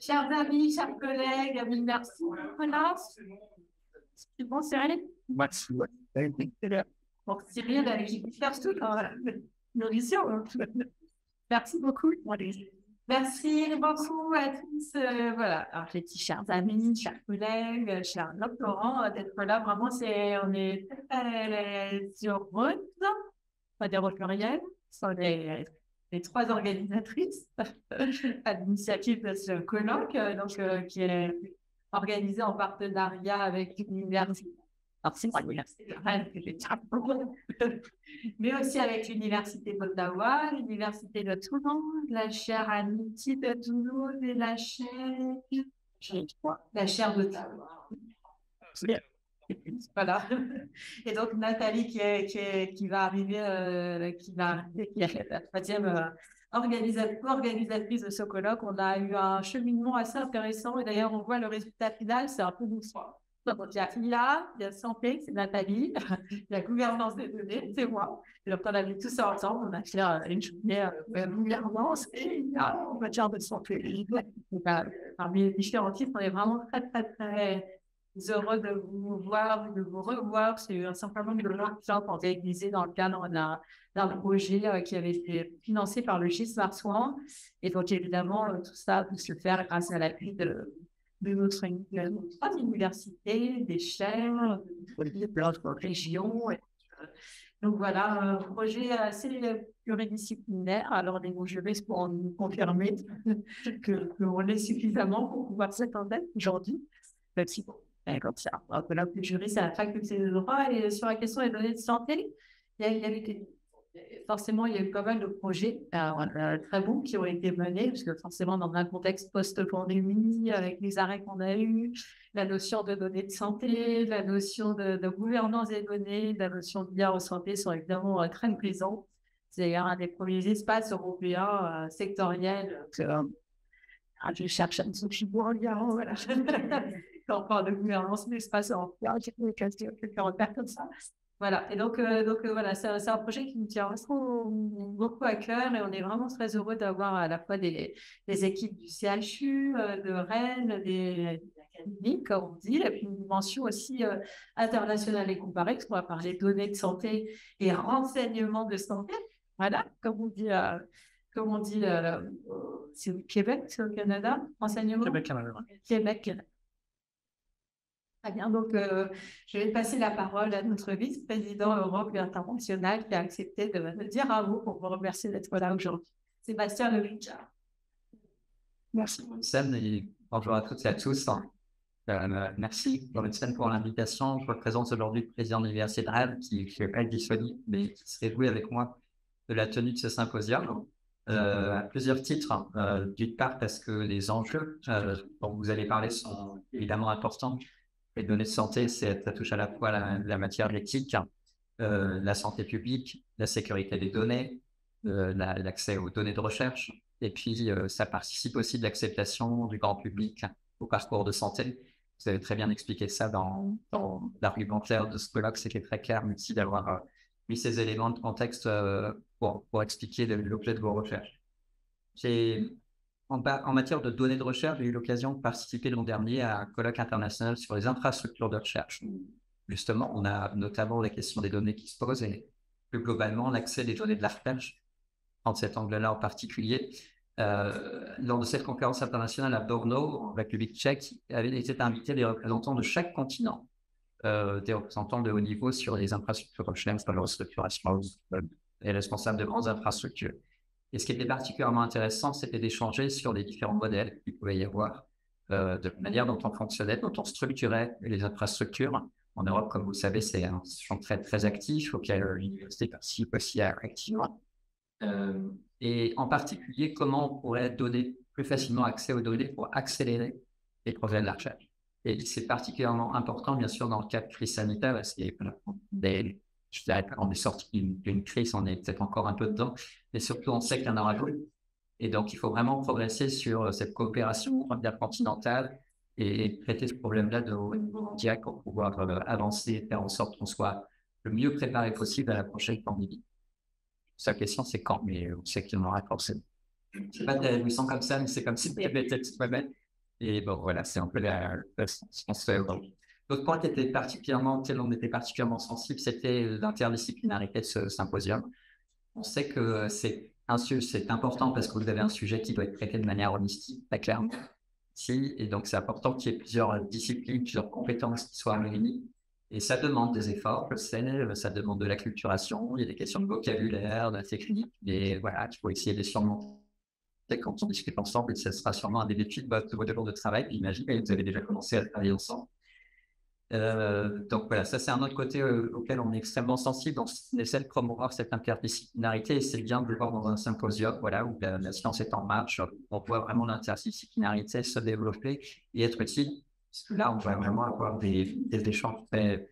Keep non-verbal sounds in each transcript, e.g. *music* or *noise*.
Chers amis, chers collègues, merci. C'est bon, Cyril? Merci. Bon, Cyril, je faire tout visions. Merci beaucoup. Merci beaucoup à tous. Euh, voilà. Alors, j'ai dit chers amis, chers collègues, chers doctorants, d'être là. Vraiment, c'est, on est très heureux. Pas au pluriel. les, les trois organisatrices *laughs* à l'initiative de ce colloque, euh, donc, euh, qui est organisé en partenariat avec l'université *laughs* mais aussi avec l'Université d'Ottawa, l'Université de Toulon, la chaire Amitié de Toulouse et la chaire, la chaire d'Ottawa. *laughs* Voilà. Et donc Nathalie qui, qui va arriver, euh, qui va est la troisième euh, organisatrice de ce colloque. On a eu un cheminement assez intéressant et d'ailleurs on voit le résultat final, c'est un peu doucement. Donc, il y a IA, il y a santé, c'est Nathalie, il y a gouvernance des données, c'est moi. Et donc, on a vu tout ça ensemble, on a fait euh, une journée euh, gouvernance et il y a en matière de santé. Parmi les différents titres, on est vraiment très, très, très heureux de vous voir, de vous revoir. C'est un certain nombre de workshops a réalisés dans le cadre d'un projet euh, qui avait été financé par le GIS Marsouin. Et donc, évidemment, tout ça peut se faire grâce à l'appui de de notre, trois universités, des chaires, de régions. Donc voilà, un projet assez pluridisciplinaire. Alors les mots juristes pour nous confirmer *laughs* qu'on est suffisamment pour pouvoir s'attendre aujourd'hui. Merci. Comme ça. Donc là, le juriste à la faculté de droit et sur la question des données de santé, il y a, avait forcément, il y a eu pas mal de projets euh, euh, très bons qui ont été menés, parce que forcément, dans un contexte post-pandémie, avec les arrêts qu'on a eus, la notion de données de santé, la notion de, gouvernance des données, la notion de bien en santé sont évidemment euh, très présents. C'est un des premiers espaces européens sectoriels ah, je cherche un je suis voilà. *laughs* Quand on parle de gouvernance, l'espace européen, quelqu'un comme ça. Voilà, et donc, euh, donc euh, voilà, c'est un projet qui nous tient beaucoup à cœur et on est vraiment très heureux d'avoir à la fois des, des, équipes du CHU, euh, de Rennes, des, académiques, comme on dit, et puis une dimension aussi internationale et comparée, parce qu'on va parler données de santé et renseignements de santé. Voilà, comme on dit, comme on dit, c'est au Québec, c'est au Canada, renseignement? Québec, Canada. Québec, Canada. Très bien, donc euh, je vais passer la parole à notre vice-président Europe international qui a accepté de me dire un mot pour vous remercier d'être là aujourd'hui. Sébastien Levic. Merci Sam et bonjour à toutes et à tous. Euh, merci Sam pour l'invitation. Je représente aujourd'hui le président de l'Université de Rennes qui n'est pas disponible mais qui se réjouit avec moi de la tenue de ce symposium. Euh, à plusieurs titres. Euh, D'une part parce que les enjeux dont vous allez parler sont évidemment importants les données de santé, ça touche à la fois la, matière éthique, euh, la santé publique, la sécurité des données, euh, l'accès aux données de recherche, et puis euh, ça participe aussi de l'acceptation du grand public au parcours de santé. Vous avez très bien expliqué ça dans, dans l'argumentaire de ce colloque, c'était très clair, merci d'avoir mis ces éléments de contexte pour, pour expliquer l'objet de vos recherches. J'ai en, matière de données de recherche, j'ai eu l'occasion de participer l'an dernier à un colloque international sur les infrastructures de recherche. Justement, on a notamment la question des données qui se posent et plus globalement l'accès des données de la recherche, en cet angle-là en particulier. Euh, lors de cette conférence internationale à Brno, en République tchèque, avaient été invités des représentants de chaque continent, euh, des représentants de haut niveau sur les infrastructures de recherche, dans leur structuration, et responsables de grandes infrastructures. Et ce qui était particulièrement intéressant, c'était d'échanger sur les différents modèles qu'il pouvait y avoir, euh, de la manière dont on fonctionnait, dont on structurait les infrastructures. En Europe, comme vous le savez, c'est un champ très, très actif auquel l'université participe aussi activement. Euh, et en particulier, comment on pourrait donner plus facilement accès aux données pour accélérer les projets de la recherche. Et c'est particulièrement important, bien sûr, dans le cas de crise sanitaire, parce qu'il y a des, je dirais on est sorti d'une crise, on est peut-être encore un peu dedans, mais surtout on sait qu'il y en aura d'autres. Et donc, il faut vraiment progresser sur euh, cette coopération continentale et traiter ce problème-là de direct pour pouvoir euh, avancer et faire en sorte qu'on soit le mieux préparé possible à la prochaine pandémie. Sa question, c'est quand, mais on sait qu'il y en aura forcément. sais pas tu sens comme ça, mais c'est comme si tu avais été toi-même. Et bon, voilà, c'est un peu la, qu'on se fait aujourd'hui. L'autre point qui était particulièrement, auquel on était particulièrement sensible, c'était l'interdisciplinarité de ce symposium. On sait que c'est c'est important parce que vous avez un sujet qui doit être traité de manière holistique, très clairement. Et donc c'est important qu'il y ait plusieurs disciplines, plusieurs compétences qui soient réunies. Et ça demande des efforts, je sais, ça demande de la culturation, il y a des questions de vocabulaire, de la technique, et voilà, il faut essayer de surmonter quand on discute ensemble, ce sera sûrement un des défis de votre, de de travail. Imaginez, vous avez déjà commencé à travailler ensemble. Euh, donc voilà, ça c'est un autre côté euh, auquel on est extrêmement sensible. On essaie de promouvoir cette interdisciplinarité et c'est bien de le voir dans un symposium voilà, où la, science est en marche. On voit vraiment l'interdisciplinarité se développer et être utile. Parce que là, on va vraiment avoir des, échanges très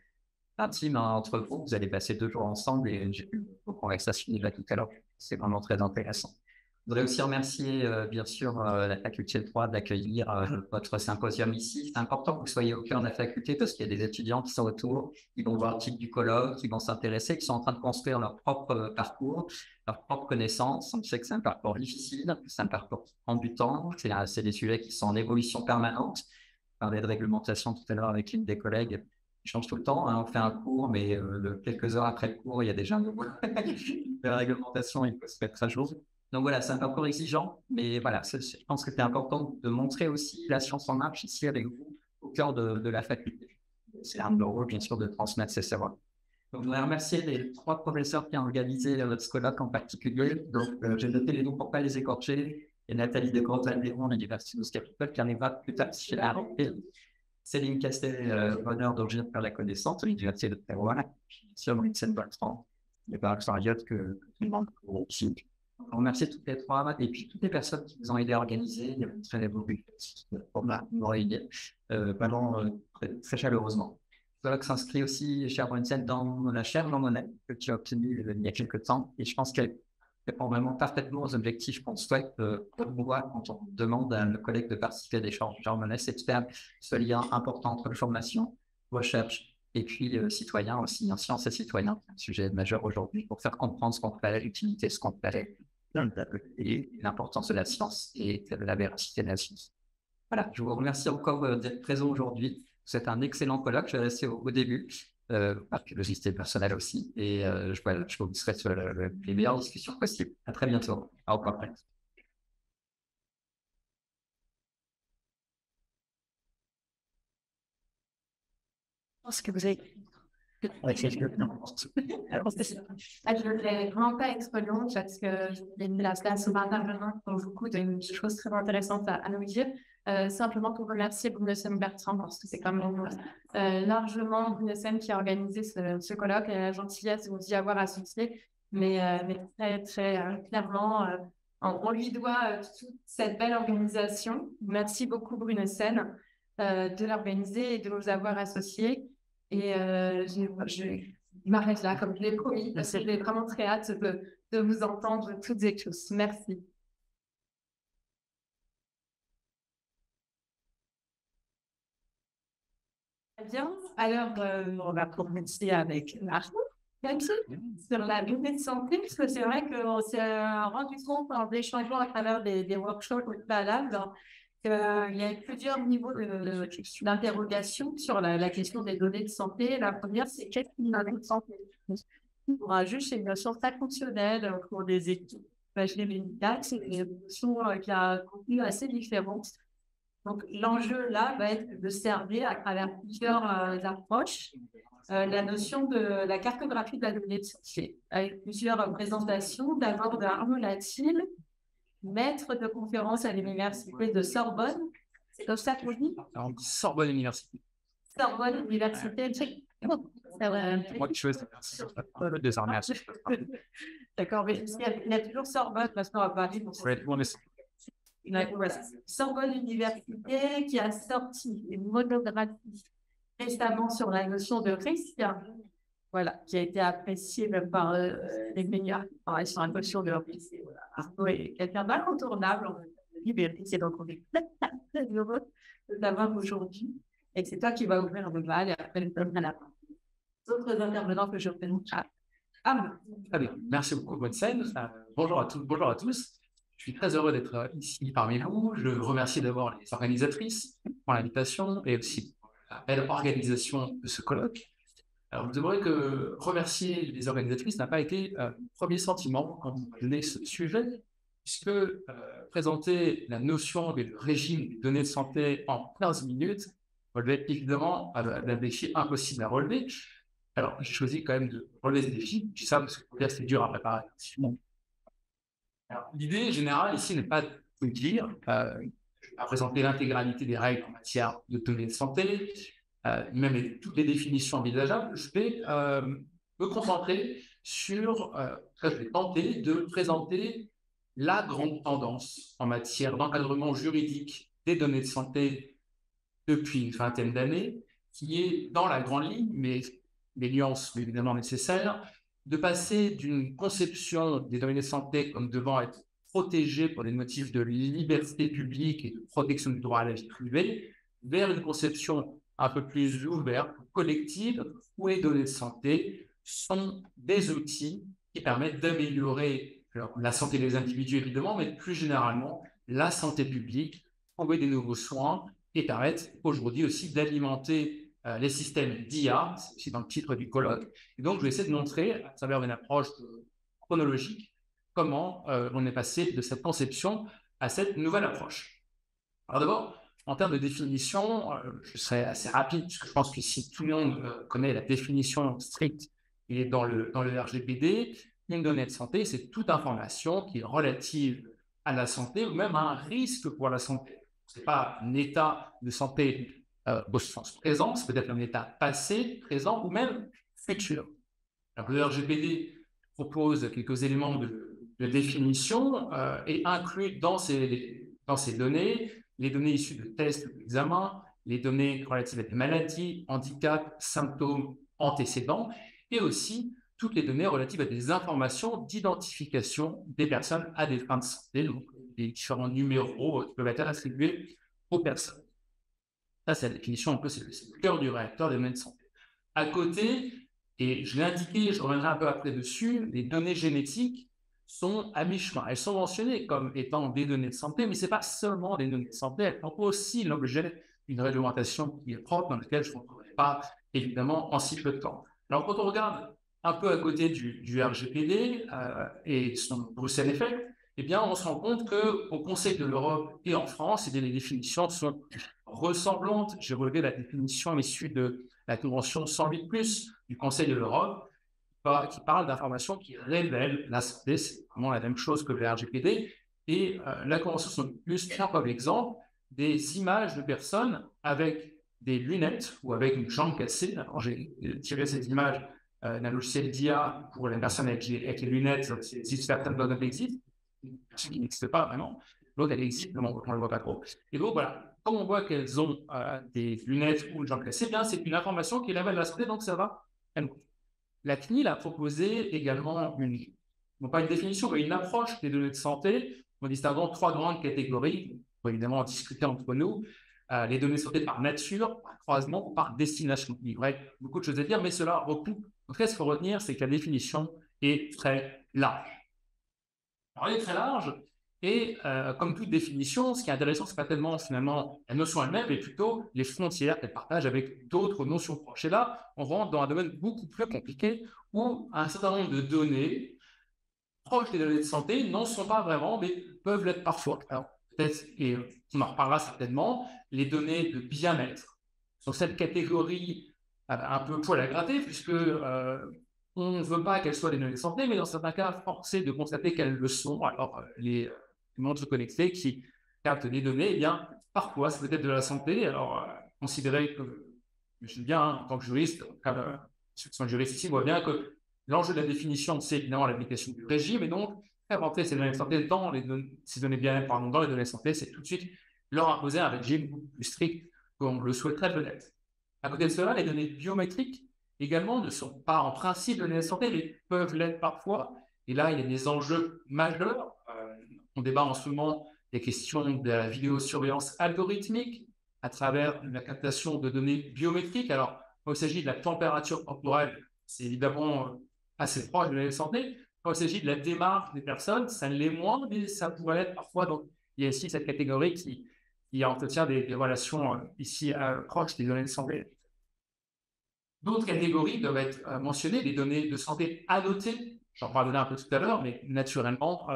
intimes entre vous. Vous allez passer deux jours ensemble et j'ai eu vos conversations déjà tout à l'heure. C'est vraiment très intéressant. Je voudrais aussi remercier, euh, bien sûr, euh, la faculté de droit d'accueillir euh, votre symposium ici. C'est important que vous soyez au cœur de la faculté parce qu'il y a des étudiants qui sont autour, qui vont voir le type du colloque, qui vont s'intéresser, qui sont en train de construire leur propre parcours, leur propre connaissance. On sait que c'est un parcours difficile, c'est un parcours qui prend du temps, c'est des sujets qui sont en évolution permanente. On parlait de réglementation tout à l'heure avec une des collègues change tout le temps. Hein. On fait un cours, mais quelques heures après le cours, il y a déjà une *laughs* la réglementation, il faut se mettre à jour. Donc voilà, c'est un parcours exigeant, mais voilà, je pense que c'est important de montrer aussi la science en marche ici avec vous au cœur de, la faculté. C'est un de nos rôles, bien sûr, de transmettre ces savoirs. Donc, je voudrais remercier les trois professeurs qui ont organisé notre colloque en particulier. Donc, euh, j'ai noté les noms pour ne pas les écorcher. Et Nathalie de Grand-Alderon, l'Université de Capitole, qui arrivera plus tard chez la Céline Castel, euh, bonheur d'origine faire la connaissance, l'Université de Taïwan, sur Vincent Bertrand, et par que, que tout le monde on remercie toutes les trois et puis toutes les personnes qui nous ont aidé à organiser. Il y a très pour euh, vraiment euh, très, très, chaleureusement. Voilà que s'inscrit aussi, cher Brunsen, dans la chaire Jean Monnet que tu as obtenue euh, il y a quelques temps. Et je pense qu'elle répond vraiment parfaitement aux objectifs qu'on souhaite euh, promouvoir quand on demande à nos collègues de participer à des échanges. Jean Monnet, c'est de faire ce lien important entre formation, recherche et puis citoyen aussi, en sciences et citoyens, sujet majeur aujourd'hui pour faire comprendre ce qu'on fait, l'utilité, ce qu'on fait, l'importance de la science et de la véracité de la science. Voilà, je vous remercie encore euh, d'être présent aujourd'hui. C'est un excellent colloque, je vais rester au, début, euh, par curiosité personnelle aussi, et euh, je, voilà, je vous souhaite les meilleures discussions possibles. À très bientôt. Au revoir. pense que vous avez. *laughs* je ne voulais vraiment pas long parce que la place souvent intervenant pour beaucoup de choses très intéressantes à, nous dire. Euh, simplement pour remercier Brunesen Bertrand parce que c'est quand même euh, largement Brunesen qui a organisé ce, colloque et la gentillesse de nous y avoir associé. Mais, euh, mais très, très clairement, on, lui doit toute cette belle organisation. Merci beaucoup Brunesen de l'organiser et de nous avoir associés. Et euh, je, m'arrête là, comme je l'ai promis, parce que j'ai vraiment très hâte de, de vous entendre toutes et tous. Merci. Bien, alors euh, on va commencer avec Marco sur la journée de santé, parce que c'est vrai qu'on s'est rendu compte en échangeant à travers des, des workshops au préalable euh, il y a plusieurs niveaux d'interrogation sur la, question des données de santé. La première, c'est qu'est-ce qu'une donnée de santé? Pour un juge, c'est une notion très fonctionnelle pour des équipes médicales. C'est une notion euh, qui a un contenu assez différent. Donc, l'enjeu là va être de servir à travers plusieurs euh, approches la notion de la cartographie de la donnée de santé, avec plusieurs présentations. D'abord d'Arnaud Latine, maître de conférence à l'université de Sorbonne. C'est comme ça qu'on dit? Sorbonne Université. Sorbonne Université. Moi, je fais des. D'accord, mais il y a toujours Sorbonne maintenant à Paris. Sorbonne Université qui a sorti une monographie récemment sur la notion de risque voilà, qui a été apprécié même par euh, les pareil, sur la notion de leur Arnaud est quelqu'un d'incontournable en c'est donc on est très heureux de t'avoir aujourd'hui. Et c'est toi qui vas ouvrir le bal et après le à la fin. D'autres intervenants que je présente. Ah, ah, bien. Merci beaucoup, bonne scène. Euh, bonjour à tous. Bonjour à tous. Je suis très heureux d'être ici parmi vous. Je remercie d'abord les organisatrices pour l'invitation et aussi la belle organisation de ce colloque. Alors, je devrais que remercier les organisatrices n'a pas été le premier sentiment quand vous donné ce sujet, puisque euh, présenter la notion et le régime des données de santé en 15 minutes relevait évidemment un défi impossible à relever. Alors, j'ai choisi quand même de relever ce défi. Je dis ça parce que c'est dur à préparer. L'idée générale ici n'est pas de vous dire, euh, à présenter l'intégralité des règles en matière de données de santé, euh, même toutes les définitions envisageables. Je vais euh, me concentrer sur, euh, je vais tenter de présenter la grande tendance en matière d'encadrement juridique des données de santé depuis une vingtaine d'années, qui est dans la grande ligne, mais les nuances sont évidemment nécessaires, de passer d'une conception des données de santé comme devant être protégées pour des motifs de liberté publique et de protection du droit à la vie privée, vers une conception un peu plus ouverte, collective, où les données de santé sont des outils qui permettent d'améliorer la santé des individus, évidemment, mais plus généralement la santé publique, trouver des nouveaux soins et permettent aujourd'hui aussi d'alimenter euh, les systèmes d'IA, c'est dans le titre du colloque. Et donc, je vais essayer de montrer, à travers une approche chronologique, comment euh, on est passé de cette conception à cette nouvelle approche. Alors d'abord, en termes de définition, euh, je serai assez rapide, parce que je pense que si tout le monde connaît la définition stricte, est dans le, dans le RGPD, une donnée de santé, c'est toute information qui est relative à la santé ou même à un risque pour la santé. Ce n'est pas un état de santé euh, au sens présent, c'est peut-être un état passé, présent ou même futur. Le RGPD propose quelques éléments de, définition euh, et inclut dans ces, dans ces données les données issues de tests d'examen, les données relatives à des maladies, handicaps, symptômes, antécédents, et aussi toutes les données relatives à des informations d'identification des personnes à des fins de santé, donc les différents numéros qui peuvent être attribués aux personnes. Ça, c'est la définition un peu, c'est le cœur du réacteur des données de santé. À côté, et je l'ai indiqué, je reviendrai un peu après dessus, les données génétiques sont à mi-chemin. Elles sont mentionnées comme étant des données de santé, mais ce n'est pas seulement des données de santé, elles sont aussi l'objet d'une réglementation qui est propre, dans laquelle je ne rentrerai pas, évidemment, en si peu de temps. Alors, quand on regarde un peu à côté du, RGPD euh, et son Bruxelles Effect, eh bien, on se rend compte qu'au Conseil de l'Europe et en France, eh les définitions sont ressemblantes. J'ai relevé la définition issue de la Convention 108 du Conseil de l'Europe, qui parle d'informations qui révèlent la santé. C'est vraiment la même chose que le RGPD. Et euh, la Convention 108 tient comme exemple des images de personnes avec des lunettes ou avec une jambe cassée. j'ai tiré cette image euh, d'un logiciel d'IA pour les personnes avec les, avec les lunettes. Certaines données existent, qui n'existe pas vraiment. L'autre, elle existe, mais on ne le voit pas trop. Et donc, voilà, comme on voit qu'elles ont euh, des lunettes ou une jambe cassée, bien, c'est une information qui révèle la santé, donc ça va. La CNIL a proposé également une, non pas une définition, mais une approche des données de santé en distinguant trois grandes catégories. On évidemment en discuter entre nous. Euh, les données de santé par nature, par croisement, par destination. Il y aurait beaucoup de choses à dire, mais cela recoupe. En tout cas, ce qu'il faut retenir, c'est que la définition est très large. Alors, elle est très large, et euh, comme toute définition, ce qui est intéressant, ce n'est pas tellement finalement la notion elle-même, mais plutôt les frontières qu'elle partage avec d'autres notions proches. Et là, on rentre dans un domaine beaucoup plus compliqué où un certain nombre de données proches des données de santé n'en sont pas vraiment, mais peuvent l'être parfois. Alors, peut-être, et on en reparlera certainement, les données de bien-être sont cette catégorie euh, un peu poil à gratter, puisque euh, on ne veut pas qu'elles soient des données de santé, mais dans certains cas, forcé de constater qu'elles le sont. Alors, les montres connectées qui captent des données, eh bien, parfois, c'est peut-être de la santé. Alors, euh, considérer que, je dis bien, hein, en tant que juriste, euh, ceux qui sont juristes ici voient bien que l'enjeu de la définition, c'est évidemment l'application du régime, et donc, faire rentrer ces données santé dans les données, ces données bien pardon, dans les données santé, c'est tout de suite leur imposer un régime plus strict qu'on le souhaiterait peut-être. À côté de cela, les données biométriques également ne sont pas en principe données de santé, mais peuvent l'être parfois. Et là, il y a des enjeux majeurs on débat en ce moment des questions de la vidéosurveillance algorithmique à travers la captation de données biométriques. Alors, quand il s'agit de la température corporelle, c'est évidemment euh, assez proche de la santé. quand il s'agit de la démarche des personnes, ça l'est moins, mais ça pourrait être parfois. Donc, il y a aussi cette catégorie qui, qui entretient des, relations euh, ici euh, proches des données de santé. D'autres catégories doivent être mentionnées, les données de santé annotées. J'en parlerai un peu tout à l'heure, mais naturellement,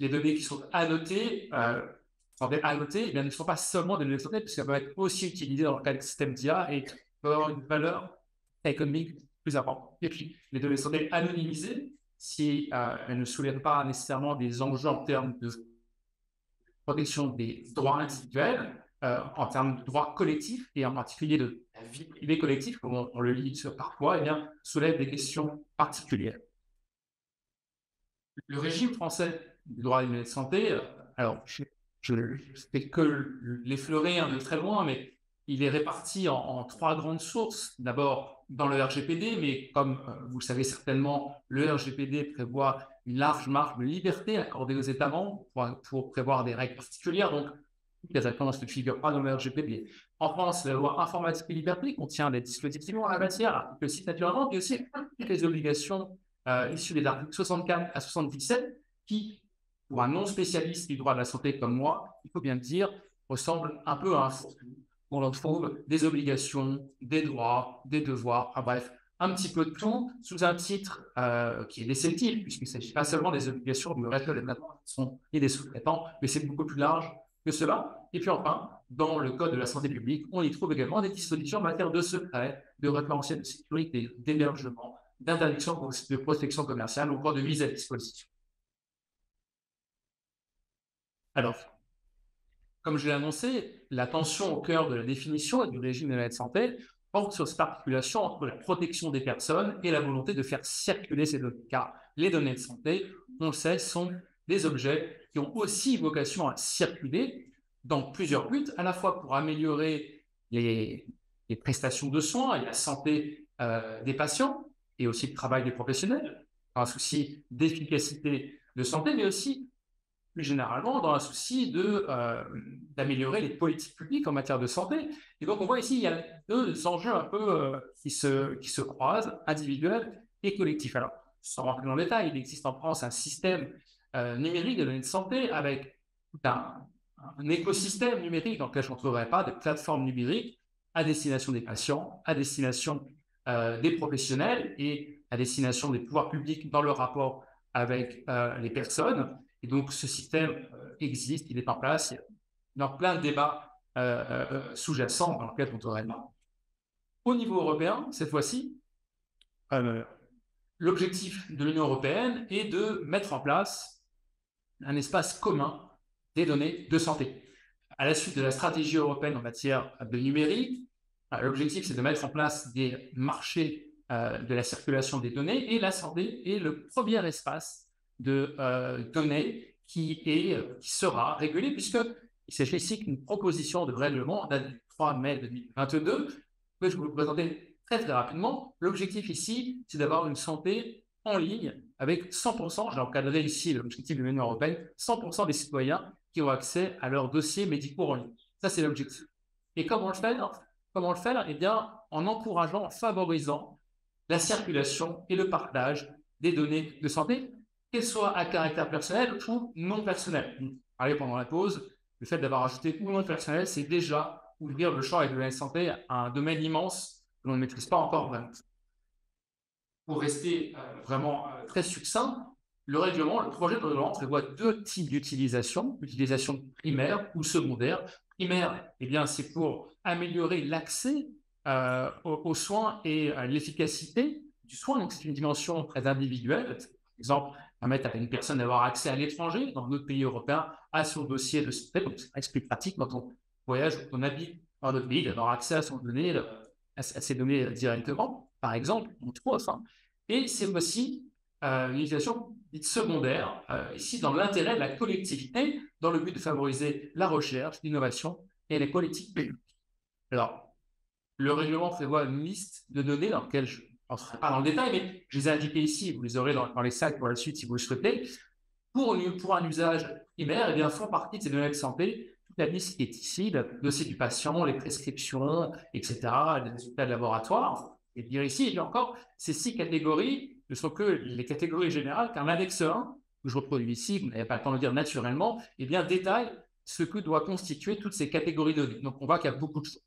les données qui sont annotées, annotées eh bien, ne sont pas seulement des données santé, puisqu'elles peuvent être aussi utilisées dans le cadre du système d'IA et peuvent avoir une valeur économique plus importante. Et puis, les données santé anonymisées, si elles ne soulèvent pas nécessairement des enjeux en termes de protection des droits individuels euh, en termes de droits collectifs et en particulier de la vie privée collective, comme on, le lit parfois, eh bien, des questions particulières. Le régime français du droit de santé, euh, alors je ne fais que l'effleurer un de très loin, mais il est réparti en, trois grandes sources. D'abord dans le RGPD, mais comme euh, vous le savez certainement, le RGPD prévoit une large marge de liberté accordée aux États membres pour, prévoir des règles particulières. Donc, les accords ne figurent pas dans le RGPD. En France, la loi informatique et liberté contient des dispositions en la matière, le site naturellement, mais aussi les obligations euh, issues des articles 64 à 77 qui, pour un non spécialiste du droit de la santé comme moi, il faut bien le dire, ressemblent un peu à un on retrouve des obligations, des droits, des devoirs, bref, un petit peu de tout sous un titre euh, qui est déceptif, puisqu'il ne s'agit pas seulement des obligations de reste des sont et des sous-traitants, mais c'est beaucoup plus large que cela. Et puis enfin, dans le Code de la santé publique, on y trouve également des dispositions en matière de secret, de référentiel de sécurité, d'hébergement, d'interdiction de protection commerciale ou encore de mise à disposition. Alors, comme je l'ai annoncé, la tension au cœur de la définition et du régime de l'aide santé porte sur cette articulation entre la protection des personnes et la volonté de faire circuler ces données. Car les données de santé, on le sait, sont des objets qui ont aussi vocation à circuler dans plusieurs buts, à la fois pour améliorer les, prestations de soins et la santé euh, des patients, et aussi le travail des professionnels, un souci d'efficacité de santé, mais aussi plus généralement dans un souci de, euh, d'améliorer les politiques publiques en matière de santé. Et donc, on voit ici, il y a deux enjeux un peu euh, qui, se, qui se croisent, individuels et collectifs. Alors, sans rentrer dans le détail, il existe en France un système euh, numérique de données de santé avec un, écosystème numérique dans lequel je n'entrerai pas, de plateformes numériques à destination des patients, à destination des professionnels et à destination des pouvoirs publics dans leur rapport avec les personnes. Et donc, ce système euh, existe, il est en place. Il y a plein de débats euh, euh, sous-jacents dans lesquels on devrait Au niveau européen, cette fois-ci, l'objectif de l'Union européenne est de mettre en place un espace commun des données de santé. À la suite de la stratégie européenne en matière de numérique, l'objectif c'est de mettre en place des marchés de la circulation des données et la santé est le premier espace de euh, données qui, est, euh, qui sera régulée, puisqu'il s'agit ici d'une proposition de règlement du 3 mai 2022 que je vais vous présenter très très rapidement. L'objectif ici, c'est d'avoir une santé en ligne avec 100%, j'ai encadré ici l'objectif de l'Union européenne, 100% des citoyens qui ont accès à leurs dossiers médicaux en ligne. Ça, c'est l'objectif. Et comment le faire? Comment le faire? Eh bien, en encourageant, en favorisant la circulation et le partage des données de santé qu'elles soient à caractère personnel ou non personnel. Allez, pendant la pause, le fait d'avoir ajouté ou non personnel, c'est déjà ouvrir le champ avec la santé à un domaine immense que l'on ne maîtrise pas encore vraiment. Pour rester euh, vraiment euh, très succinct, le règlement, le projet de règlement prévoit deux types d'utilisation, utilisation primaire ou secondaire. Primaire, eh bien, c'est pour améliorer l'accès euh, aux, soins et l'efficacité du soin. Donc, c'est une dimension très individuelle. Par exemple, permettre à une personne d'avoir accès à l'étranger, dans d'autres pays européens, à son dossier de santé. Donc, c'est plus pratique quand on voyage ou qu'on habite dans d'autres pays, d'avoir accès à, son données, euh, à, ses données directement, par exemple, entre autres. Hein. Et c'est aussi euh, une utilisation secondaire, euh, ici dans l'intérêt de la collectivité, dans le but de favoriser la recherche, l'innovation et les politiques publiques. Alors, le règlement prévoit une liste de données dans laquelle je pas dans le détail, mais je les ai indiqués ici, vous les aurez dans, les sacs pour la suite si vous le souhaitez. Pour, un usage primaire, eh bien, font partie de ces données de santé toute la liste qui est ici, le dossier du patient, les prescriptions, etc., les résultats de laboratoire. Et dire ici, il y a encore ces six catégories ne sont que les catégories générales qu'un annexe 1, que je reproduis ici, vous n'avez pas le temps de le dire naturellement, eh bien, détaille ce que doit constituer toutes ces catégories de données. Donc, on voit qu'il y a beaucoup de choses.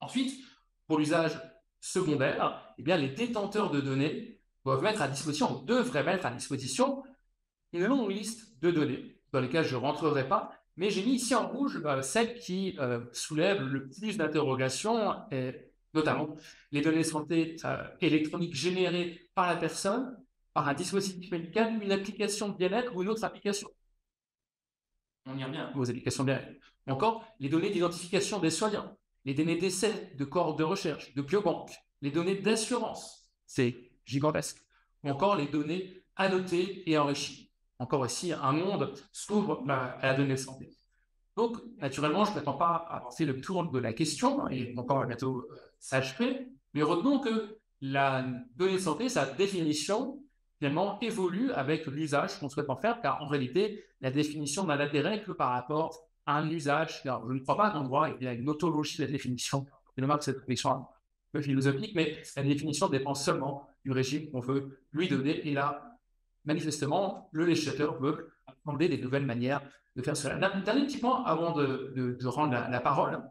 Ensuite, pour l'usage secondaire, eh bien, les détenteurs de données doivent mettre à disposition, devraient mettre à disposition une longue liste de données dans lesquelles je ne rentrerai pas, mais j'ai mis ici en rouge euh, celles qui euh, soulèvent le plus d'interrogations, notamment les données de santé euh, électroniques générées par la personne, par un dispositif médical, une application de bien-être ou une autre application. On y revient, vos applications bien-être. Encore, les données d'identification des soignants, les données d'essai, de corps de recherche, de biobanque, les données d'assurance, c'est gigantesque. Ou encore les données annotées et enrichies. Encore ici, un monde s'ouvre à la donnée de santé. Donc, naturellement, je ne prétends pas avancer le tour de la question, et encore bientôt s'achever, mais retenons que la donnée de santé, sa définition, finalement, évolue avec l'usage qu'on souhaite en faire, car en réalité, la définition n'a d'intérêt que par rapport à un usage. Alors, je ne crois pas qu'en droit, il y a une autologie de la définition. C'est normal que cette peu philosophique, mais la définition dépend seulement du régime qu'on veut lui donner. Et là, manifestement, le législateur veut demander des nouvelles manières de faire cela. Dernier petit point avant de, rendre la, parole.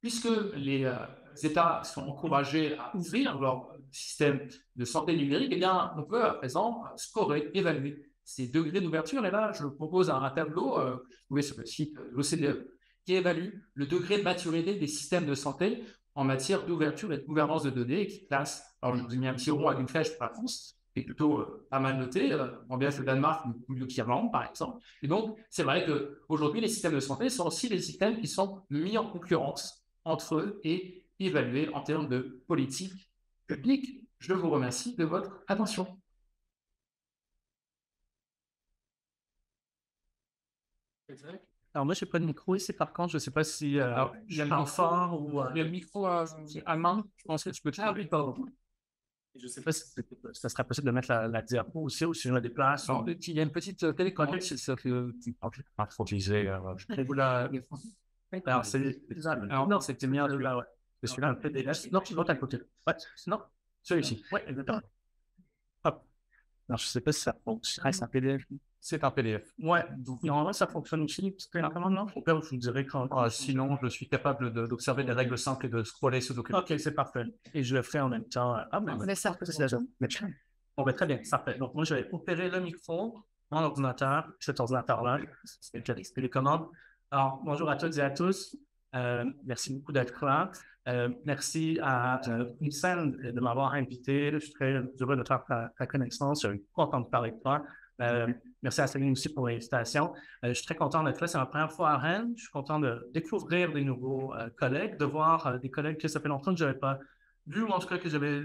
Puisque les euh, États sont encouragés à ouvrir leur système de santé numérique, eh bien, on peut à présent scorer, évaluer ces degrés d'ouverture. Et là, je propose un, tableau, euh, vous sur le site de l'OCDE, qui évalue le degré de maturité des systèmes de santé en matière d'ouverture et de gouvernance de données et qui classe, alors je vous ai mis un petit rond avec une flèche pour la France, est plutôt euh, pas mal noté, euh, en bien que le Danemark, mieux qu'Irlande, par exemple. Et donc, c'est vrai qu'aujourd'hui, les systèmes de santé sont aussi des systèmes qui sont mis en concurrence entre eux et évalués en termes de politique publique. Je vous remercie de votre attention. Alors moi, je n'ai pas de micro ici, par contre, je ne sais pas si euh, il y a le fort ou... Il y a le micro allemand, je pense que tu peux... Ah oui, pardon. Je ne sais pas si ça serait possible de mettre la, la diapo aussi ou si on la déplace. il y a une petite euh, télécommande, c'est ça que tu faut utiliser. Euh, vous la. Alors, c'est. Non, c'était mieux là, ouais. Celui-là, un peu délaisse. Non, l'autre à côté. Ouais, non, celui-ci. Ouais, exactement. Hop. Alors, je ne sais pas si ça fonctionne. C'est un PDF. C'est un PDF. Ouais, donc normalement ça fonctionne aussi. Normalement, non Au cas où je vous dirais quand. Ah, sinon, je suis capable d'observer des règles simples et de scroller ce document. Ok, c'est parfait. Et je le ferai en même temps. Ah, mais ça, c'est déjà. Bon, ben, très bien, parfait. Donc, moi, je vais opérer le micro, mon ordinateur, cet ordinateur-là, c'est les commandes. Alors, bonjour à toutes et à tous. Euh, merci beaucoup d'être là. Euh, merci à euh, de m'avoir invité. Je suis très heureux de faire ta, connaissance. Je suis content de parler de toi. Euh, merci à Céline aussi pour l'invitation. je suis très content d'être là. C'est ma première fois à Rennes. Je suis content de découvrir des nouveaux collègues, de voir des collègues que ça fait longtemps que je n'avais pas vu, ou en tout cas que j'avais.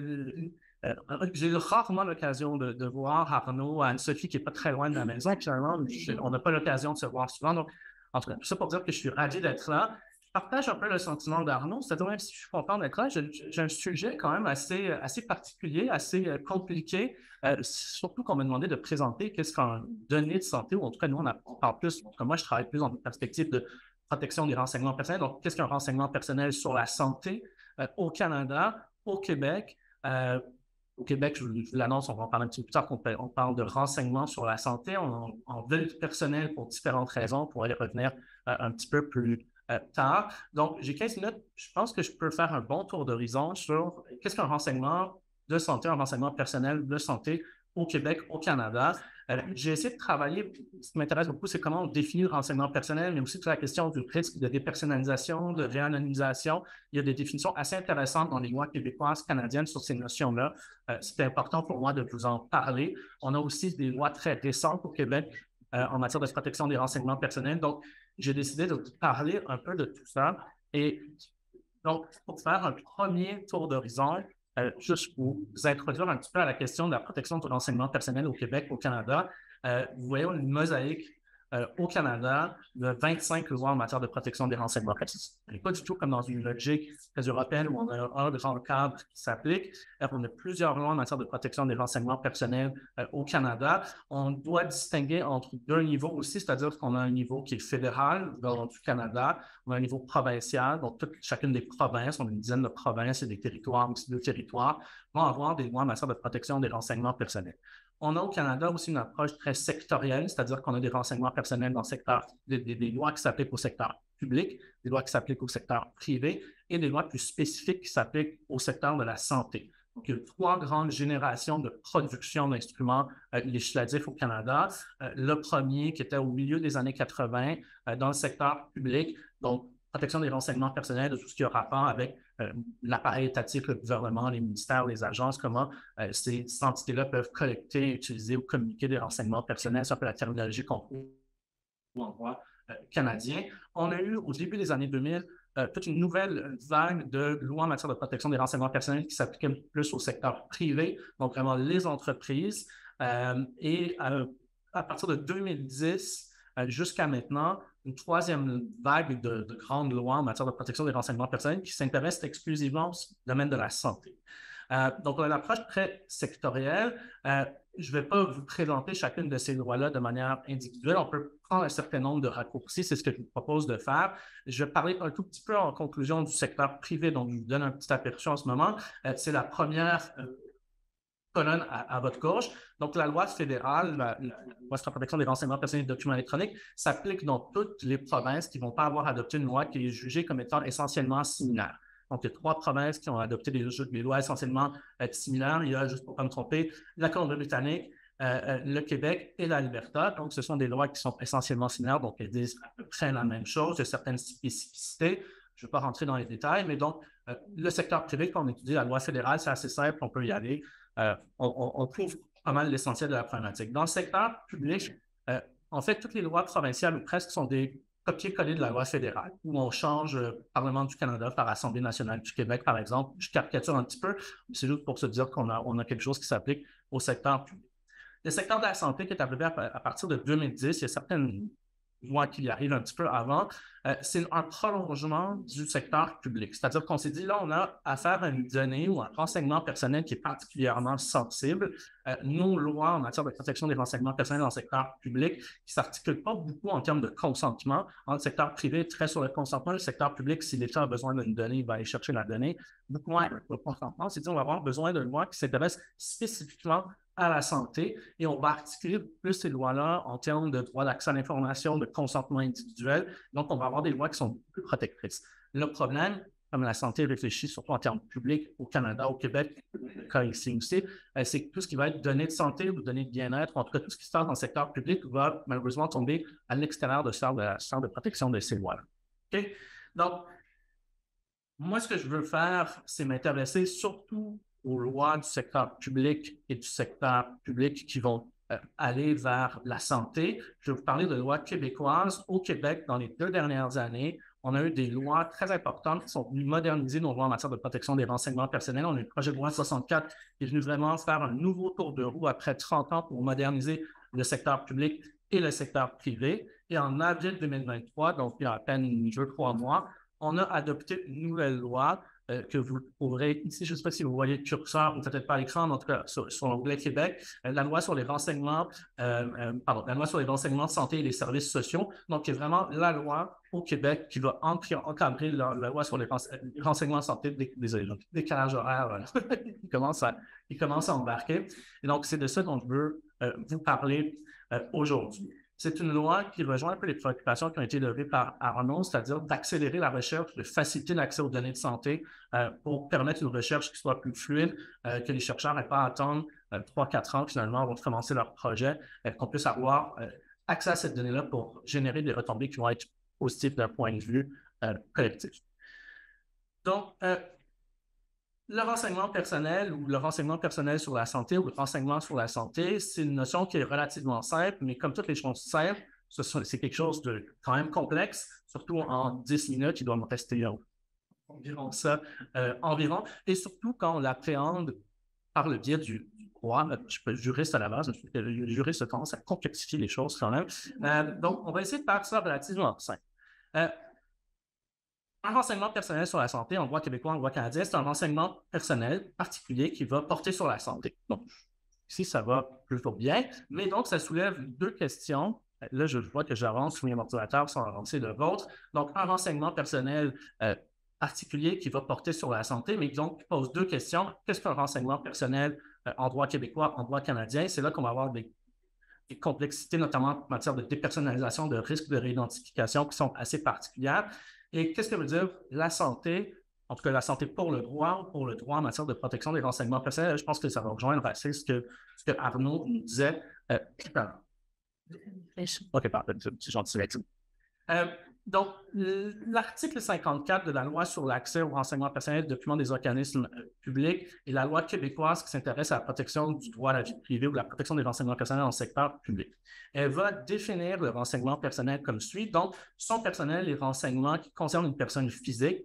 j'ai eu rarement l'occasion de, voir Arnaud, Anne-Sophie, qui n'est pas très loin de la maison. Finalement, on n'a pas l'occasion de se voir souvent. Donc, en tout cas, tout ça pour dire que je suis ravi d'être là partage un peu le sentiment d'Arnaud. C'est-à-dire, même si je suis content d'être là, j'ai un sujet quand même assez, assez particulier, assez euh, compliqué, euh, surtout qu'on m'a demandé de présenter qu'est-ce qu'un donné de santé, ou en tout cas, nous, on, parle plus, comme moi, je travaille plus en perspective de protection des renseignements personnels. Donc, qu'est-ce qu'un renseignement personnel sur la santé euh, au Canada, au Québec? au Québec, je, l'annonce, on va en parler un petit peu plus tard, on, parle de renseignements sur la santé en, en personnel pour différentes raisons, pour aller revenir un petit peu plus euh, tard. Donc, j'ai 15 minutes. Je pense que je peux faire un bon tour d'horizon sur qu'est-ce qu'un renseignement de santé, un renseignement personnel de santé au Québec, au Canada. Euh, j'ai essayé de travailler, ce qui m'intéresse beaucoup, c'est comment on définit le renseignement personnel, mais aussi toute la question du risque de dépersonnalisation, de réanonymisation. Il y a des définitions assez intéressantes dans les lois québécoises, canadiennes sur ces notions-là. Euh, C'était important pour moi de vous en parler. On a aussi des lois très récentes au Québec en matière de protection des renseignements personnels. Donc, j'ai décidé de parler un peu de tout ça. Et donc, pour faire un premier tour d'horizon, euh, juste pour vous introduire un petit peu à la question de la protection de l'enseignement personnel au Québec, au Canada, euh, vous voyez une mosaïque euh, au Canada, il y a 25 lois en matière de protection des renseignements personnels. Pas du tout comme dans une logique très européenne où on a un grand cadre qui s'applique. On a plusieurs lois en matière de protection des renseignements personnels euh, au Canada. On doit distinguer entre deux niveaux aussi, c'est-à-dire qu'on a un niveau qui est fédéral dans du Canada, on a un niveau provincial, donc chacune des provinces, on a une dizaine de provinces et des territoires, aussi deux territoires, vont avoir des lois en matière de protection des renseignements personnels. On a au Canada aussi une approche très sectorielle, c'est-à-dire qu'on a des renseignements personnels dans le secteur, des, lois qui s'appliquent au secteur public, des lois qui s'appliquent au secteur privé et des lois plus spécifiques qui s'appliquent au secteur de la santé. Donc, il y a trois grandes générations de production d'instruments euh, législatifs au Canada. Euh, le premier, qui était au milieu des années 80 euh, dans le secteur public, donc protection des renseignements personnels, de tout ce qui a rapport avec l'appareil étatique, le gouvernement, les ministères, les agences, comment euh, ces, entités-là peuvent collecter, utiliser ou communiquer des renseignements personnels, c'est un peu la terminologie qu'on trouve en droit euh, canadien. On a eu au début des années 2000 toute une nouvelle vague de lois en matière de protection des renseignements personnels qui s'appliquaient plus au secteur privé, donc vraiment les entreprises. et à partir de 2010 jusqu'à maintenant, une troisième vague de, grandes lois en matière de protection des renseignements personnels qui s'intéressent exclusivement au domaine de la santé. Euh, donc, on a une approche très sectorielle. Euh, je ne vais pas vous présenter chacune de ces lois-là de manière individuelle. On peut prendre un certain nombre de raccourcis, c'est ce que je vous propose de faire. Je vais parler un tout petit peu en conclusion du secteur privé, donc je vous donne un petit aperçu en ce moment. Euh, c'est la première colonne à, votre gauche. Donc, la loi fédérale, la, loi sur la protection des renseignements personnels et des documents électroniques, s'applique dans toutes les provinces qui ne vont pas avoir adopté une loi qui est jugée comme étant essentiellement similaire. Donc, il y a trois provinces qui ont adopté des, lois essentiellement euh, similaires. Il y a, juste pour ne pas me tromper, la Colombie-Britannique, euh, euh, le Québec et l'Alberta. Donc, ce sont des lois qui sont essentiellement similaires, donc elles disent à peu près la même chose. Il certaines spécificités. Je ne vais pas rentrer dans les détails, mais donc, le secteur privé, quand on étudie la loi fédérale, c'est assez simple, on peut y aller. Euh, on, trouve pas mal l'essentiel de la problématique. Dans le secteur public, euh, en fait, toutes les lois provinciales ou presque sont des copier-coller de la loi fédérale, où on change le euh, Parlement du Canada par Assemblée nationale du Québec, par exemple. Je caricature un petit peu, c'est juste pour se dire qu'on a, on a quelque chose qui s'applique au secteur public. Le secteur de la santé qui est arrivé à, à partir de 2010, il y a certaines moi qu'il y arrive un petit peu avant, euh, c'est un prolongement du secteur public. C'est-à-dire qu'on s'est dit, là, on a affaire à une donnée ou un renseignement personnel qui est particulièrement sensible. Euh, nos lois en matière de protection des renseignements personnels dans le secteur public qui s'articulent pas beaucoup en termes de consentement. En le secteur privé, très sur le consentement. Le secteur public, si l'État a besoin d'une donnée, il va aller chercher la donnée. Beaucoup moins le consentement. C'est dit, on va avoir besoin d'une loi qui s'intéresse spécifiquement à la santé et on va articuler plus ces lois-là en termes de droit d'accès à l'information, de consentement individuel. Donc, on va avoir des lois qui sont plus protectrices. Le problème, comme la santé réfléchit surtout en termes publics au Canada, au Québec, cas ici aussi, euh, c'est que tout ce qui va être donné de santé ou donné de bien-être, en tout cas tout ce qui se passe dans le secteur public, va malheureusement tomber à l'extérieur de, de la sphère de protection de ces lois-là. Donc, moi, ce que je veux faire, c'est m'intéresser surtout aux lois du secteur public et du secteur public qui vont euh, aller vers la santé. Je vais vous parler de lois québécoises. Au Québec, dans les deux dernières années, on a eu des lois très importantes qui sont venues moderniser nos lois en matière de protection des renseignements personnels. On a eu le projet de loi 64 qui est venu vraiment faire un nouveau tour de roue après 30 ans pour moderniser le secteur public et le secteur privé. Et en avril 2023, donc il y a à peine deux, trois mois, on a adopté une nouvelle loi euh, que vous trouverez ici. Je ne sais pas si vous voyez le curseur ou peut-être pas l'écran, en tout cas sur, l'onglet Québec, euh, la loi sur les renseignements, euh, pardon, la loi sur les renseignements de santé et les services sociaux. Donc, c'est vraiment la loi au Québec qui va encadrer la, loi sur les renseignements de santé. Désolé, donc, décalage horaire, *laughs* commence à, il commence à embarquer. Et donc, c'est de ça dont je veux vous parler aujourd'hui. C'est une loi qui rejoint un peu les préoccupations qui ont été levées par Arnaud, c'est-à-dire d'accélérer la recherche, de faciliter l'accès aux données de santé euh, pour permettre une recherche qui soit plus fluide, euh, que les chercheurs n'aient pas à attendre euh, trois, quatre ans finalement avant de commencer leur projet, qu'on puisse avoir accès à cette donnée-là pour générer des retombées qui vont être positives d'un point de vue collectif. Donc, le renseignement personnel ou le renseignement personnel sur la santé ou le renseignement sur la santé, c'est une notion qui est relativement simple, mais comme toutes les choses simples, c'est quelque chose de quand même complexe, surtout en 10 minutes, il doit me rester environ ça, euh, environ, et surtout quand on l'appréhende par le biais du, droit, je pas juriste à la base, le juriste tendance à complexifier les choses quand même. Euh, donc, on va essayer de faire ça relativement simple. Un renseignement personnel sur la santé en droit québécois, en droit canadien, c'est un renseignement personnel particulier qui va porter sur la santé. Donc, ici, ça va plutôt bien, mais donc, ça soulève deux questions. Là, je vois que j'avance sur mes ordinateurs sans avancer de vôtre. Donc, un renseignement personnel euh, particulier qui va porter sur la santé, mais donc qui pose deux questions. Qu'est-ce qu'un renseignement personnel euh, en droit québécois, en droit canadien? C'est là qu'on va avoir des, complexités, notamment en matière de dépersonnalisation, de risques de réidentification qui sont assez particulières. Et qu'est-ce que veut dire la santé, en tout cas la santé pour le droit, pour le droit en matière de protection des renseignements personnels? Je pense que ça va rejoindre assez ce que, ce que Arnaud nous disait. Euh, OK, parfait, c'est gentil. Euh, donc, l'article 54 de la loi sur l'accès aux renseignements personnels de documents des organismes euh, publics et la loi québécoise qui s'intéresse à la protection du droit à la vie privée ou la protection des renseignements personnels dans le secteur public. Elle va définir le renseignement personnel comme suit. Donc, son personnel, les renseignements qui concernent une personne physique,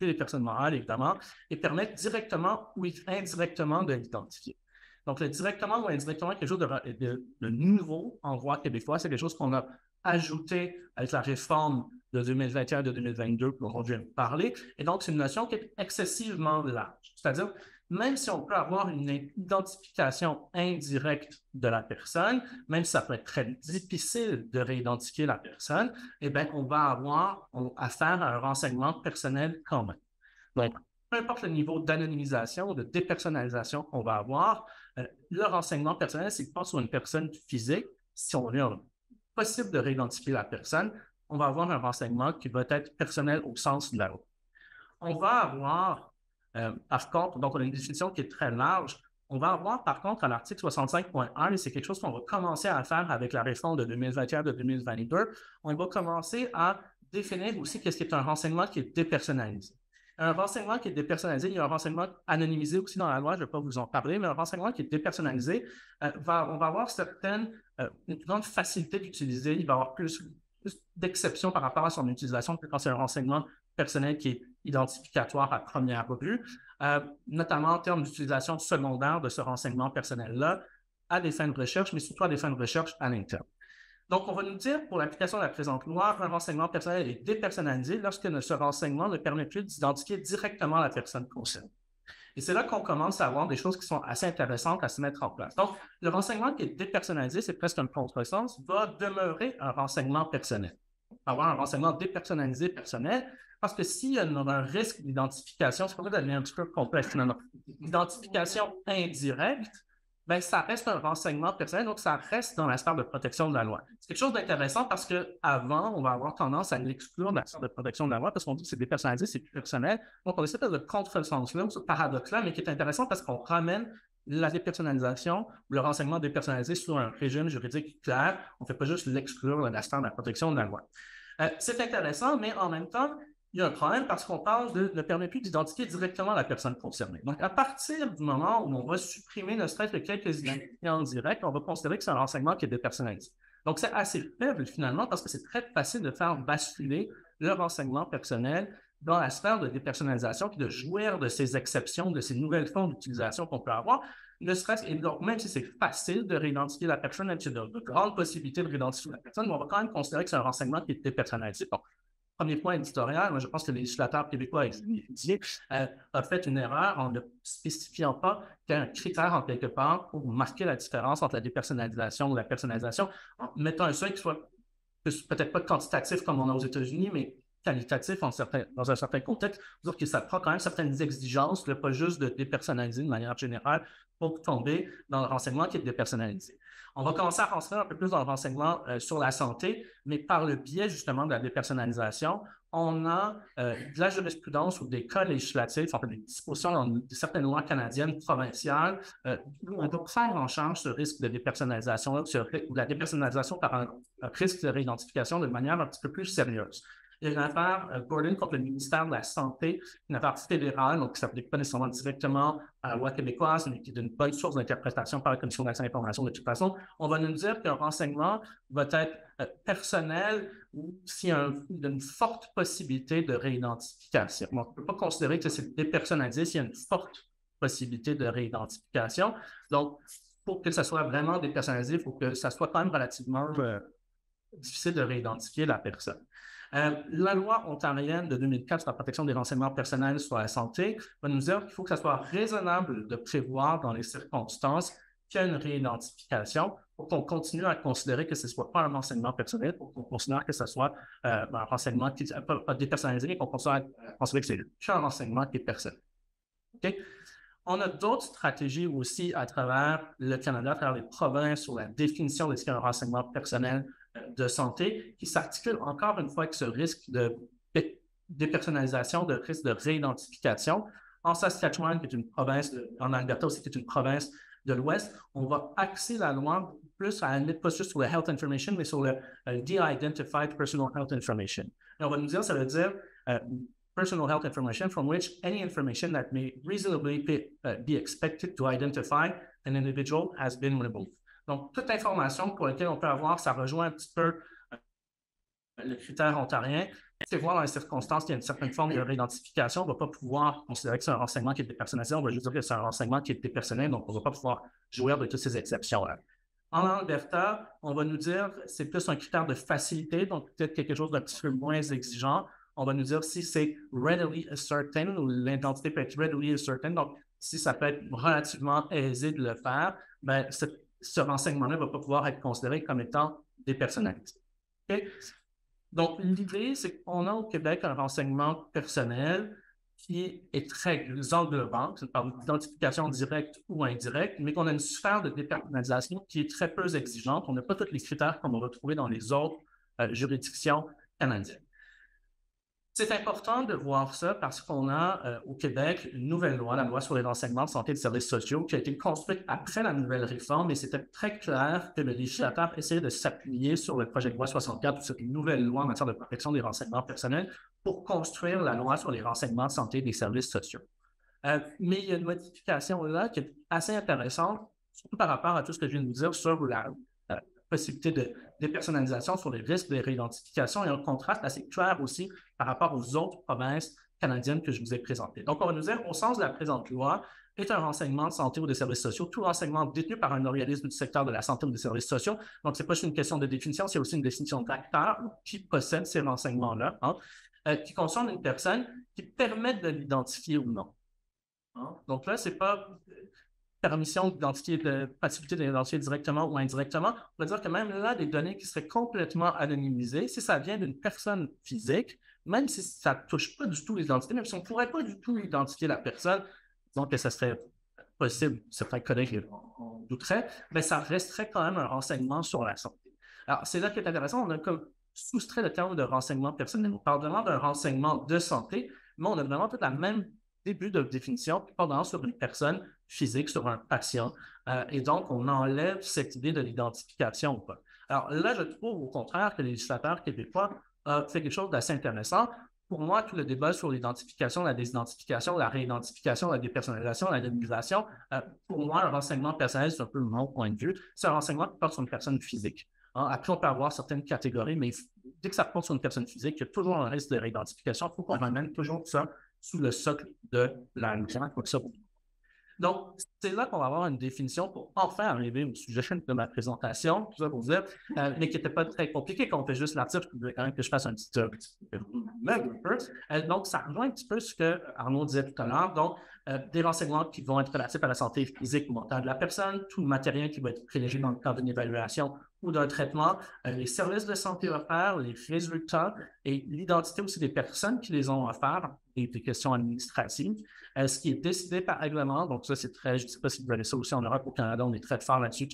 et les personnes morales, évidemment, et permettent directement ou indirectement de l'identifier. Donc, le directement ou indirectement, quelque chose de, de nouveau en droit québécois, c'est quelque chose qu'on a ajouté avec la réforme de 2021 de 2022 dont on vient de parler. Et donc, c'est une notion qui est excessivement large. C'est-à-dire, même si on peut avoir une identification indirecte de la personne, même si ça peut être très difficile de réidentifier la personne, eh bien, on va avoir affaire à un renseignement personnel quand même. Donc, peu importe le niveau d'anonymisation ou de dépersonnalisation qu'on va avoir, euh, le renseignement personnel, c'est pas sur une personne physique, si on veut possible de réidentifier la personne, on va avoir un renseignement qui va être personnel au sens de la loi. On va avoir, euh, par contre, donc on a une définition qui est très large. On va avoir, par contre, à l'article 65.1, et c'est quelque chose qu'on va commencer à faire avec la réforme de 2021 de 2022, on va commencer à définir aussi qu'est-ce qui est un renseignement qui est dépersonnalisé. Un renseignement qui est dépersonnalisé, il y a un renseignement anonymisé aussi dans la loi, je ne vais pas vous en parler, mais un renseignement qui est dépersonnalisé, euh, va, on va avoir certaines, euh, une grande facilité d'utiliser, il va avoir plus, d'exceptions par rapport à son utilisation que quand c'est un renseignement personnel qui est identificatoire à première vue, euh, notamment en termes d'utilisation secondaire de ce renseignement personnel-là à des fins de recherche, mais surtout à des fins de recherche à l'interne. Donc, on va nous dire, pour l'application de la présente loi, un renseignement personnel est dépersonnalisé lorsque ce renseignement ne permet plus d'identifier directement la personne concernée. Et c'est là qu'on commence à avoir des choses qui sont assez intéressantes à se mettre en place. Donc, le renseignement qui est dépersonnalisé, c'est presque un contresens, va demeurer un renseignement personnel. Avoir un renseignement dépersonnalisé personnel, parce que s'il y a un risque d'identification, c'est pour ça que ça devient un petit indirecte, ben, ça reste un renseignement personnel, donc ça reste dans la sphère de protection de la loi. C'est quelque chose d'intéressant parce qu'avant, on va avoir tendance à l'exclure de la sphère de protection de la loi parce qu'on dit que c'est dépersonnalisé, c'est plus personnel. Donc, on essaie de contre-sens-là, ce paradoxe-là, mais qui est intéressant parce qu'on ramène la dépersonnalisation ou le renseignement dépersonnalisé sur un régime juridique clair. On ne fait pas juste l'exclure de la sphère de la protection de la loi. Euh, c'est intéressant, mais en même temps, il y a un problème parce qu'on parle de ne permet plus d'identifier directement la personne concernée. Donc, à partir du moment où on va supprimer ne serait-ce que quelques identifiants directs, on va considérer que c'est un renseignement qui est dépersonnalisé. Donc, c'est assez faible finalement parce que c'est très facile de faire basculer le renseignement personnel dans la sphère de dépersonnalisation puis de jouir de ces exceptions, de ces nouvelles formes d'utilisation qu'on peut avoir, ne serait-ce et donc même si c'est facile de réidentifier la personne, il y a de grandes possibilités de réidentifier la personne, on va quand même considérer que c'est un renseignement qui est dépersonnalisé. Premier point éditorial, moi je pense que le législateur québécois euh, a fait une erreur en ne spécifiant pas qu'un critère en quelque part pour marquer la différence entre la dépersonnalisation ou la personnalisation, en mettant un seuil qui soit peut-être pas quantitatif comme on a aux États-Unis, mais qualitatif en dans un certain contexte, dire que ça prend quand même certaines exigences, pas juste de dépersonnaliser de manière générale pour tomber dans le renseignement qui est dépersonnalisé. On va commencer à rentrer un peu plus dans le renseignement euh, sur la santé, mais par le biais justement de la dépersonnalisation, on a euh, de la jurisprudence ou des cas législatifs, en des dispositions dans certaines lois canadiennes provinciales euh, où on doit en charge ce risque de dépersonnalisation, ou la dépersonnalisation par un risque de réidentification de manière un petit peu plus sérieuse. Il y a une affaire euh, Gordon contre le ministère de la Santé, une affaire fédérale, donc qui ne s'applique pas nécessairement directement à la loi québécoise, mais qui est une bonne source d'interprétation par la Commission d'accès à l'information de toute façon. On va nous dire qu'un renseignement va être euh, personnel ou s'il y a une forte possibilité de réidentification. on ne peut pas considérer que c'est dépersonnalisé s'il y a une forte possibilité de réidentification. Donc, pour que ça soit vraiment dépersonnalisé, il faut que ça soit quand même relativement euh, difficile de réidentifier la personne. Euh, la loi ontarienne de 2004 sur la protection des renseignements personnels sur la santé va nous dire qu'il faut que ça soit raisonnable de prévoir dans les circonstances qu'il y a une réidentification pour qu'on continue à considérer que ce ne soit pas un renseignement personnel, pour qu'on considère que ce soit euh, un renseignement qui n'est pas, dépersonnalisé, qu'on considère, que c'est un renseignement qui est personnel. On a d'autres stratégies aussi à travers le Canada, à travers les provinces sur la définition de ce qu'est un renseignement personnel euh, de santé, qui s'articule encore une fois avec ce risque de dépersonnalisation, de risque de réidentification. En Saskatchewan, qui est une province, en Alberta aussi, qui est une province de l'Ouest, on va axer la loi plus à la pas juste sur le health information, mais sur le de-identified personal health information. Et on va nous dire, ça veut dire euh, personal health information from which any information that may reasonably be, uh, be expected to identify an individual has been removed. Donc, toute information pour laquelle on peut avoir, ça rejoint un petit peu euh, le critère ontarien. C'est voir dans les circonstances qu'il y a une certaine forme de réidentification. On ne va pas pouvoir considérer que c'est un renseignement qui est dépersonnalisé. On va juste dire que c'est un renseignement qui est dépersonnel, donc on ne va pas pouvoir jouer avec toutes ces exceptions-là. En Alberta, on va nous dire c'est plus un critère de facilité, donc peut-être quelque chose d'un petit peu moins exigeant. On va nous dire si c'est readily ascertain ou l'identité peut être readily ascertain. Donc, si ça peut être relativement aisé de le faire, ben, ce renseignement-là ne va pas pouvoir être considéré comme étant dépersonnalisé. Donc, l'idée, c'est qu'on a au Québec un renseignement personnel qui est très englobant, c'est par d'identification directe ou indirecte, mais qu'on a une sphère de dépersonnalisation qui est très peu exigeante. On n'a pas tous les critères qu'on va retrouver dans les autres euh, juridictions canadiennes. C'est important de voir ça parce qu'on a euh, au Québec une nouvelle loi, la loi sur les renseignements de santé et de services sociaux, qui a été construite après la nouvelle réforme, et c'était très clair que le législateur essayait de s'appuyer sur le projet de loi 64, sur une nouvelle loi en matière de protection des renseignements personnels, pour construire la loi sur les renseignements de santé et des services sociaux. Euh, mais il y a une modification là qui est assez intéressante, surtout par rapport à tout ce que je viens de vous dire sur la, possibilité de dépersonnalisation, sur les risques de réidentification et un contraste assez clair aussi par rapport aux autres provinces canadiennes que je vous ai présentées. Donc, on va nous dire, au sens de la présente loi, est un renseignement de santé ou de services sociaux, tout renseignement détenu par un organisme du secteur de la santé ou des services sociaux. Donc, ce n'est pas juste une question de définition, c'est aussi une définition d'acteur qui possède ces renseignements-là, hein, euh, qui concerne une personne qui permet de l'identifier ou non. Hein. Donc là, ce n'est pas permission d'identifier, de possibilité d'identifier directement ou indirectement, on va dire que même là, des données qui seraient complètement anonymisées, si ça vient d'une personne physique, même si ça ne touche pas du tout l'identité, même si on ne pourrait pas du tout identifier la personne, disons que ça serait possible, certains collègues en douteraient, mais ça resterait quand même un renseignement sur la santé. Alors, c'est là qui est intéressant, on a comme soustrait le terme de renseignement personnel. On parle vraiment d'un renseignement de santé, mais on a vraiment tout la même début de définition, pendant sur une personne physique, sur un patient. Euh, et donc, on enlève cette idée de l'identification. Alors là, je trouve au contraire que le législateur québécois a fait quelque chose d'assez intéressant. Pour moi, tout le débat sur l'identification, la désidentification, la réidentification, la dépersonnalisation, la dénomisation, euh, pour moi, le renseignement personnel, c'est un peu mon point de vue. C'est un renseignement qui porte sur une personne physique. Hein. Après, on peut avoir certaines catégories, mais dès que ça porte sur une personne physique, il y a toujours un risque de réidentification. Il faut qu'on ramène toujours ça sous le socle de la Donc, c'est là qu'on va avoir une définition pour enfin arriver au sujet de ma présentation, tout ça pour dire, euh, mais qui n'était pas très compliqué quand on fait juste l'article, je voulais quand même que je fasse un petit peu. Euh, donc, ça rejoint un petit peu ce que Arnaud disait tout à l'heure. Donc, euh, des renseignements qui vont être relatifs à la santé physique ou mentale de la personne, tout le matériel qui va être privilégié dans le cadre d'une évaluation ou d'un traitement, euh, les services de santé offerts, les résultats et l'identité aussi des personnes qui les ont offerts et des questions administratives. Euh, ce qui est décidé par règlement, donc ça c'est très, je ne sais pas si vous avez ça aussi en Europe, au Canada, on est très fort là-dessus,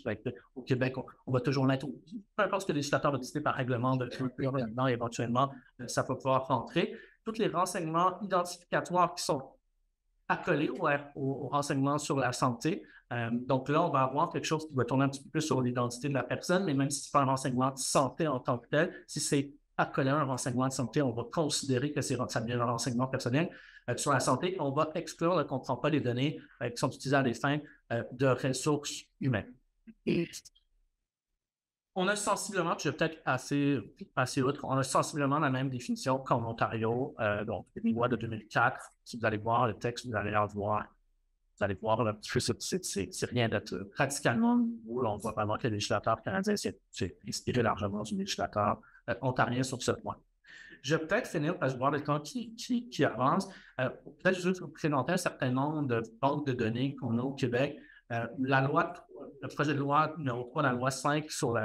au Québec, on, va toujours mettre, peu importe ce que le législateur va décider par règlement, de éventuellement, ça va pouvoir rentrer. Tous les renseignements identificatoires qui sont accolé au, au, renseignement sur la santé. Euh, donc là, on va avoir quelque chose qui va tourner un petit peu plus sur l'identité de la personne, mais même si ce n'est pas un renseignement de santé en tant que tel, si c'est accolé à un renseignement de santé, on va considérer que c'est ça devient un renseignement personnel euh, sur la santé. On va exclure, ne comprend pas les données euh, qui sont utilisées à des fins de ressources humaines on a sensiblement, je vais peut-être assez, assez outre, on a sensiblement la même définition qu'en Ontario, euh, donc une loi de 2004. Si vous allez voir le texte, vous allez voir allez voir c'est rien d'être radicalement. On voit vraiment que le législateur canadien s'est inspiré largement du législateur euh, ontarien sur ce point. Je vais peut-être finir par voir le temps qui, qui, avance. Euh, peut-être juste présenter un certain nombre de banques de données qu'on a au Québec. Euh, la loi, le projet de loi numéro 3, la loi 5 sur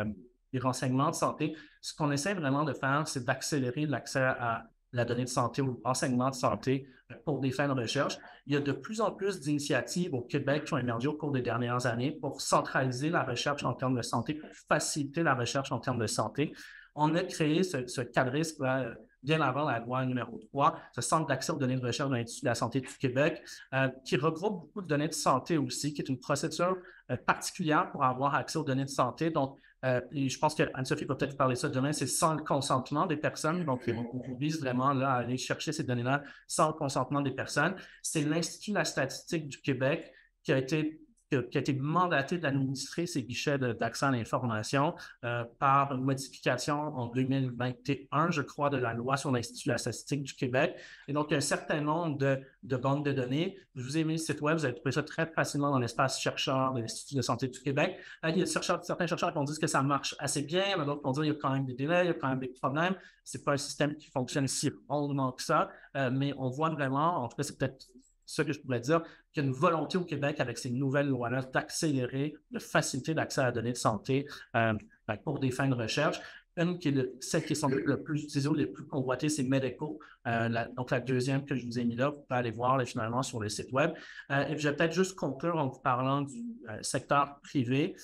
les renseignements de santé, ce qu'on essaie vraiment de faire, c'est d'accélérer l'accès à la donnée de santé ou l'enseignement de santé euh, pour des fins de recherche. Il y a de plus en plus d'initiatives au Québec qui ont émergé au cours des dernières années pour centraliser la recherche en termes de santé, pour faciliter la recherche en termes de santé. On a créé ce, ce cadre-là bien avant la loi numéro 3, ce centre d'accès aux données de recherche de l'Institut de la santé du Québec, euh, qui regroupe beaucoup de données de santé aussi, qui est une procédure euh, particulière pour avoir accès aux données de santé. Donc, euh, je pense qu'Anne-Sophie peut peut-être parler ça demain, c'est sans le consentement des personnes. Donc, on, vise vraiment là, à aller chercher ces données-là sans le consentement des personnes. C'est l'Institut de la statistique du Québec qui a été qui a, été mandaté d'administrer ces guichets d'accès à l'information euh, par une modification en 2021, je crois, de la loi sur l'Institut de la statistique du Québec. Et donc, un certain nombre de, de banques de données. Je vous ai mis le web, vous allez trouver ça très facilement dans l'espace chercheur de l'Institut de santé du Québec. Euh, il y a certains chercheurs qui vont dire que ça marche assez bien, mais d'autres vont dire qu'il y a quand même des délais, il y a quand même des problèmes. Ce n'est pas un système qui fonctionne si rondement que ça, euh, mais on voit vraiment, en tout cas, c'est peut-être ce que je pourrais dire, qu'il y a une volonté au Québec avec ces nouvelles lois-là d'accélérer, de faciliter l'accès à la donnée de santé euh, ben, pour des fins de recherche. Une qui est celle qui est le plus utilisée ou les plus convoitées, c'est Medical. Euh, donc, la deuxième que je vous ai mis là, vous pouvez aller voir finalement sur le site web. Euh, et je vais peut-être juste conclure en vous parlant du secteur privé.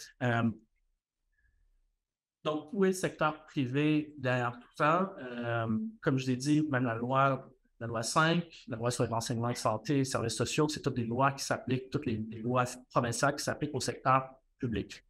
donc, où est le secteur privé derrière tout ça? comme je l'ai dit, même la loi la loi 5, la loi sur les renseignements de santé, services sociaux, c'est toutes des lois qui s'appliquent, toutes les, lois provinciales qui s'appliquent au secteur public.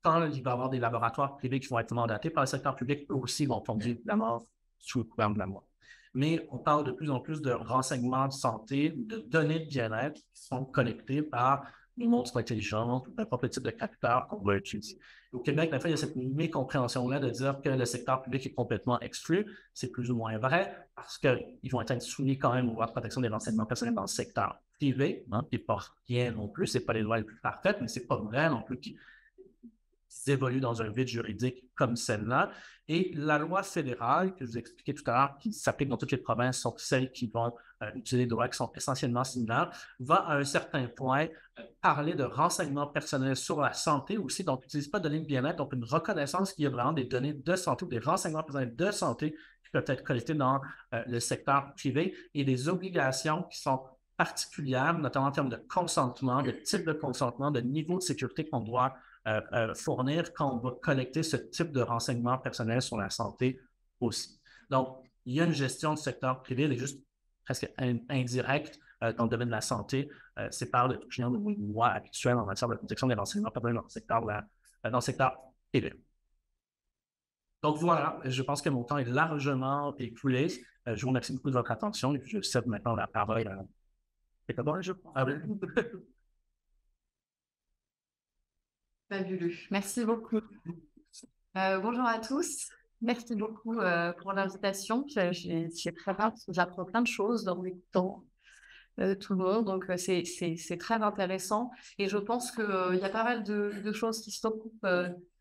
Quand il va y avoir des laboratoires privés qui vont être mandatés par le secteur public, eux aussi vont tomber mort sous le couvert de la loi. Mais on parle de plus en plus de renseignements de santé, de données de bien-être qui sont collectées par les monstres intelligents, n'importe type de capteur qu'on va utiliser. Au Québec, il y a cette mécompréhension-là de dire que le secteur public est complètement exclu. C'est plus ou moins vrai parce qu'ils vont être soumis quand même aux lois de protection des renseignements personnels dans le secteur privé, hein, qui pas rien non plus. Ce pas les lois les plus parfaites, mais c'est pas vrai non plus qu'ils évoluent dans un vide juridique comme celle-là. Et la loi fédérale, que je vous expliquais tout à l'heure, qui s'applique dans toutes les provinces, sont celles qui vont euh, utiliser des lois qui sont essentiellement similaires, va à un certain point euh, parler de renseignements personnels sur la santé aussi. Donc, n'utilise pas de données de bien-être, donc une reconnaissance qu'il y a vraiment des données de santé ou des renseignements personnels de santé qui peuvent être collectés dans euh, le secteur privé et des obligations qui sont particulières, notamment en termes de consentement, de type de consentement, de niveau de sécurité qu'on doit fournir quand on va collecter ce type de renseignements personnels sur la santé aussi. Donc, il y a une gestion du secteur privé, elle est juste presque indirecte euh, dans le domaine de la santé. c'est par le de loi actuelle en matière de protection des renseignements personnels dans le secteur, dans le secteur privé. Donc voilà, je pense que mon temps est largement écoulé. je vous remercie beaucoup de votre attention et je cède maintenant la parole à... Fabuleux. Merci beaucoup. Euh, bonjour à tous. Merci beaucoup euh, pour l'invitation. J'ai très j'apprends plein de choses dans écoutant euh, tout le monde. Donc, c'est très intéressant. Et je pense qu'il y a pas mal de, choses qui s'occupent.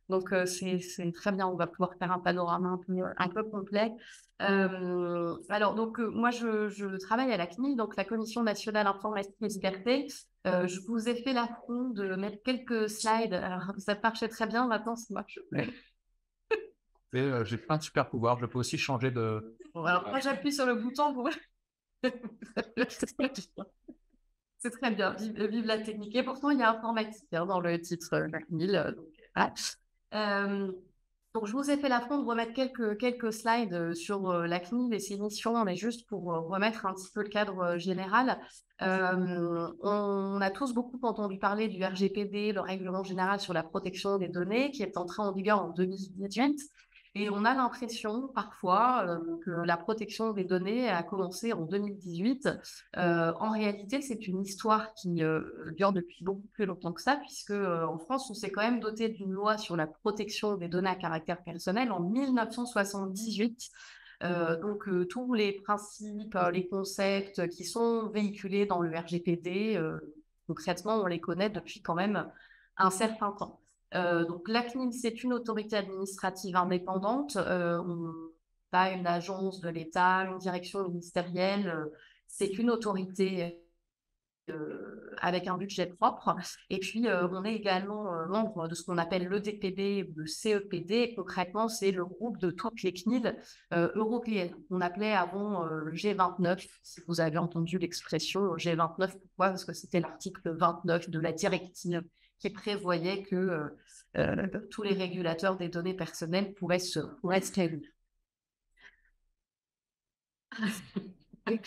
Donc, c'est très bien. On va pouvoir faire un panorama un peu, un peu complet. alors, donc, moi, je, je, travaille à la CNIL, donc la Commission nationale informatique et liberté. Euh, je vous ai fait l'affront de mettre quelques slides. Alors, ça marchait très bien. Maintenant, ça marche plus. *laughs* Euh, j'ai plein de super pouvoirs. Je peux aussi changer de. alors, moi, j'appuie sur le bouton pour. *laughs* C'est très bien. Vive, la technique. Et pourtant, il y a informatique hein, dans le titre 1000. Euh, donc, donc, je vous ai fait l'affront de remettre quelques, quelques slides euh, sur euh, la CNIL et ses missions, mais juste pour euh, remettre un petit peu le cadre général. on a tous beaucoup entendu parler du RGPD, le règlement général sur la protection des données, qui est entré en vigueur en 2018. Et on a l'impression parfois euh, que la protection des données a commencé en 2018. Euh, en réalité, c'est une histoire qui euh, dure depuis beaucoup plus longtemps que ça, puisque en France, on s'est quand même doté d'une loi sur la protection des données à caractère personnel en 1978. donc tous les principes, les concepts qui sont véhiculés dans le RGPD concrètement, on les connaît depuis quand même un certain temps. Donc, la CNIL, c'est une autorité administrative indépendante. pas une agence de l'État, une direction ministérielle. c'est une autorité euh, avec un budget propre. Et puis, euh, on est également euh, membre de ce qu'on appelle l'EDPD, le CEPD. Concrètement, c'est le groupe de toutes les CNIL européennes. On appelait avant le G29, si vous avez entendu l'expression G29. Pourquoi? Parce que c'était l'article 29 de la directive qui prévoyait que tous les régulateurs des données personnelles pourraient se, pourraient se *laughs*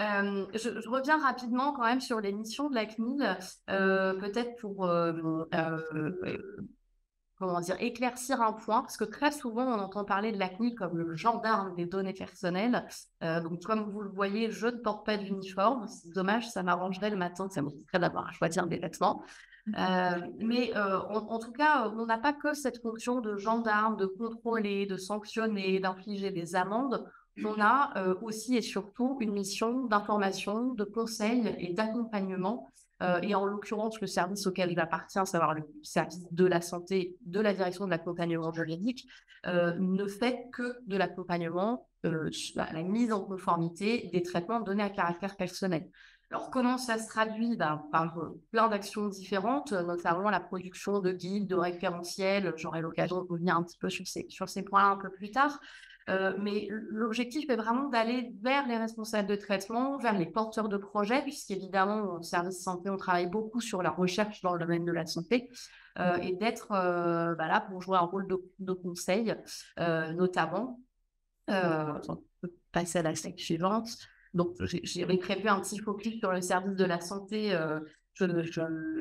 Euh, je, reviens rapidement quand même sur les missions de la CNIL, euh, peut-être pour euh, comment dire, éclaircir un point, parce que très souvent on entend parler de la CNIL comme le gendarme des données personnelles. donc comme vous le voyez, je ne porte pas d'uniforme, c'est dommage, ça m'arrangerait le matin, ça m'éviterait d'avoir à choisir des vêtements. Mais en, tout cas, on n'a pas que cette fonction de gendarme, de contrôler, de sanctionner, d'infliger des amendes on a euh, aussi et surtout une mission d'information, de conseil et d'accompagnement. Euh, et en l'occurrence, le service auquel il appartient, à savoir le service de la santé, de la direction de l'accompagnement juridique, euh, ne fait que de l'accompagnement, la mise en conformité des traitements donnés à caractère personnel. Alors, comment ça se traduit? Ben, Par plein d'actions différentes, notamment la production de guides, de référentiels. J'aurai l'occasion de revenir un petit peu sur ces, sur ces points un peu plus tard. Euh, mais l'objectif est vraiment d'aller vers les responsables de traitement, vers les porteurs de projets, puisqu'évidemment, au service santé, on travaille beaucoup sur la recherche dans le domaine de la santé, euh, et d'être euh, bah là pour jouer un rôle de, conseil, notamment. on peut passer à la slide suivante. Donc, j'ai prévu un petit focus sur le service de la santé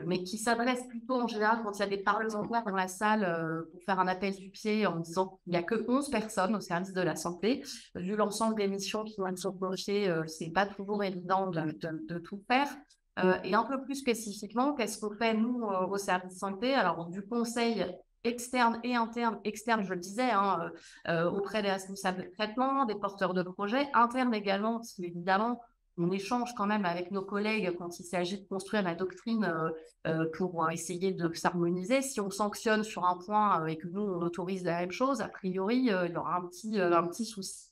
mais qui s'adresse plutôt en général quand il y a des parlementaires dans la salle euh, pour faire un appel du pied en disant qu'il n'y a que 11 personnes au service de la santé. Vu l'ensemble des missions qui vont être ce euh, c'est pas toujours évident de, tout faire. Euh, et un peu plus spécifiquement, qu'est-ce qu'on fait nous au service santé? Alors du conseil externe et interne, externe, je le disais, hein, auprès des responsables de traitement, des porteurs de projets, interne également, parce qu'évidemment, on échange quand même avec nos collègues quand il s'agit de construire la doctrine euh, euh, pour essayer de s'harmoniser. Si on sanctionne sur un point et que nous, on autorise la même chose, a priori, euh, il y aura un petit, un petit souci.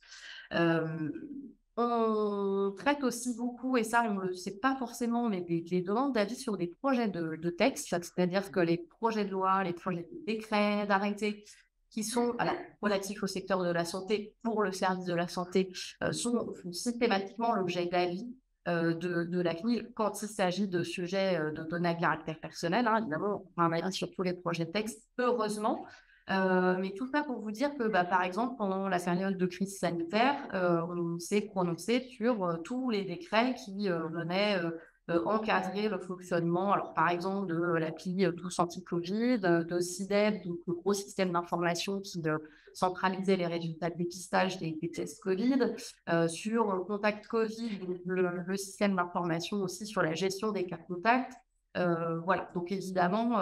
On traite aussi beaucoup, et ça, on ne le sait pas forcément, mais des, demandes d'avis sur des projets de, texte, c'est-à-dire que les projets de loi, les projets de décret, d'arrêté, qui sont relatifs au secteur de la santé pour le service de la santé euh, sont, systématiquement l'objet d'avis euh, de, de, la CNIL quand il s'agit de sujets euh, de données à caractère personnel. Hein, évidemment, on travaille sur tous les projets de texte, heureusement. Mais tout ça pour vous dire que, bah, par exemple, pendant la période de crise sanitaire, on s'est prononcé sur tous les décrets qui venaient euh, encadrer le fonctionnement, alors par exemple de l'appli euh, Tous Anti-Covid, de CIDEP, donc le gros système d'information qui centralisait les résultats de dépistage des, tests Covid, euh, sur Contact Covid, le, système d'information aussi sur la gestion des cas contacts. Voilà, donc évidemment,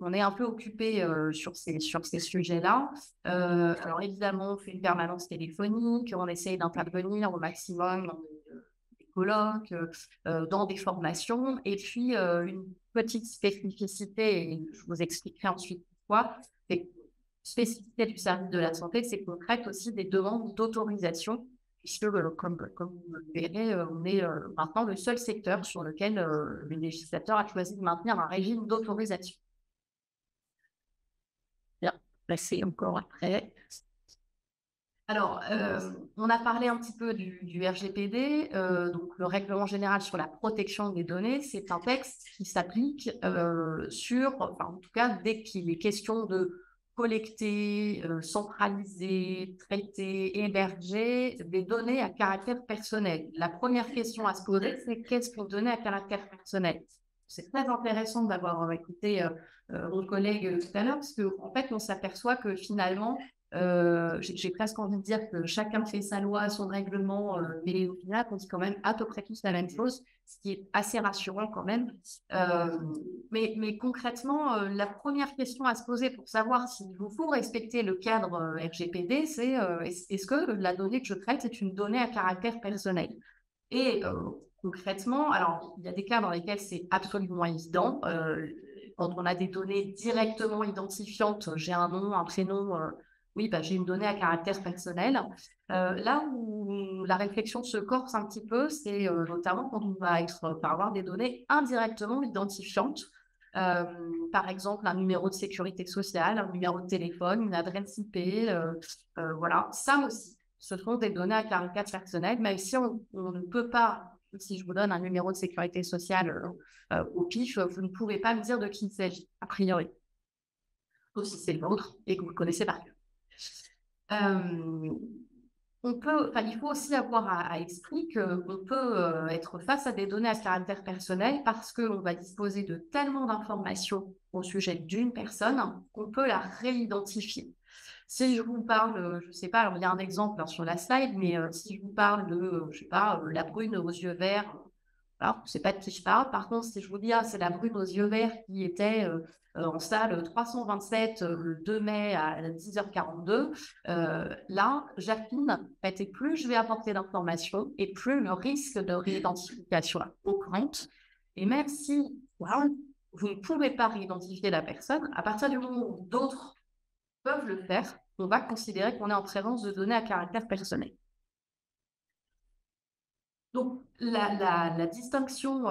on, est un peu occupé sur ces, sur ces sujets-là. alors évidemment, on fait une permanence téléphonique, on essaye d'intervenir au maximum colloques, euh, euh, dans des formations. Et puis, euh, une petite spécificité, et je vous expliquerai ensuite pourquoi, spécificité du service de la santé, c'est qu'on traite aussi des demandes d'autorisation, puisque, comme, comme vous le verrez, on est maintenant le seul secteur sur lequel le législateur a choisi de maintenir un régime d'autorisation. Bien, c'est encore après. Alors, euh, on a parlé un petit peu du, RGPD, euh, donc le règlement général sur la protection des données. C'est un texte qui s'applique euh, sur, en tout cas, dès qu'il est question de collecter, centraliser, traiter, héberger des données à caractère personnel. La première question à se poser, c'est qu'est-ce qu'une donnée à caractère personnel? C'est très intéressant d'avoir écouté mon collègue tout à l'heure, parce qu'en en fait, on s'aperçoit que finalement, euh, j'ai presque envie de dire que chacun fait sa loi, son règlement, euh, mais au final, on dit quand même à peu près tous la même chose, ce qui est assez rassurant quand même. Euh, mais, mais, concrètement, la première question à se poser pour savoir s'il vous faut respecter le cadre RGPD, c'est est-ce que la donnée que je traite est une donnée à caractère personnel? Et concrètement, alors il y a des cas dans lesquels c'est absolument évident. quand on a des données directement identifiantes, j'ai un nom, un prénom, oui, bah, j'ai une donnée à caractère personnel. là où la réflexion se corse un petit peu, c'est notamment quand on va être, avoir des données indirectement identifiantes. Euh, par exemple, un numéro de sécurité sociale, un numéro de téléphone, une adresse IP. Euh, euh, voilà, ça aussi, ce sont des données à caractère personnel, même si on, ne peut pas, si je vous donne un numéro de sécurité sociale au pif, vous ne pouvez pas me dire de qui il s'agit, a priori. Ou si c'est le vôtre et que vous le connaissez par cœur peut, il faut aussi avoir à, l'esprit qu'on peut euh, être face à des données à caractère personnel parce qu'on va disposer de tellement d'informations au sujet d'une personne qu'on peut la réidentifier. Si je vous parle, je ne sais pas, alors il y a un exemple sur la slide, mais euh, si je vous parle de, je sais pas, euh, la brune aux yeux verts, alors, je sais pas de qui je parle. Par contre, si je vous dis, ah, c'est la brune aux yeux verts qui était euh, en salle 327 euh, le 2 mai à 10h42, euh, là, j'affine, et plus je vais apporter d'informations et plus le risque de réidentification augmente. Et même si vous ne pouvez pas réidentifier la personne, à partir du moment où d'autres peuvent le faire, on va considérer qu'on est en présence de données à caractère personnel. Donc, la, distinction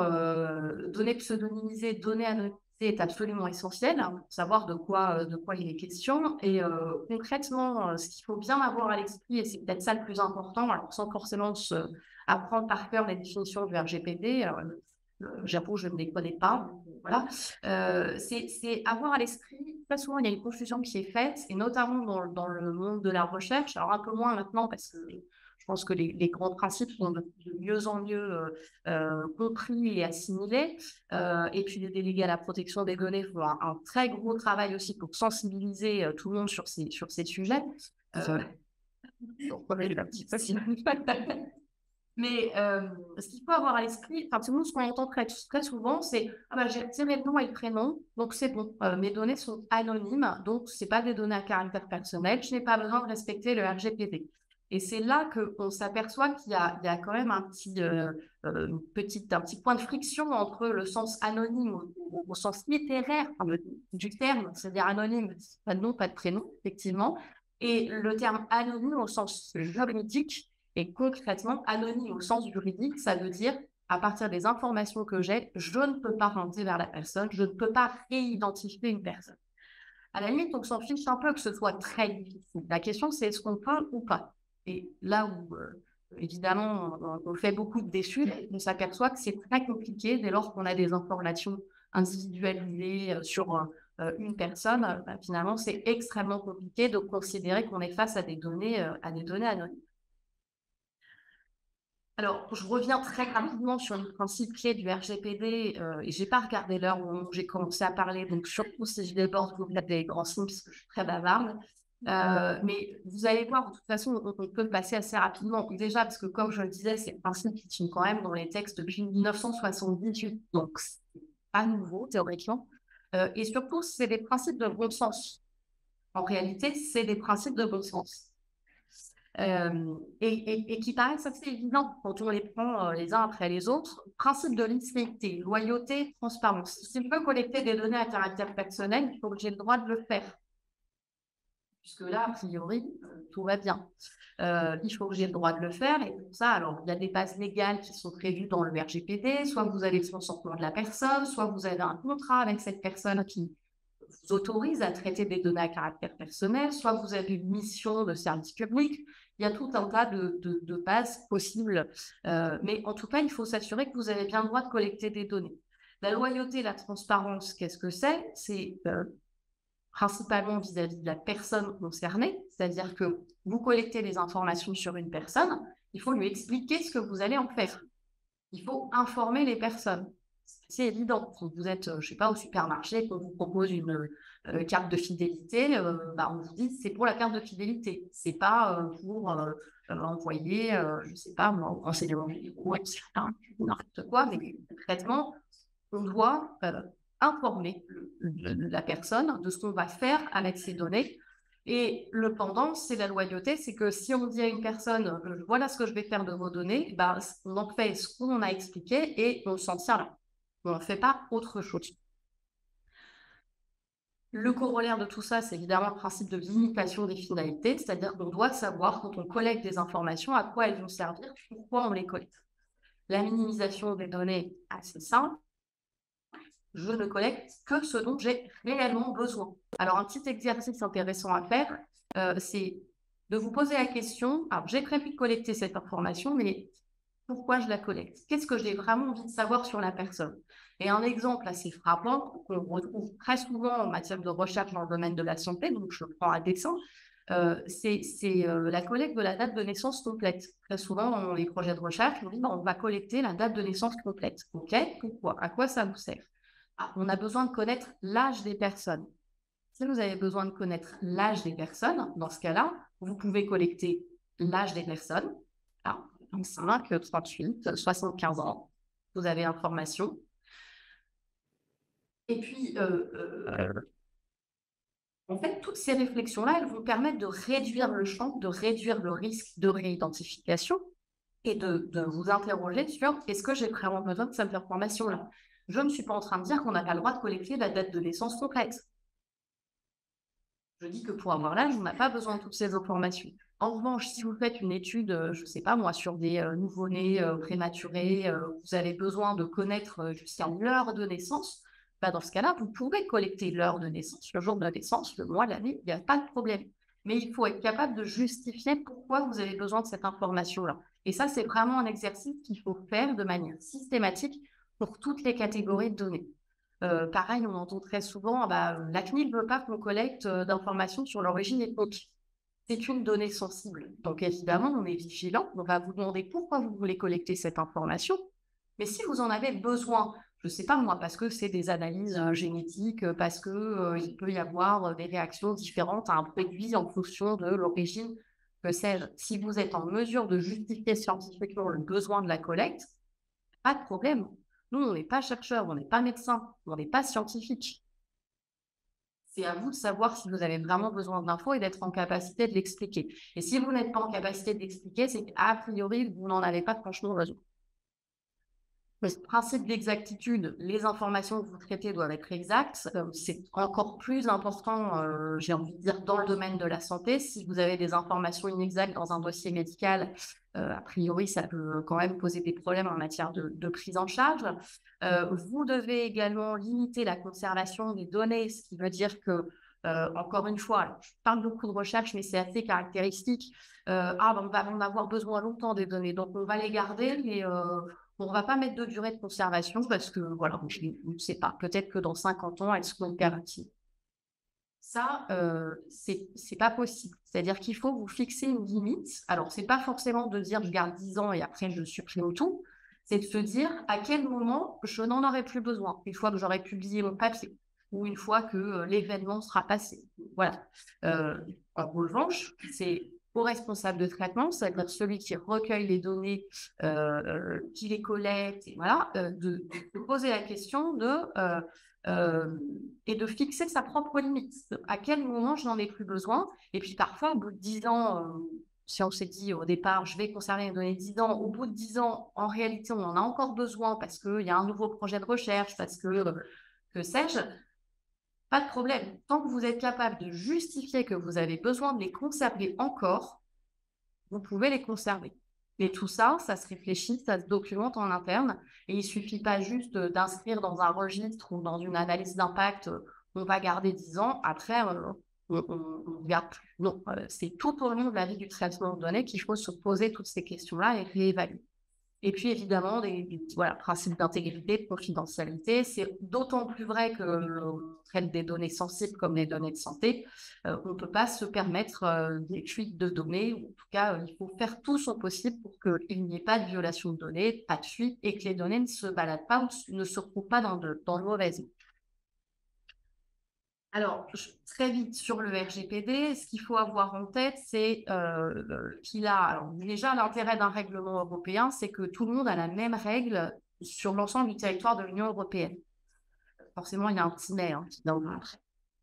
données pseudonymisées, données anonymes, est absolument essentiel, hein, savoir de quoi, euh, de quoi il est question. Et euh, concrètement, euh, ce qu'il faut bien avoir à l'esprit, et c'est peut-être ça le plus important, alors sans forcément apprendre par cœur les définitions du RGPD, j'avoue, je ne les connais pas, voilà, c'est avoir à l'esprit, très souvent il y a une confusion qui est faite, et notamment dans, le monde de la recherche, alors un peu moins maintenant parce que je pense que les, grands principes sont de, mieux en mieux euh, euh, compris et assimilés. Euh, et puis les délégués à la protection des données font un, très gros travail aussi pour sensibiliser tout le monde sur ces, sur ces sujets. *laughs* *laughs* Mais ce qu'il faut avoir à l'esprit, enfin, ce qu'on entend très, très souvent, c'est ah bah, j'ai retiré le nom et le prénom, donc c'est bon. mes données sont anonymes, donc ce pas des données à caractère personnel. Je n'ai pas besoin de respecter le RGPD. Et c'est là qu'on s'aperçoit qu'il y, a quand même un petit, euh, euh, un petit point de friction entre le sens anonyme au, sens littéraire du terme, c'est-à-dire anonyme, pas de nom, pas de prénom, effectivement, et le terme anonyme au sens juridique. Et concrètement, anonyme au sens juridique, ça veut dire à partir des informations que j'ai, je ne peux pas rentrer vers la personne, je ne peux pas réidentifier une personne. À la limite, on s'en fiche un peu que ce soit très difficile. La question, c'est est-ce qu'on peut ou pas et là où, euh, évidemment, on, fait beaucoup de déçus, on s'aperçoit que c'est très compliqué dès lors qu'on a des informations individualisées euh, sur euh, une personne. Bah, finalement, c'est extrêmement compliqué de considérer qu'on est face à des données, à des données anonymes. Alors, je reviens très rapidement sur le principe clé du RGPD et je n'ai pas regardé l'heure où j'ai commencé à parler, donc surtout si je déborde, vous faites des grands signes parce que je suis très bavarde. Euh, mais vous allez voir, de toute façon, on, peut passer assez rapidement. Déjà, parce que comme je le disais, c'est un principe qui tient quand même dans les textes depuis 1978, donc c'est pas nouveau théoriquement. Euh, et surtout, c'est des principes de bon sens. En réalité, c'est des principes de bon sens. Euh, et, et, qui paraissent assez évidents quand on les prend les uns après les autres. Principe de linéarité, loyauté, transparence. Si je veux collecter des données à caractère personnel, il faut que j'ai le droit de le faire puisque là, a priori, tout va bien. Euh, il faut que j'ai le droit de le faire. Et pour ça, alors, il y a des bases légales qui sont prévues dans le RGPD. Soit vous avez le consentement de la personne, soit vous avez un contrat avec cette personne qui vous autorise à traiter des données à caractère personnel, soit vous avez une mission de service public. Il y a tout un tas de, de, bases possibles. Euh, mais en tout cas, il faut s'assurer que vous avez bien le droit de collecter des données. La loyauté, la transparence, qu'est-ce que c'est? C'est euh, principalement vis-à-vis de la personne concernée, c'est-à-dire que vous collectez des informations sur une personne, il faut lui expliquer ce que vous allez en faire. Il faut informer les personnes. C'est évident. Quand vous êtes, je ne sais pas, au supermarché, qu'on vous propose une euh, carte de fidélité, euh, bah, on vous dit c'est pour la carte de fidélité. C'est pas euh, pour envoyer, je ne sais pas, renseignement ou n'importe quoi, mais concrètement, on doit informer la personne de ce qu'on va faire avec ces données. Et le pendant, c'est la loyauté, c'est que si on dit à une personne, voilà ce que je vais faire de vos données, ben, on en fait ce qu'on a expliqué et on s'en tient là. On ne fait pas autre chose. Le corollaire de tout ça, c'est évidemment le principe de limitation des finalités, c'est-à-dire qu'on doit savoir quand on collecte des informations à quoi elles vont servir, pourquoi on les collecte. La minimisation des données, assez simple, je ne collecte que ce dont j'ai réellement besoin. Alors, un petit exercice intéressant à faire, euh, c'est de vous poser la question, alors j'ai prévu de collecter cette information, mais pourquoi je la collecte? Qu'est-ce que j'ai vraiment envie de savoir sur la personne? Et un exemple assez frappant, qu'on retrouve très souvent en matière de recherche dans le domaine de la santé, donc je prends à dessin, euh, c'est euh, la collecte de la date de naissance complète. Très souvent, dans les projets de recherche, on dit bah, on va collecter la date de naissance complète. OK Pourquoi? À quoi ça vous sert? On a besoin de connaître l'âge des personnes. Si vous avez besoin de connaître l'âge des personnes, dans ce cas-là, vous pouvez collecter l'âge des personnes. Alors, 25, 38, 75 ans. Vous avez l'information. Et puis, euh, euh, en fait, toutes ces réflexions-là, elles vont permettre de réduire le champ, de réduire le risque de réidentification et de, vous interroger sur est-ce que j'ai vraiment besoin de cette information-là? Je ne suis pas en train de dire qu'on n'a pas le droit de collecter la date de naissance complète. Je dis que pour avoir l'âge, on n'a pas besoin de toutes ces informations. En revanche, si vous faites une étude, euh, je ne sais pas moi, sur des euh, nouveau-nés euh, prématurés, vous avez besoin de connaître jusqu'à l'heure de naissance, bah, dans ce cas-là, vous pouvez collecter l'heure de naissance, le jour de naissance, le mois, l'année, il n'y a pas de problème. Mais il faut être capable de justifier pourquoi vous avez besoin de cette information-là. Et ça, c'est vraiment un exercice qu'il faut faire de manière systématique pour toutes les catégories de données. pareil, on entend très souvent, bah, la CNIL ne veut pas qu'on collecte d'informations sur l'origine époque c'est une donnée sensible. Donc évidemment, on est vigilant. On va vous demander pourquoi vous voulez collecter cette information. Mais si vous en avez besoin, je ne sais pas moi, parce que c'est des analyses euh, génétiques, euh, parce qu'il euh, peut y avoir des réactions différentes à un produit en fonction de l'origine, que sais-je. Si vous êtes en mesure de justifier scientifiquement le besoin de la collecte, pas de problème. Nous, on n'est pas chercheurs, on n'est pas médecins, on n'est pas scientifiques c'est à vous de savoir si vous avez vraiment besoin d'infos et d'être en capacité de l'expliquer. Et si vous n'êtes pas en capacité de l'expliquer, c'est qu'a priori, vous n'en avez pas franchement besoin. Le principe d'exactitude, les informations que vous traitez doivent être exactes. Euh, c'est encore plus important, euh, j'ai envie de dire, dans le domaine de la santé. Si vous avez des informations inexactes dans un dossier médical, euh, a priori, ça peut quand même poser des problèmes en matière de, de prise en charge. vous devez également limiter la conservation des données, ce qui veut dire que encore une fois, je parle beaucoup de recherche, mais c'est assez caractéristique. ah, ben, on va en avoir besoin longtemps des données, donc on va les garder, mais on ne va pas mettre de durée de conservation parce que, voilà, je ne sais pas. Peut-être que dans 50 ans, elles seront garanties. Ça, euh, c'est pas possible. C'est-à-dire qu'il faut vous fixer une limite. Alors, c'est pas forcément de dire je garde 10 ans et après je supprime tout. C'est de se dire à quel moment je n'en aurai plus besoin. Une fois que j'aurai publié mon papier ou une fois que euh, l'événement sera passé. Voilà. Euh, en revanche, c'est au responsable de traitement, c'est-à-dire celui qui recueille les données, euh, euh, qui les collecte, voilà, euh, de, poser la question de et de fixer sa propre limite. À quel moment je n'en ai plus besoin Et puis parfois, au bout de 10 ans, si on s'est dit au départ, je vais conserver les données 10 ans, au bout de 10 ans, en réalité, on en a encore besoin parce qu'il y a un nouveau projet de recherche, parce que, que sais-je, pas de problème. Tant que vous êtes capable de justifier que vous avez besoin de les conserver encore, vous pouvez les conserver. Mais tout ça, ça se réfléchit, ça se documente en interne. Et il ne suffit pas juste d'inscrire dans un registre ou dans une analyse d'impact, on va garder 10 ans, après, euh, on ne garde plus. Non, euh, c'est tout au long de la vie du traitement de données qu'il faut se poser toutes ces questions-là et réévaluer. Et puis évidemment, des, voilà, principes d'intégrité, de confidentialité. C'est d'autant plus vrai que l'on traite des données sensibles comme les données de santé. Euh, on ne peut pas se permettre euh, des fuites de données. en tout cas, euh, il faut faire tout son possible pour qu'il n'y ait pas de violation de données, pas de fuite et que les données ne se baladent pas ou ne se retrouvent pas dans, de, dans le mauvais alors, très vite sur le RGPD, ce qu'il faut avoir en tête, c'est euh, qu'il a, déjà l'intérêt d'un règlement européen, c'est que tout le monde a la même règle sur l'ensemble du territoire de l'Union européenne. Forcément, il y a un petit mais hein,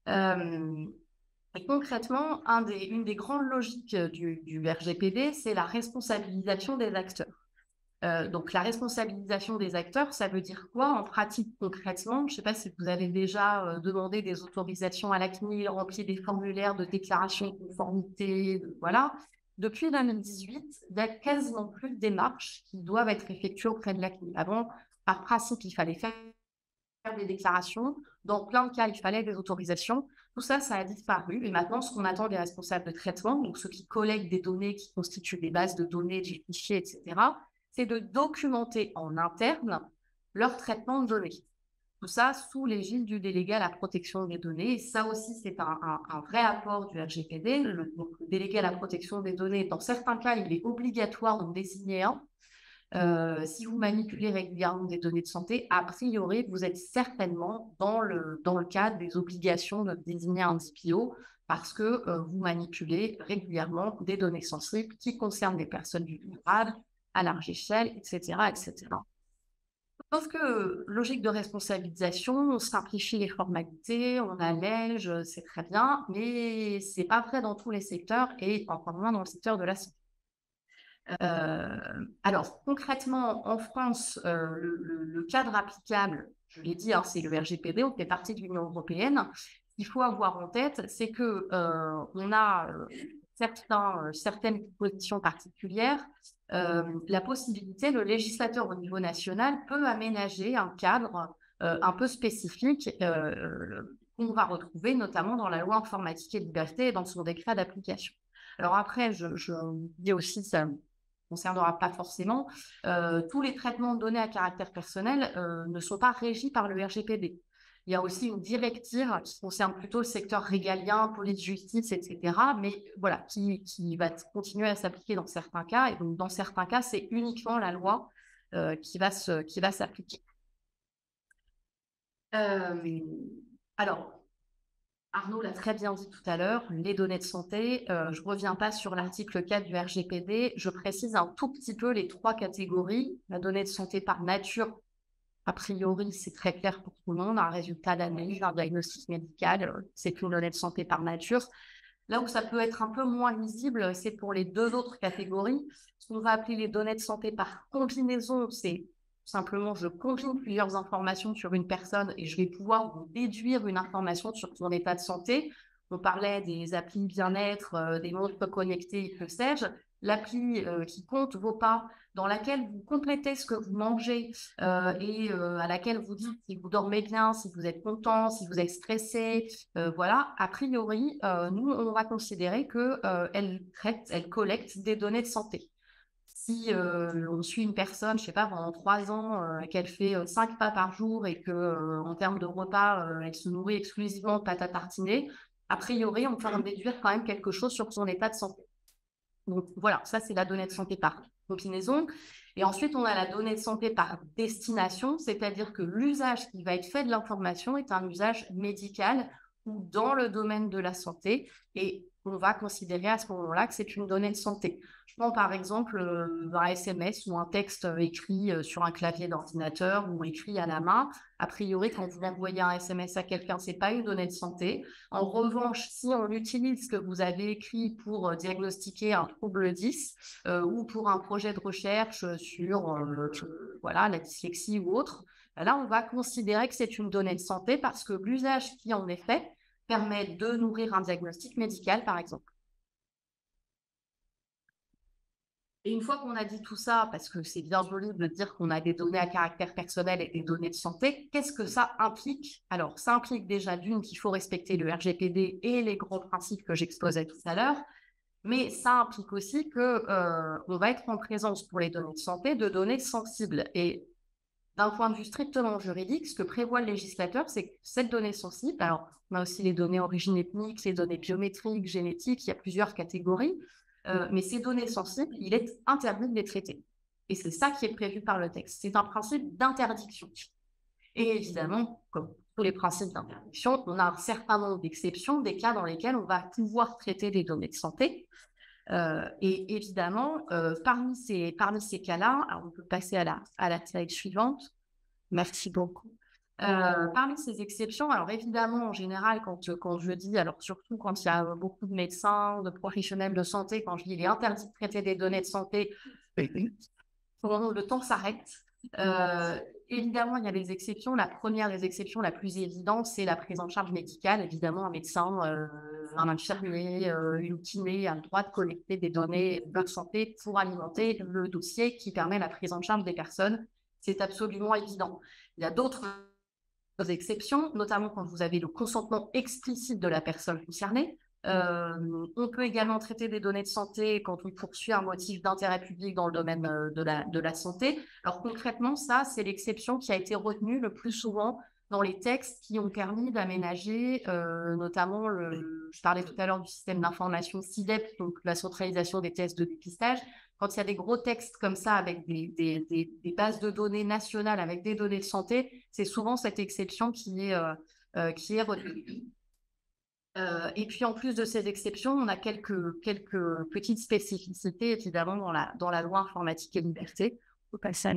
euh, Et concrètement, une des grandes logiques du, du RGPD, c'est la responsabilisation des acteurs. Euh, donc, la responsabilisation des acteurs, ça veut dire quoi en pratique concrètement? Je ne sais pas si vous avez déjà euh, demandé des autorisations à la CNIL, rempli des formulaires de déclaration de conformité, voilà. Depuis 2018, il n'y a quasiment plus de démarches qui doivent être effectuées auprès de la CNIL. Avant, par principe, il fallait faire des déclarations. Dans plein de cas, il fallait des autorisations. Tout ça, ça a disparu. Et maintenant, ce qu'on attend des responsables de traitement, donc ceux qui collectent des données, qui constituent des bases de données, des fichiers, etc., c'est de documenter en interne leur traitement de données. Tout ça sous l'égide du délégué à la protection des données. Et ça aussi, c'est un, vrai apport du RGPD. Le, délégué à la protection des données, dans certains cas, il est obligatoire d'en désigner un. Euh, si vous manipulez régulièrement des données de santé, a priori, vous êtes certainement dans le, dans le cadre des obligations de désigner un DPO parce que euh, vous manipulez régulièrement des données sensibles qui concernent des personnes vulnérables, à large échelle, etc. etc. Sauf que logique de responsabilisation, on simplifie les formalités, on allège, c'est très bien, mais c'est pas vrai dans tous les secteurs et encore moins dans le secteur de la santé. Euh, alors concrètement, en France, euh, le, cadre applicable, je l'ai dit, hein, c'est le RGPD, on fait partie de l'Union européenne. Qu'il faut avoir en tête, c'est que euh, a certaines positions particulières euh, la possibilité, le législateur au niveau national peut aménager un cadre euh, un peu spécifique euh, qu'on va retrouver notamment dans la loi informatique et liberté et dans son décret d'application. Alors après, je, je, dis aussi, ça ne concernera pas forcément, tous les traitements de données à caractère personnel ne sont pas régis par le RGPD. Il y a aussi une directive qui concerne plutôt le secteur régalien, police, justice, etc. Mais voilà, qui, qui va continuer à s'appliquer dans certains cas. Et donc, dans certains cas, c'est uniquement la loi euh, qui va s'appliquer. Euh, alors, Arnaud l'a très bien dit tout à l'heure, les données de santé. Euh, je ne reviens pas sur l'article 4 du RGPD. Je précise un tout petit peu les trois catégories. La donnée de santé par nature, a priori, c'est très clair pour tout le monde. Un résultat d'analyse, un diagnostic médical, euh, c'est une donnée de santé par nature. Là où ça peut être un peu moins lisible, c'est pour les deux autres catégories. Ce qu'on va appeler les données de santé par combinaison, c'est simplement je combine plusieurs informations sur une personne et je vais pouvoir déduire une information sur son état de santé. On parlait des applis bien-être, euh, des montres connectées, que sais-je. L'appli euh, qui compte vos pas, dans laquelle vous complétez ce que vous mangez euh, et euh, à laquelle vous dites si vous dormez bien, si vous êtes content, si vous êtes stressé, voilà, a priori, nous, on va considérer qu'elle traite, elle collecte des données de santé. Si on suit une personne, je sais pas, pendant trois ans, qu'elle fait cinq pas par jour et que en termes de repas, elle se nourrit exclusivement de pâte à tartiner, a priori, on peut en déduire quand même quelque chose sur son état de santé. Donc voilà, ça c'est la donnée de santé par combinaison. Et ensuite, on a la donnée de santé par destination, c'est-à-dire que l'usage qui va être fait de l'information est un usage médical ou dans le domaine de la santé. On va considérer à ce moment-là que c'est une donnée de santé. Je prends par exemple euh, un SMS ou un texte écrit euh, sur un clavier d'ordinateur ou écrit à la main. A priori, quand vous envoyez un SMS à quelqu'un, ce n'est pas une donnée de santé. En revanche, si on utilise ce que vous avez écrit pour euh, diagnostiquer un trouble 10 ou pour un projet de recherche sur voilà, la dyslexie ou autre, là, on va considérer que c'est une donnée de santé parce que l'usage qui en est fait permet de nourrir un diagnostic médical, par exemple. Et une fois qu'on a dit tout ça, parce que c'est bien joli de dire qu'on a des données à caractère personnel et des données de santé, qu'est-ce que ça implique? Alors, ça implique déjà d'une qu'il faut respecter le RGPD et les grands principes que j'exposais tout à l'heure, mais ça implique aussi que euh, on va être en présence pour les données de santé de données sensibles. Et d'un point de vue strictement juridique, ce que prévoit le législateur, c'est que cette donnée sensible, alors on a aussi les données origine ethnique, les données biométriques, génétiques, il y a plusieurs catégories, euh, mais ces données sensibles, il est interdit de les traiter. Et c'est ça qui est prévu par le texte. C'est un principe d'interdiction. Et évidemment, comme tous les principes d'interdiction, on a un certain nombre d'exceptions, des cas dans lesquels on va pouvoir traiter des données de santé. Euh, et évidemment, euh, parmi ces, parmi ces cas-là, on peut passer à la, à la slide suivante. Merci beaucoup. Euh, parmi ces exceptions, alors évidemment, en général, quand, quand je dis, alors surtout quand il y a beaucoup de médecins, de professionnels de santé, quand je dis il est interdit de traiter des données de santé, le temps s'arrête. Euh, évidemment, il y a des exceptions. La première des exceptions, la plus évidente, c'est la prise en charge médicale. Évidemment, un médecin, euh, un infirmier, euh, une kiné a le droit de collecter des données de santé pour alimenter le dossier qui permet la prise en charge des personnes. C'est absolument évident. Il y a d'autres exceptions, notamment quand vous avez le consentement explicite de la personne concernée. Euh, on peut également traiter des données de santé quand on poursuit un motif d'intérêt public dans le domaine euh, de la, de la santé. Alors concrètement, ça, c'est l'exception qui a été retenue le plus souvent dans les textes qui ont permis d'aménager, euh, notamment, le, je parlais tout à l'heure du système d'information CIDEP, donc la centralisation des tests de dépistage. Quand il y a des gros textes comme ça avec des, des, des, bases de données nationales, avec des données de santé, c'est souvent cette exception qui est, qui est retenue. Euh, et puis en plus de ces exceptions, on a quelques, quelques petites spécificités évidemment dans la, dans la loi informatique et liberté. On peut passer à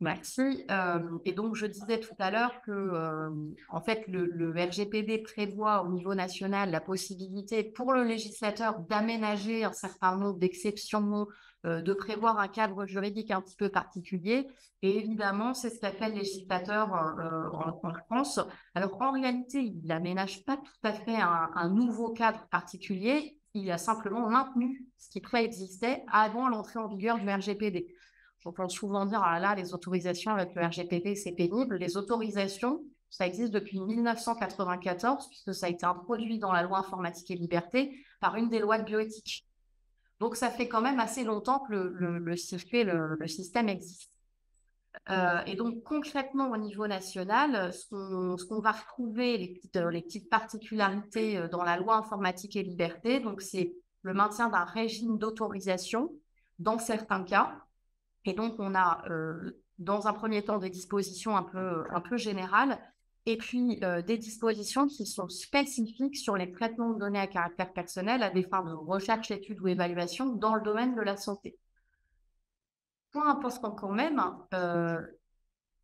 Merci. Euh, et donc, je disais tout à l'heure que, euh, en fait, le, le, RGPD prévoit au niveau national la possibilité pour le législateur d'aménager un certain nombre d'exceptions, de prévoir un cadre juridique un petit peu particulier. Et évidemment, c'est ce qu'appelle le législateur en, France. Alors, en réalité, il n'aménage pas tout à fait un, nouveau cadre particulier. Il a simplement maintenu ce qui préexistait avant l'entrée en vigueur du RGPD. J'entends souvent dire, ah là, les autorisations avec le RGPD, c'est pénible. Les autorisations, ça existe depuis 1994, puisque ça a été introduit dans la loi informatique et liberté par une des lois de bioéthique. Donc, ça fait quand même assez longtemps que le, le, système existe. Euh, et donc, concrètement, au niveau national, ce qu'on va retrouver, les petites, petites, particularités euh, dans la loi informatique et liberté, donc c'est le maintien d'un régime d'autorisation dans certains cas, et donc, on a euh, dans un premier temps des dispositions un peu générales et puis euh, des dispositions qui sont spécifiques sur les traitements de données à caractère personnel à des fins de recherche, étude ou évaluation dans le domaine de la santé. Point important quand même, euh,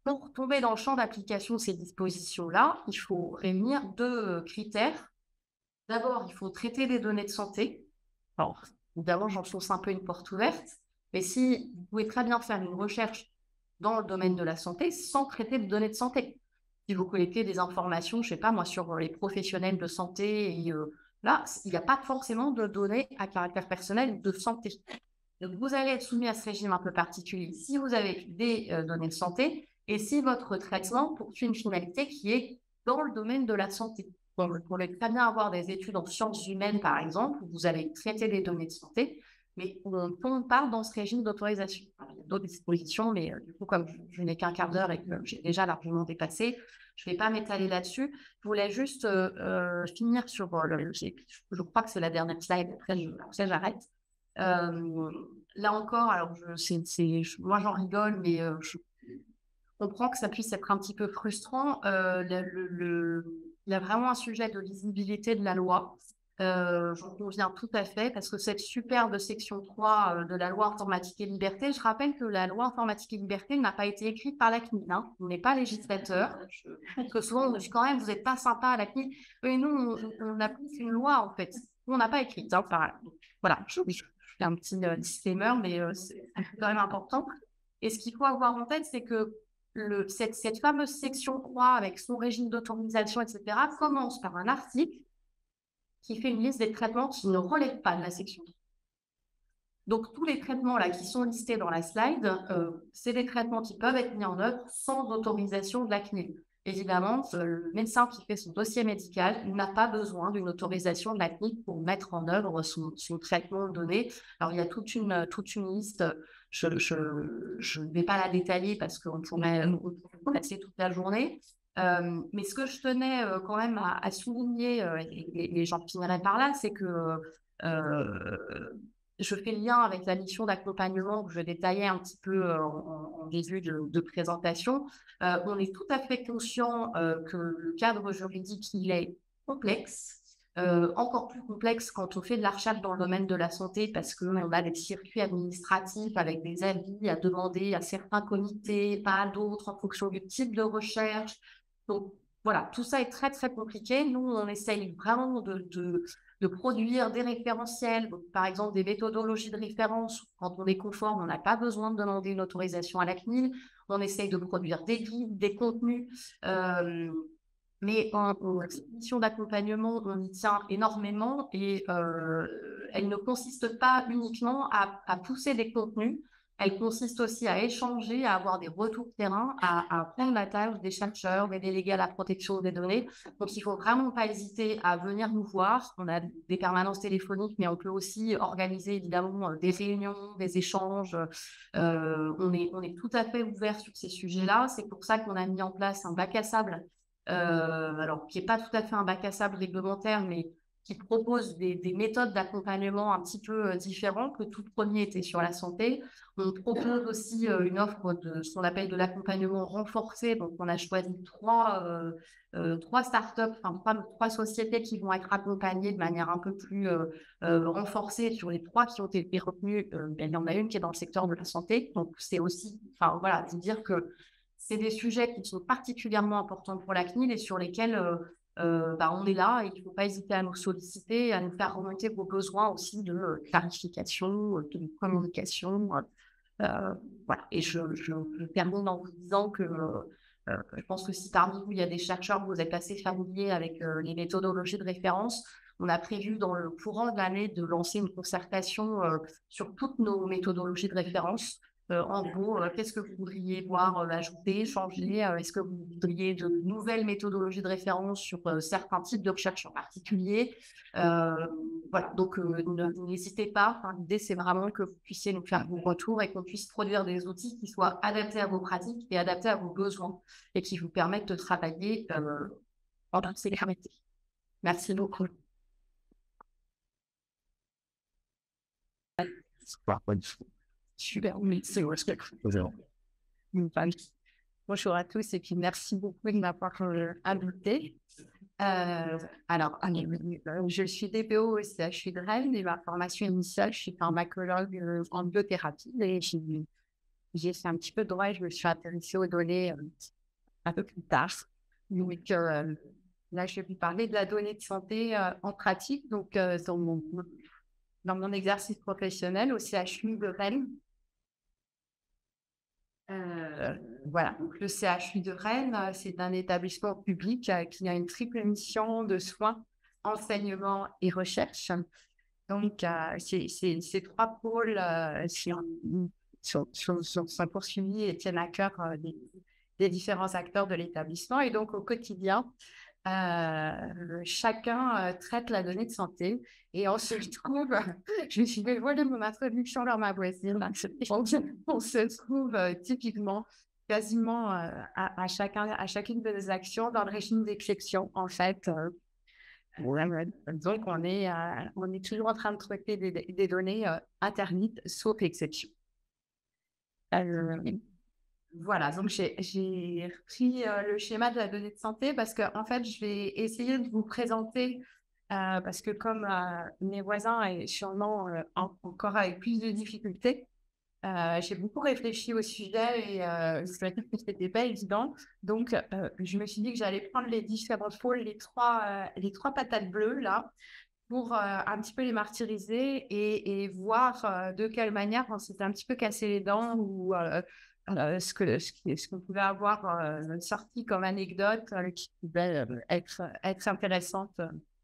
pour tomber dans le champ d'application de ces dispositions-là, il faut réunir deux critères. D'abord, il faut traiter des données de santé. Alors, évidemment, j'enfonce un peu une porte ouverte. Mais si vous pouvez très bien faire une recherche dans le domaine de la santé sans traiter de données de santé. Si vous collectez des informations, je ne sais pas moi, sur les professionnels de santé, et, euh, là, il n'y a pas forcément de données à caractère personnel de santé. Donc, vous allez être soumis à ce régime un peu particulier si vous avez des euh, données de santé et si votre traitement poursuit une finalité qui est dans le domaine de la santé. vous pourrez très bien avoir des études en sciences humaines, par exemple, où vous allez traiter des données de santé, mais on, parle dans ce régime d'autorisation. Il y a d'autres dispositions, mais euh, du coup, comme je, n'ai qu'un quart d'heure et que j'ai déjà largement dépassé, je ne vais pas m'étaler là-dessus. Je voulais juste euh, euh, finir sur le. Je crois que c'est la dernière slide, après, j'arrête. là encore, alors, moi, j'en rigole, mais je comprends que ça puisse être un petit peu frustrant. il y a vraiment un sujet de visibilité de la loi. Euh, J'en conviens tout à fait parce que cette superbe section 3 euh, de la loi informatique et liberté, je rappelle que la loi informatique et liberté n'a pas été écrite par la CNIL. Hein. On n'est pas législateur. Parce que souvent, on dit quand même, vous n'êtes pas sympa à la CNIL. Et nous, on, on applique une loi en fait. On n'a pas écrit. Hein, Voilà, je, fais un petit euh, disclaimer, mais euh, c'est quand même important. Et ce qu'il faut avoir en tête, c'est que le, cette, cette fameuse section 3 avec son régime d'autorisation, etc., commence par un article qui fait une liste des traitements qui ne relèvent pas de la section. Donc, tous les traitements là qui sont listés dans la slide, euh, c'est des traitements qui peuvent être mis en œuvre sans autorisation de la CNIL. Évidemment, le médecin qui fait son dossier médical n'a pas besoin d'une autorisation de la CNIL pour mettre en œuvre son, traitement de données. Alors, il y a toute une, toute une liste. Je ne vais pas la détailler parce qu'on pourrait passer toute la journée. Euh, mais ce que je tenais euh, quand même à, souligner, euh, et, j'en finirai par là, c'est que je fais le lien avec la mission d'accompagnement que je détaillais un petit peu en, début de, présentation. on est tout à fait conscient que le cadre juridique, il est complexe. encore plus complexe quand on fait de la dans le domaine de la santé parce qu'on a des circuits administratifs avec des avis à demander à certains comités, pas à d'autres en fonction du type de recherche. Donc voilà, tout ça est très très compliqué. Nous, on essaye vraiment de, de, produire des référentiels, par exemple des méthodologies de référence. Quand on est conforme, on n'a pas besoin de demander une autorisation à la CNIL. On essaye de produire des guides, des contenus. Euh, mais en, mission d'accompagnement, on y tient énormément et euh, elle ne consiste pas uniquement à, pousser des contenus, elle consiste aussi à échanger, à avoir des retours terrain, à, à prendre la tâche des chercheurs, des délégués à la protection des données. Donc, il ne faut vraiment pas hésiter à venir nous voir. On a des permanences téléphoniques, mais on peut aussi organiser évidemment des réunions, des échanges. Euh, on, est, on est tout à fait ouvert sur ces sujets-là. C'est pour ça qu'on a mis en place un bac à sable euh, alors qui n'est pas tout à fait un bac à sable réglementaire, mais qui propose des, méthodes d'accompagnement un petit peu euh, différentes. que tout premier était sur la santé. On propose aussi euh, une offre de ce qu'on appelle de l'accompagnement renforcé. Donc, on a choisi trois, euh, startups, enfin trois, sociétés qui vont être accompagnées de manière un peu plus renforcée. Sur les trois qui ont été retenues, ben, il y en a une qui est dans le secteur de la santé. Donc, c'est aussi, enfin voilà, dire que c'est des sujets qui sont particulièrement importants pour la CNIL et sur lesquels euh, euh, bah, on est là et il ne faut pas hésiter à nous solliciter, à nous faire remonter vos besoins aussi de euh, clarification, de communication. voilà. Et je, termine en vous disant que je pense que si parmi vous, il y a des chercheurs, vous êtes assez familiers avec les méthodologies de référence, on a prévu dans le courant de l'année de lancer une concertation sur toutes nos méthodologies de référence euh, en gros, euh, qu'est-ce que vous voudriez voir euh, ajouter, changer Est-ce que vous voudriez de nouvelles méthodologies de référence sur certains types de recherche en particulier? Voilà, donc n'hésitez pas. L'idée, c'est vraiment que vous puissiez nous faire vos retours et qu'on puisse produire des outils qui soient adaptés à vos pratiques et adaptés à vos besoins et qui vous permettent de travailler en sécurité. Merci beaucoup. Super, merci. Bonjour à tous et puis merci beaucoup de m'avoir invité. Euh, alors, je suis DPO au CHU de Rennes et ma formation initiale, je suis pharmacologue euh, en biothérapie et j'ai fait un petit peu de droit et je me suis intéressée aux données euh, un peu plus tard. Donc, là, je vais vous parler de la donnée de santé en pratique, donc dans, mon, dans mon exercice professionnel au CHU de Rennes. Euh, voilà, donc le CHU de Rennes, euh, c'est un établissement public euh, qui a une triple mission de soins, enseignement et recherche. Donc, ces trois pôles sont, sont, poursuivis et tiennent à cœur des, des, différents acteurs de l'établissement. Et donc, au quotidien, euh, chacun euh, traite la donnée de santé et on se trouve, *laughs* je me suis dévoilé mon introduction dans ma voisine, *laughs* on, se trouve euh, typiquement quasiment à, chacun, à chacune de nos actions dans le régime d'exception en fait. donc on est, on est toujours en train de traiter des, des données interdites sauf exception. Voilà, donc j'ai pris euh, le schéma de la donnée de santé parce qu'en en fait, je vais essayer de vous présenter, euh, parce que comme euh, mes voisins et sûrement encore avec plus de difficultés, j'ai beaucoup réfléchi au sujet et je dire que ce n'était pas évident. Donc, je me suis dit que j'allais prendre les différents pôles, les trois, les trois patates bleues là, pour un petit peu les martyriser et, et voir de quelle manière on s'était un petit peu cassé les dents ou ce que ce qu'on pouvait avoir euh, sorti comme anecdote euh, qui pouvait euh, être, être intéressante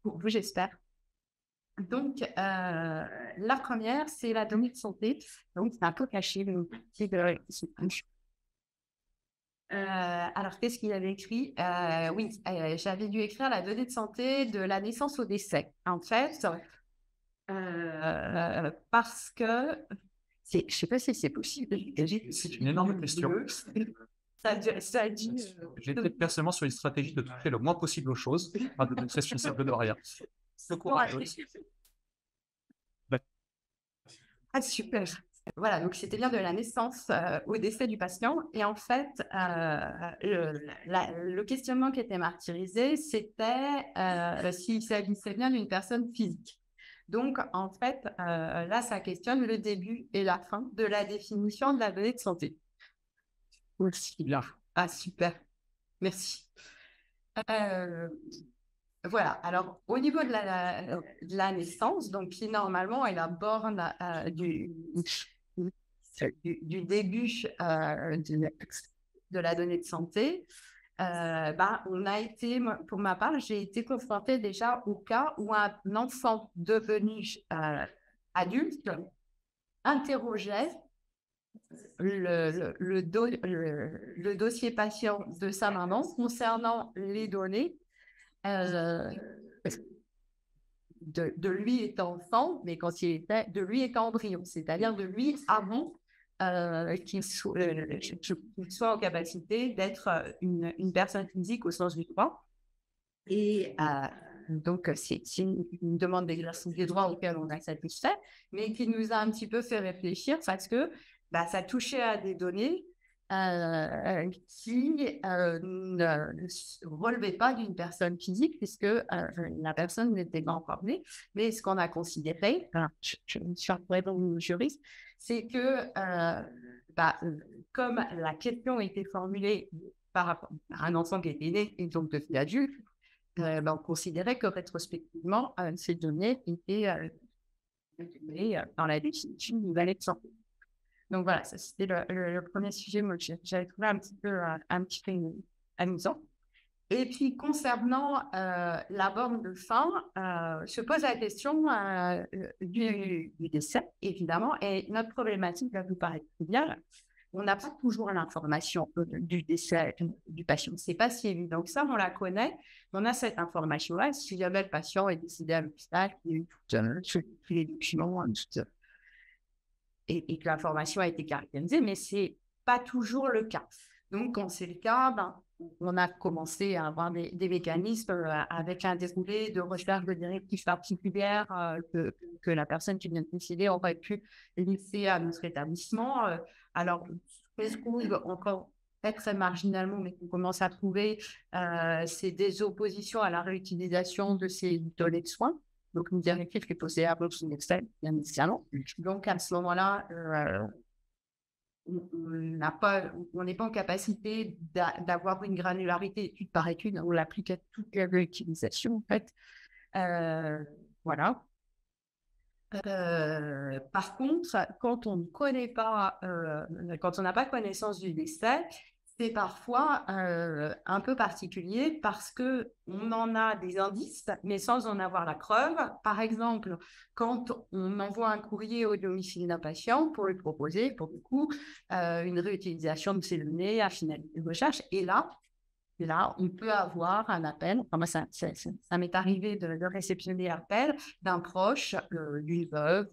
pour vous, j'espère. Donc, la première, c'est la donnée de santé. Donc, c'est un peu caché, alors, qu'est-ce qu'il avait écrit? Oui, j'avais dû écrire la donnée de santé de la naissance au décès. En fait, parce que je ne sais pas si c'est possible. C'est une énorme question. Ça, ça dit. Euh, J'étais personnellement sur une stratégie de toucher le moins possible aux choses, pas de être responsable de rien. Ah, super. voilà, donc c'était bien de la naissance au décès du patient. Et en fait, le, questionnement qui était martyrisé, c'était s'il s'agissait bien d'une personne physique. Donc, en fait, là, ça questionne le début et la fin de la définition de la donnée de santé. Merci bien. Ah, super. Merci. Voilà, alors au niveau de la, naissance, donc qui normalement est la borne euh, du, du, début euh, de, la donnée de santé, euh, bah, on a été, pour ma part, j'ai été confrontée déjà au cas où un enfant devenu adulte interrogeait le, dossier patient de sa maman concernant les données euh, de, de, lui étant enfant, mais quand il était, de lui étant embryon, c'est-à-dire de lui avant euh, soit, euh, soit, en capacité d'être une, une, personne physique au sens du droit. Et donc, c'est une, demande d'exercice des droits auquel on a satisfait, mais qui nous a un petit peu fait réfléchir parce que bah, ça touchait à des données euh, qui euh, ne relevait pas d'une personne physique puisque euh, la personne n'était pas encore née. Mais ce qu'on a considéré, je, je, suis un juriste, c'est que bah, comme la question était formulée par un enfant qui était né et donc devenu adulte, bah, on considérait que rétrospectivement, ces données étaient dans la définition du valet de santé. Donc voilà, c'était le, premier sujet que j'avais trouvé un petit peu, euh, un petit peu amusant. Et puis concernant euh, la borne de fin, euh, se pose la question du, décès, évidemment, et notre problématique va vous paraître bien. On n'a pas toujours l'information du décès du patient. C'est pas si évident que ça, on la connaît. On a cette information-là. Si jamais le patient est décédé à l'hôpital, il y a eu tous les documents, tout, et, que l'information a été caractérisée, mais ce n'est pas toujours le cas. Donc, quand c'est le cas, ben, on a commencé à avoir des, mécanismes euh, avec un déroulé de recherche de directives particulières euh, que, la personne qui vient de décider aurait pu laisser à notre établissement. Euh, alors, ce qu'on encore très, marginalement, mais qu'on commence à trouver, c'est des oppositions à la réutilisation de ces données de soins. Donc, une directive qui est posée à Excel, bien évidemment. Donc, à ce moment-là, euh, on n'est pas en capacité d'avoir une granularité étude par étude. On l'applique à toute la réutilisation, en fait. Euh, voilà. Euh, par contre, quand on ne connaît pas, quand on n'a pas connaissance du décès, parfois euh, un peu particulier parce que on en a des indices, mais sans en avoir la preuve. Par exemple, quand on envoie un courrier au domicile d'un patient pour lui proposer, pour le coup, euh, une réutilisation de ses données à finalité de recherche, et là, là, on peut avoir un appel. Enfin, moi, ça, ça, m'est arrivé de, réceptionner un appel d'un proche, euh, d'une veuve,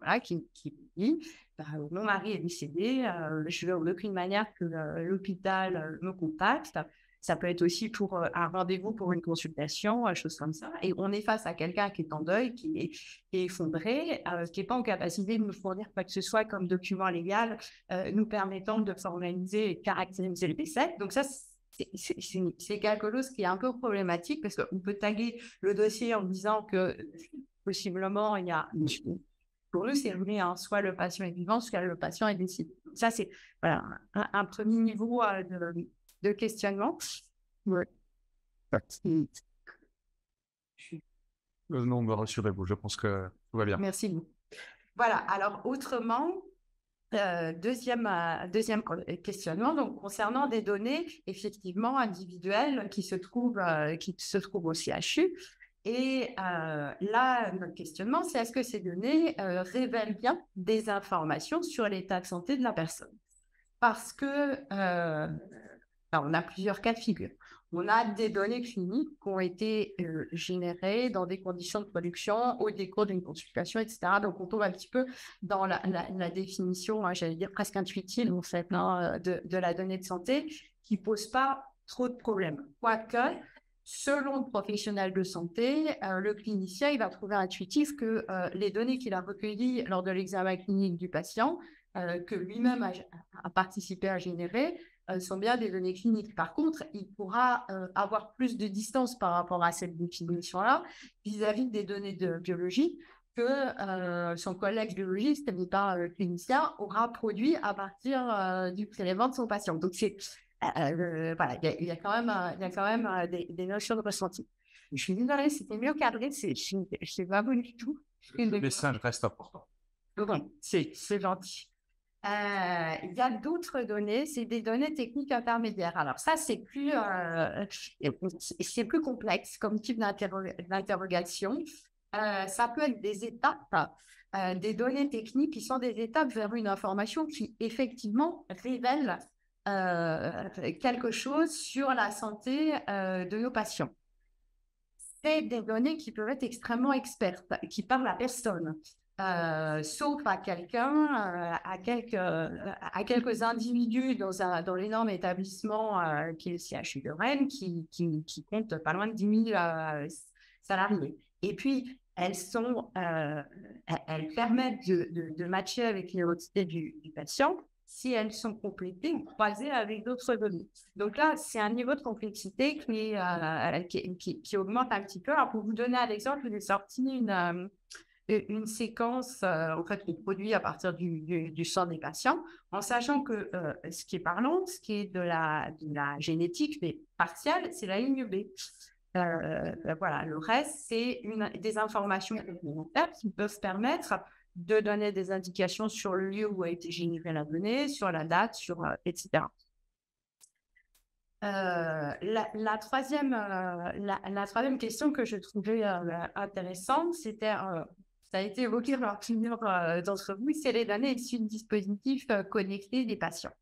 voilà, qui, qui dit bah, mon mari est décédé, euh, je veux aucune manière que euh, l'hôpital euh, me contacte. Ça peut être aussi pour un rendez-vous pour une consultation, chose comme ça. Et on est face à quelqu'un qui est en deuil, qui est, effondré, qui n'est pas en capacité de nous fournir quoi que ce soit comme document légal nous permettant de formaliser et caractériser le décès. Donc ça, c'est quelque chose qui est un peu problématique parce qu'on peut taguer le dossier en disant que possiblement il y a pour eux, c'est rouler hein. soit le patient est vivant, soit le patient est décédé. Ça, c'est voilà, un, premier niveau euh, de, questionnement. Ouais. non, me rassurez-vous, je pense que tout va bien. Merci. Voilà, alors autrement, euh, deuxième, euh, questionnement, donc concernant des données effectivement individuelles qui se trouvent, qui se trouvent au CHU. Et euh, là, notre questionnement, c'est est-ce que ces données euh, révèlent bien des informations sur l'état de santé de la personne? Parce que euh, on a plusieurs cas de figure. On a des données cliniques qui ont été générées dans des conditions de production au décours d'une consultation, etc. Donc, on tombe un petit peu dans la, définition, hein, j'allais dire presque intuitive, en fait, hein, de, la donnée de santé qui pose pas trop de problèmes. Quoique, Selon le professionnel de santé, euh, le clinicien il va trouver intuitif que euh, les données qu'il a recueillies lors de l'examen clinique du patient que lui-même a, participé à générer sont bien des données cliniques. Par contre, il pourra avoir plus de distance par rapport à cette définition-là vis-à-vis des données de biologie que son collègue biologiste, mais pas clinicien, aura produit à partir du prélèvement de son patient. Donc, c'est voilà, il y, a quand même, y a quand même des, des notions de ressenti. Je suis désolée, c'était mieux cadré, je ne sais pas du tout. Le message reste important. Bon, c'est gentil. Euh, il y a d'autres données, c'est des données techniques intermédiaires. Alors ça, c'est plus, euh, c'est plus complexe comme type d'interrogation. Euh, ça peut être des étapes, des données techniques qui sont des étapes vers une information qui effectivement révèle quelque chose sur la santé de nos patients c'est des données qui peuvent être extrêmement expertes, qui parlent à personne. Euh, à quelqu'un, euh, à, quelques, à quelques individus dans, un, dans l'énorme établissement euh, qui est le CHU de Rennes, qui, qui, compte pas loin de 10 000 salariés. Et puis, elles, sont, elles permettent de, de, matcher avec l'identité du, du patient si elles sont complétées ou croisées avec d'autres données. Donc là, c'est un niveau de complexité qui, euh, qui, qui, augmente un petit peu. Alors, pour vous donner un exemple, j'ai sorti une, euh, une séquence euh, en fait, qui est produite à partir du, du, sang des patients, en sachant que ce qui est parlant, ce qui est de la, de la génétique, mais partielle, c'est la ligne B. voilà, le reste, c'est des informations complémentaires qui peuvent permettre de donner des indications sur le lieu où a été générée la donnée, sur la date, sur, euh, etc. Euh, la, troisième, euh, la, troisième question que je trouvais intéressante, c'était, ça a été évoqué par plusieurs d'entre vous, c'est les données issues de dispositifs connectés des patients.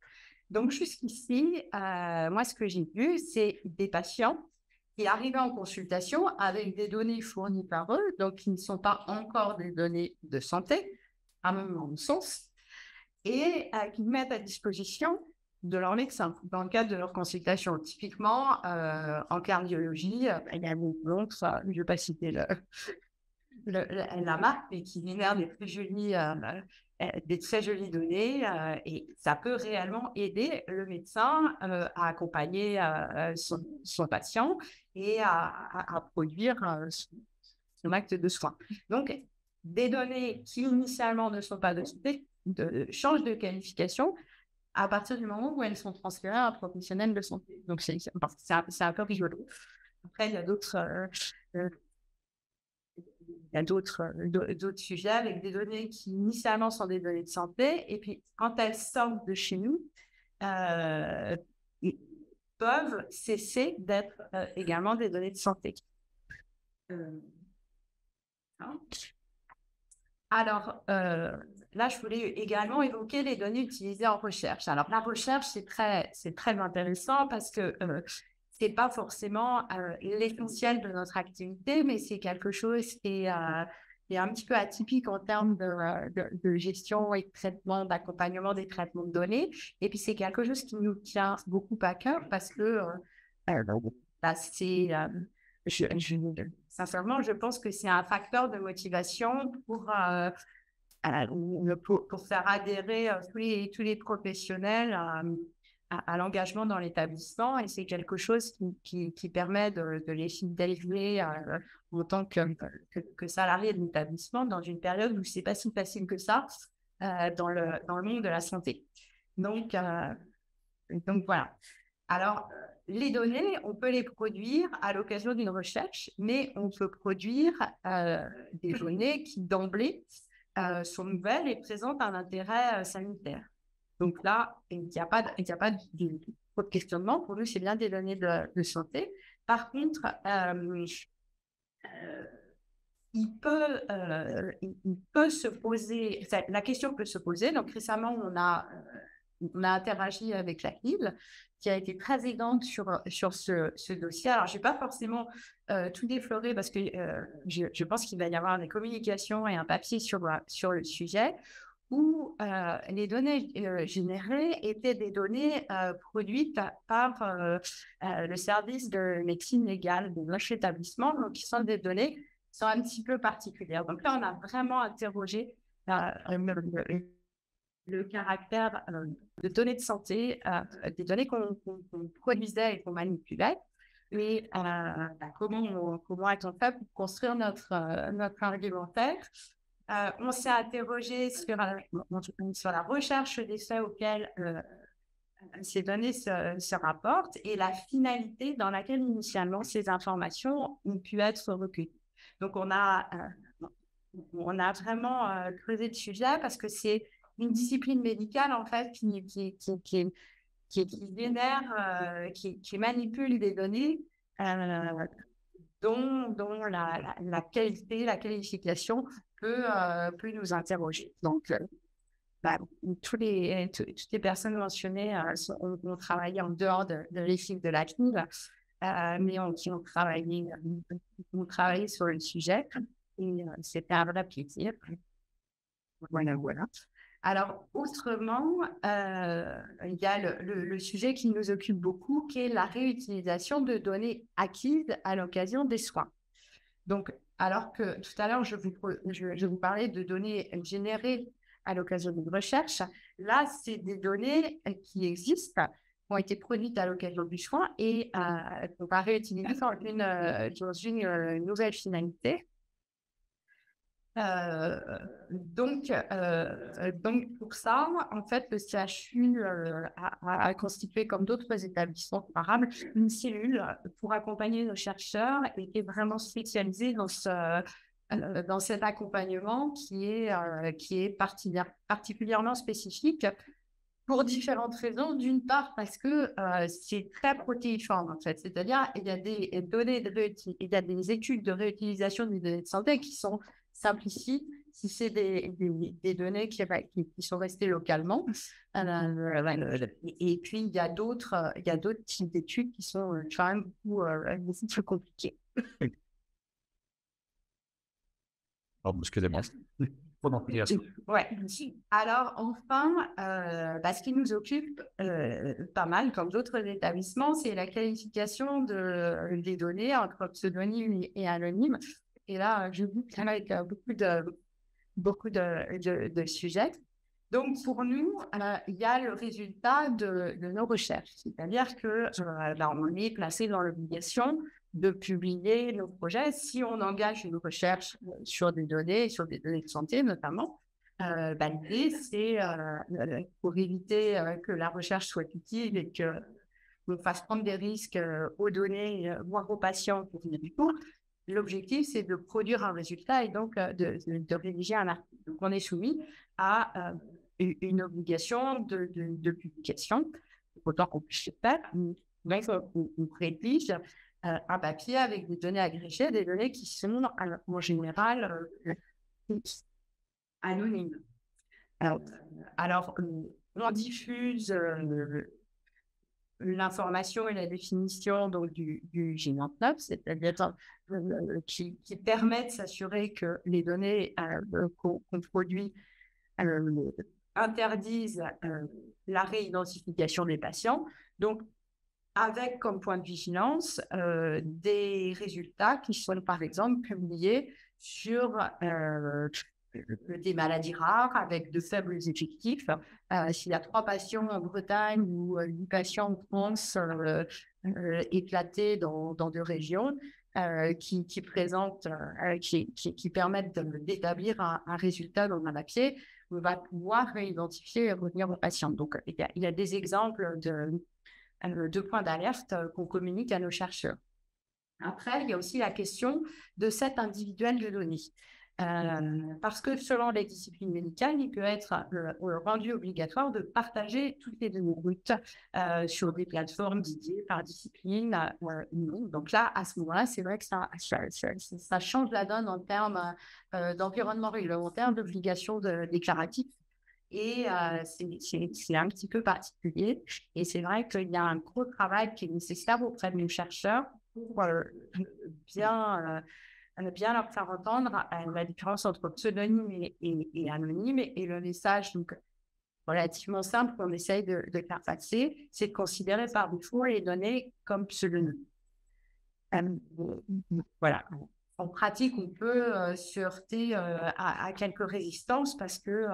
Donc jusqu'ici, moi ce que j'ai vu, c'est des patients qui arrivent en consultation avec des données fournies par eux, donc qui ne sont pas encore des données de santé, à mon sens, et euh, qui mettent à disposition de leur médecin dans le cadre de leur consultation. Typiquement, euh, en cardiologie, euh, il y a une montre, je ne vais pas citer le, la marque, mais qui génère des très jolies, des très jolies données et ça peut réellement aider le médecin à accompagner son, patient et à, produire euh, son, acte de soin. Donc, des données qui initialement ne sont pas de santé de, changent de qualification à partir du moment où elles sont transférées à un professionnel de santé. Donc, c'est un, peu rigolo. Après, il y a d'autres. Euh, euh, il y a d'autres, d'autres sujets avec des données qui initialement sont des données de santé et puis quand elles sortent de chez nous, peuvent cesser d'être euh, également des données de santé. Euh, hein. Alors, euh, là, je voulais également évoquer les données utilisées en recherche. Alors, la recherche, c'est très, c'est très intéressant parce que c'est pas forcément l'essentiel de notre activité, mais c'est quelque chose qui est est un petit peu atypique en termes de, de, gestion et de traitement, d'accompagnement des traitements de données. Et puis, c'est quelque chose qui nous tient beaucoup à cœur parce que euh, euh, bah, c'est, euh, sincèrement, je pense que c'est un facteur de motivation pour, pour, pour, faire adhérer tous les, tous les professionnels à, l'engagement dans l'établissement et c'est quelque chose qui, permet de, les fidéliser euh, en tant que salarié de l'établissement dans une période où c'est pas si facile que ça euh, dans, le, dans le monde de la santé. Donc, euh, donc voilà. Alors, les données, on peut les produire à l'occasion d'une recherche, mais on peut produire des données qui d'emblée sont nouvelles et présentent un intérêt sanitaire. Donc là, il n'y a pas, il a pas de, questionnement. Pour nous, c'est bien des données de, santé. Par contre, euh, euh, il, peut, euh, il, peut se poser, la question peut se poser. Donc récemment, on a, on a interagi avec la CNIL qui a été très aidante sur, sur ce, ce dossier. Alors, je n'ai pas forcément tout défloré parce que je, je, pense qu'il va y avoir des communications et un papier sur, sur le sujet où euh, les données euh, générées étaient des données euh, produites par le service de médecine légale de notre établissement, donc qui sont des données qui sont un petit peu particulières. Donc là, on a vraiment interrogé le caractère de données de santé, des données qu'on produisait et qu'on manipulait, mais bah, comment, est-on fait pour construire notre, notre argumentaire? On s'est interrogé sur, sur la recherche des faits auxquels ces données se, rapportent et la finalité dans laquelle initialement ces informations ont pu être recueillies. Donc, on a, euh, on a vraiment euh, creusé le sujet parce que c'est une discipline médicale, en fait, qui, qui, qui, qui, qui génère, euh, qui, qui, manipule des données dont, dont la, la, qualité, la qualification peut, peut nous interroger. Donc, bah, tous les, toutes les personnes mentionnées euh, ont, travaillé en dehors de, de l'équipe de la CNIL, euh, mais ont, qui ont travaillé, ont travaillé sur le sujet. Et euh, c'était un vrai plaisir. Voilà, voilà. Alors, autrement, il y a le, le, sujet qui nous occupe beaucoup, qui est la réutilisation de données acquises à l'occasion des soins. Donc, alors que tout à l'heure, je vous, je, vous parlais de données générées à l'occasion d'une recherche. Là, c'est des données euh, qui existent, qui ont été produites à l'occasion du soin et euh, qu'on va réutiliser dans une, euh, dans une nouvelle finalité. Donc, donc, pour ça, en fait, le CHU a, constitué, comme d'autres établissements comparables, une cellule pour accompagner nos chercheurs et qui est vraiment spécialisée dans ce, euh, dans cet accompagnement qui est, euh, qui est particulièrement spécifique pour différentes raisons. D'une part, parce que euh, c'est très protéiforme. C'est-à-dire, il y a des données de il y a des études de réutilisation des données de santé qui sont simpliciées si c'est des, des, données qui, qui, sont restées localement. et puis, il y a d'autres, il y a d'autres types d'études qui sont quand même beaucoup, beaucoup plus compliquées. Oh, excusez-moi. Ouais. Alors, enfin, euh, bah, ce qui nous occupe euh, pas mal, comme d'autres établissements, c'est la qualification de, des données entre pseudonyme et anonyme. Et là, je vous avec euh, beaucoup de, beaucoup de, sujets. Donc, pour nous, il y a le résultat de, nos recherches. C'est-à-dire que bah, on est placé dans l'obligation de publier nos projets si on engage une recherche euh, sur des données, sur des données de santé notamment. Euh, bah, L'idée, c'est euh, euh, pour éviter que la recherche soit utile et que on fasse prendre des risques aux données, voire aux patients pour du cours. L'objectif, c'est de produire un résultat et donc de, de, rédiger un article. Donc, on est soumis à une obligation de, publication, autant qu'on puisse le faire. Donc, on, on rédige euh, un papier avec des données agrégées, des données qui sont en général euh, anonymes. Alors, on diffuse euh, l'information et la définition donc, du, du G29, c'est-à-dire qui, qui, permet de s'assurer que les données qu'on produit interdisent la réidentification des patients. Donc, avec comme point de vigilance euh, des résultats qui sont par exemple publiés sur euh, des maladies rares avec de faibles effectifs. Euh, s'il y a trois patients en Bretagne ou huit patients en France éclatés dans, deux régions, qui, présentent, qui, permettent d'établir un, résultat dans un papier, on va pouvoir identifier et revenir aux patients. Donc, il y a, des exemples de, euh, deux points d'alerte euh, qu'on communique à nos chercheurs. Après, il y a aussi la question de cet individuel de données. Euh, parce que selon les disciplines médicales, il peut être rendu obligatoire de partager toutes les données brutes sur des plateformes dédiées par discipline. Donc là, à ce moment-là, c'est vrai que ça, change la donne en termes d'environnement réglementaire, d'obligation déclarative et euh, c'est un petit peu particulier. Et c'est vrai qu'il y a un gros travail qui est nécessaire auprès de nos chercheurs pour euh, bien, euh, bien leur faire entendre la différence entre pseudonyme et, anonyme. Et le message, donc, relativement simple qu'on essaye de, de faire passer, c'est de considérer par défaut les données comme pseudonymes. voilà. En pratique, on peut se heurter à, à, quelques résistances parce que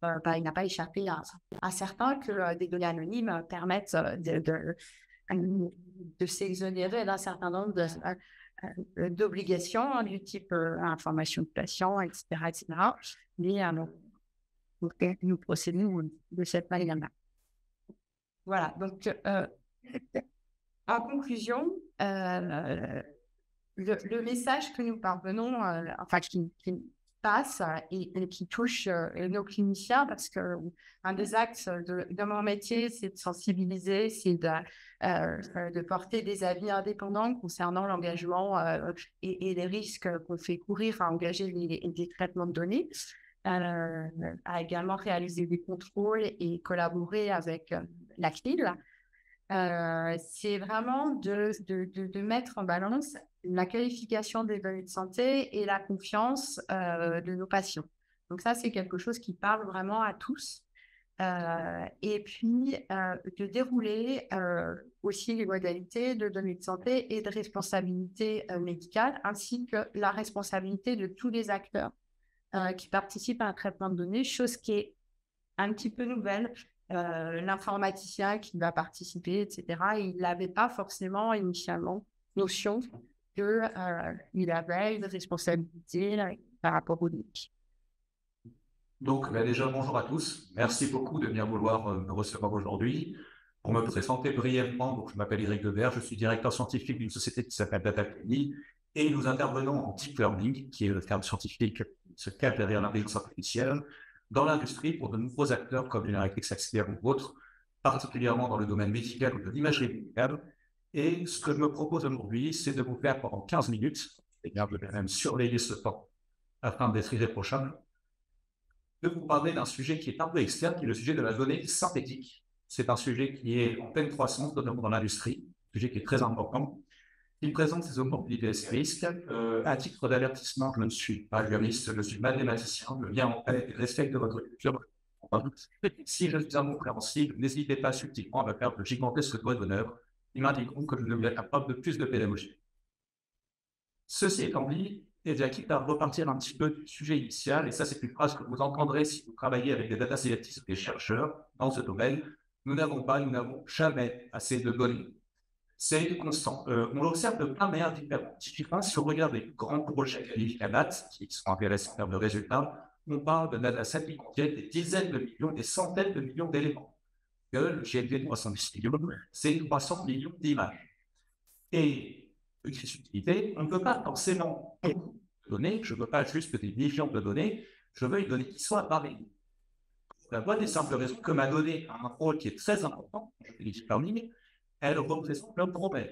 bah, il n'a pas échappé à, certains que des données anonymes permettent de, de, de s'exonérer d'un certain nombre d'obligations du type information de patient, etc. etc. Mais nous procédons de cette manière-là. Voilà, donc en conclusion, euh, le, message que nous parvenons, euh, enfin qui, passe et, qui touche euh, nos cliniciens, parce que un des axes de, mon métier, c'est de sensibiliser, c'est de, de, porter des avis indépendants concernant l'engagement et, les risques qu'on fait courir à engager des, traitements de données. à également réaliser des contrôles et collaborer avec la CNIL euh, c'est vraiment de, de, de, mettre en balance la qualification des données de santé et la confiance euh, de nos patients. Donc ça, c'est quelque chose qui parle vraiment à tous. Euh, et puis, de dérouler aussi les modalités de données de santé et de responsabilité médicale, ainsi que la responsabilité de tous les acteurs qui participent à un traitement de données, chose qui est un petit peu nouvelle euh, l'informaticien qui va participer, etc. il n'avait pas forcément initialement notion euh, avait une responsabilité euh, par rapport au DIC. Donc, bah, déjà, bonjour à tous. Merci beaucoup de bien vouloir me recevoir aujourd'hui. Pour me présenter brièvement, donc, je m'appelle Eric Debert, je suis directeur scientifique d'une société qui s'appelle DataClinic et nous intervenons en deep learning, qui est le terme scientifique se cache derrière l'intelligence artificielle, dans l'industrie pour de nombreux acteurs comme Generatrix Accélère ou autres, particulièrement dans le domaine médical ou de l'imagerie médicale. Et ce que je me propose aujourd'hui, c'est de vous faire pendant 15 minutes, et bien je vais même surveiller ce temps afin d'être irréprochable, de vous parler d'un sujet qui est un peu externe, qui est le sujet de la donnée synthétique. C'est un sujet qui est en pleine croissance, notamment dans l'industrie, un sujet qui est très important. Il présente ses opportunités et ses risques. Euh, à titre d'avertissement, je ne suis pas juriste, je suis mathématicien. Je viens en fait respect de votre culture. Si je suis incompréhensible, n'hésitez pas subtilement à me faire de gigantesques doigts d'honneur. Ils m'indiqueront que je devrais être capable de plus de pédagogie. Ceci étant dit, et bien quitte à repartir un petit peu du sujet initial, et ça c'est une phrase que vous entendrez si vous travaillez avec des data scientists ou des chercheurs dans ce domaine, nous n'avons pas, nous n'avons jamais assez de données c'est constant. Euh, on l'observe de plein de manières. Si on regarde les grands projets date, qui sont intéressants en termes de résultats, on parle de datasets qui contiennent des dizaines de millions, des centaines de millions d'éléments. Que le GLP 310 millions, c'est 300 millions d'images. Et une subtilité, on ne peut pas forcément donner, je ne veux pas juste des millions de données, je veux une donnée qui soit variée. La bonne et simple raison que ma donnée a un rôle qui est très important, je vais le elle représente le problème.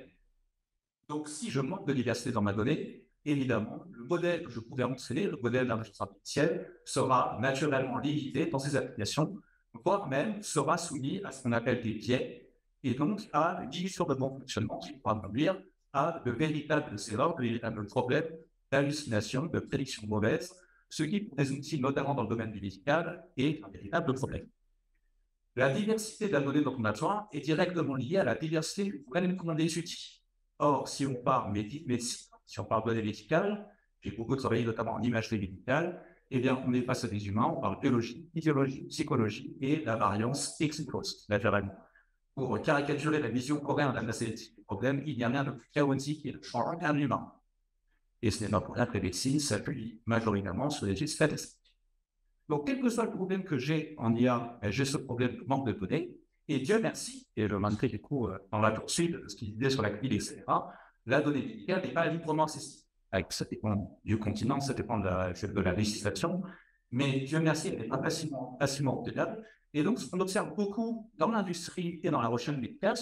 Donc, si je manque de diversité dans ma donnée, évidemment, le modèle que je pouvais enseigner, le modèle d'intelligence artificielle, sera naturellement limité dans ses applications, voire même sera soumis à ce qu'on appelle des biais, et donc à une de bon fonctionnement qui pourra conduire à de véritables erreurs, de véritables problèmes d'hallucination, de prédiction mauvaise, ce qui, pour des outils, notamment dans le domaine du médical, est un véritable problème. La diversité de la donnée dont on a besoin est directement liée à la diversité du des outils. Or, si on parle médecine, si on parle de données médicales, j'ai beaucoup travaillé notamment en imagerie médicale, eh bien, on est face à des humains, on parle biologie, physiologie, psychologie et la variance explose naturellement. Pour caricaturer la vision coréenne de la du problème, il n'y a rien de plus chaotique que le genre d'un humain. Et ce n'est pas pour rien que la médecine s'appuie majoritairement sur les statistiques. Donc, quel que soit le problème que j'ai en IA, ben, j'ai ce problème de manque de données. Et Dieu merci, et je m'intrigue du coup euh, dans la poursuite de ce qu'il disait sur la ville, etc., la donnée médicale n'est pas librement accessible. Ça dépend du continent, ça dépend de la, législation, mais Dieu merci, elle n'est pas facilement, facilement obtenable. Et donc, ce qu'on observe beaucoup dans l'industrie et dans la recherche médicale,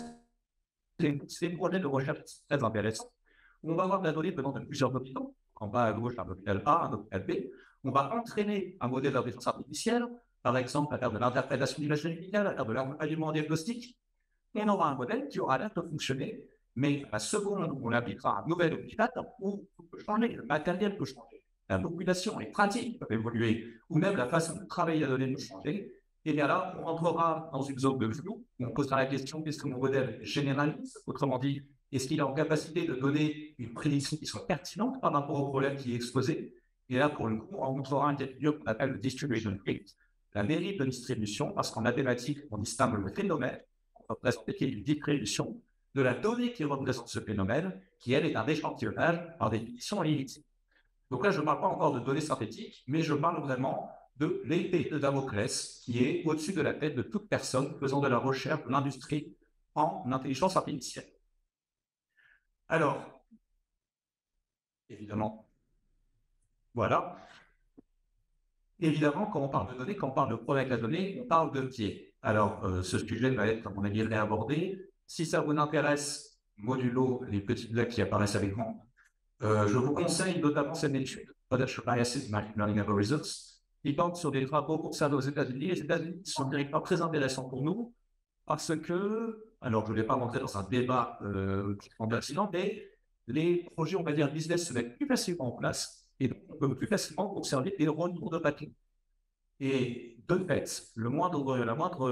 c'est un problème de recherche très intéressant. On va avoir de la donnée venant de plusieurs hôpitaux. En bas à gauche, un hôpital A, un hôpital B on va entraîner un modèle d'intelligence artificielle, par exemple à faire de l'interprétation d'images médicale, à faire de l'accompagnement diagnostic, et on aura un modèle qui aura l'air de fonctionner, mais à seconde où on appliquera un nouvel hôpital, où peut changer, le matériel peut changer, la population, les pratiques peuvent évoluer, ou même la façon de travailler la donnée peut changer, et bien là, on entrera dans une zone de flou, on posera la question, est-ce que mon modèle généralise Autrement dit, est-ce qu'il est en capacité de donner une prédiction qui soit pertinente par rapport au problème qui est exposé? Et là, pour le coup, on montrera un étude qu'on appelle le distribution rate, la dérive de distribution, parce qu'en mathématiques, on distingue le phénomène, on représenter une distribution de la donnée qui représente ce phénomène, qui elle est un échantillonnage par définition limitée. Donc là, je ne parle pas encore de données synthétiques, mais je parle vraiment de l'épée de Damoclès qui est au-dessus de la tête de toute personne faisant de la recherche de l'industrie en intelligence artificielle. Alors, évidemment, voilà. Évidemment, quand on parle de données, quand on parle de problème avec la donnée, on parle de pieds. Alors, euh, ce sujet va être, à mon avis, réabordé. Si ça vous intéresse, modulo les petites blagues qui apparaissent avec moi, euh, je vous conseille notamment cette étude, Potential Biases Learning Algorithms, qui porte sur des travaux conservés aux États-Unis. Les États-Unis sont directement très intéressants pour nous parce que, alors je ne vais pas rentrer dans un débat euh, fascinant, mais les projets, on va dire, business se mettent plus facilement en place et donc on peut plus facilement conserver des retours de papier. Et de fait, le moindre, la moindre,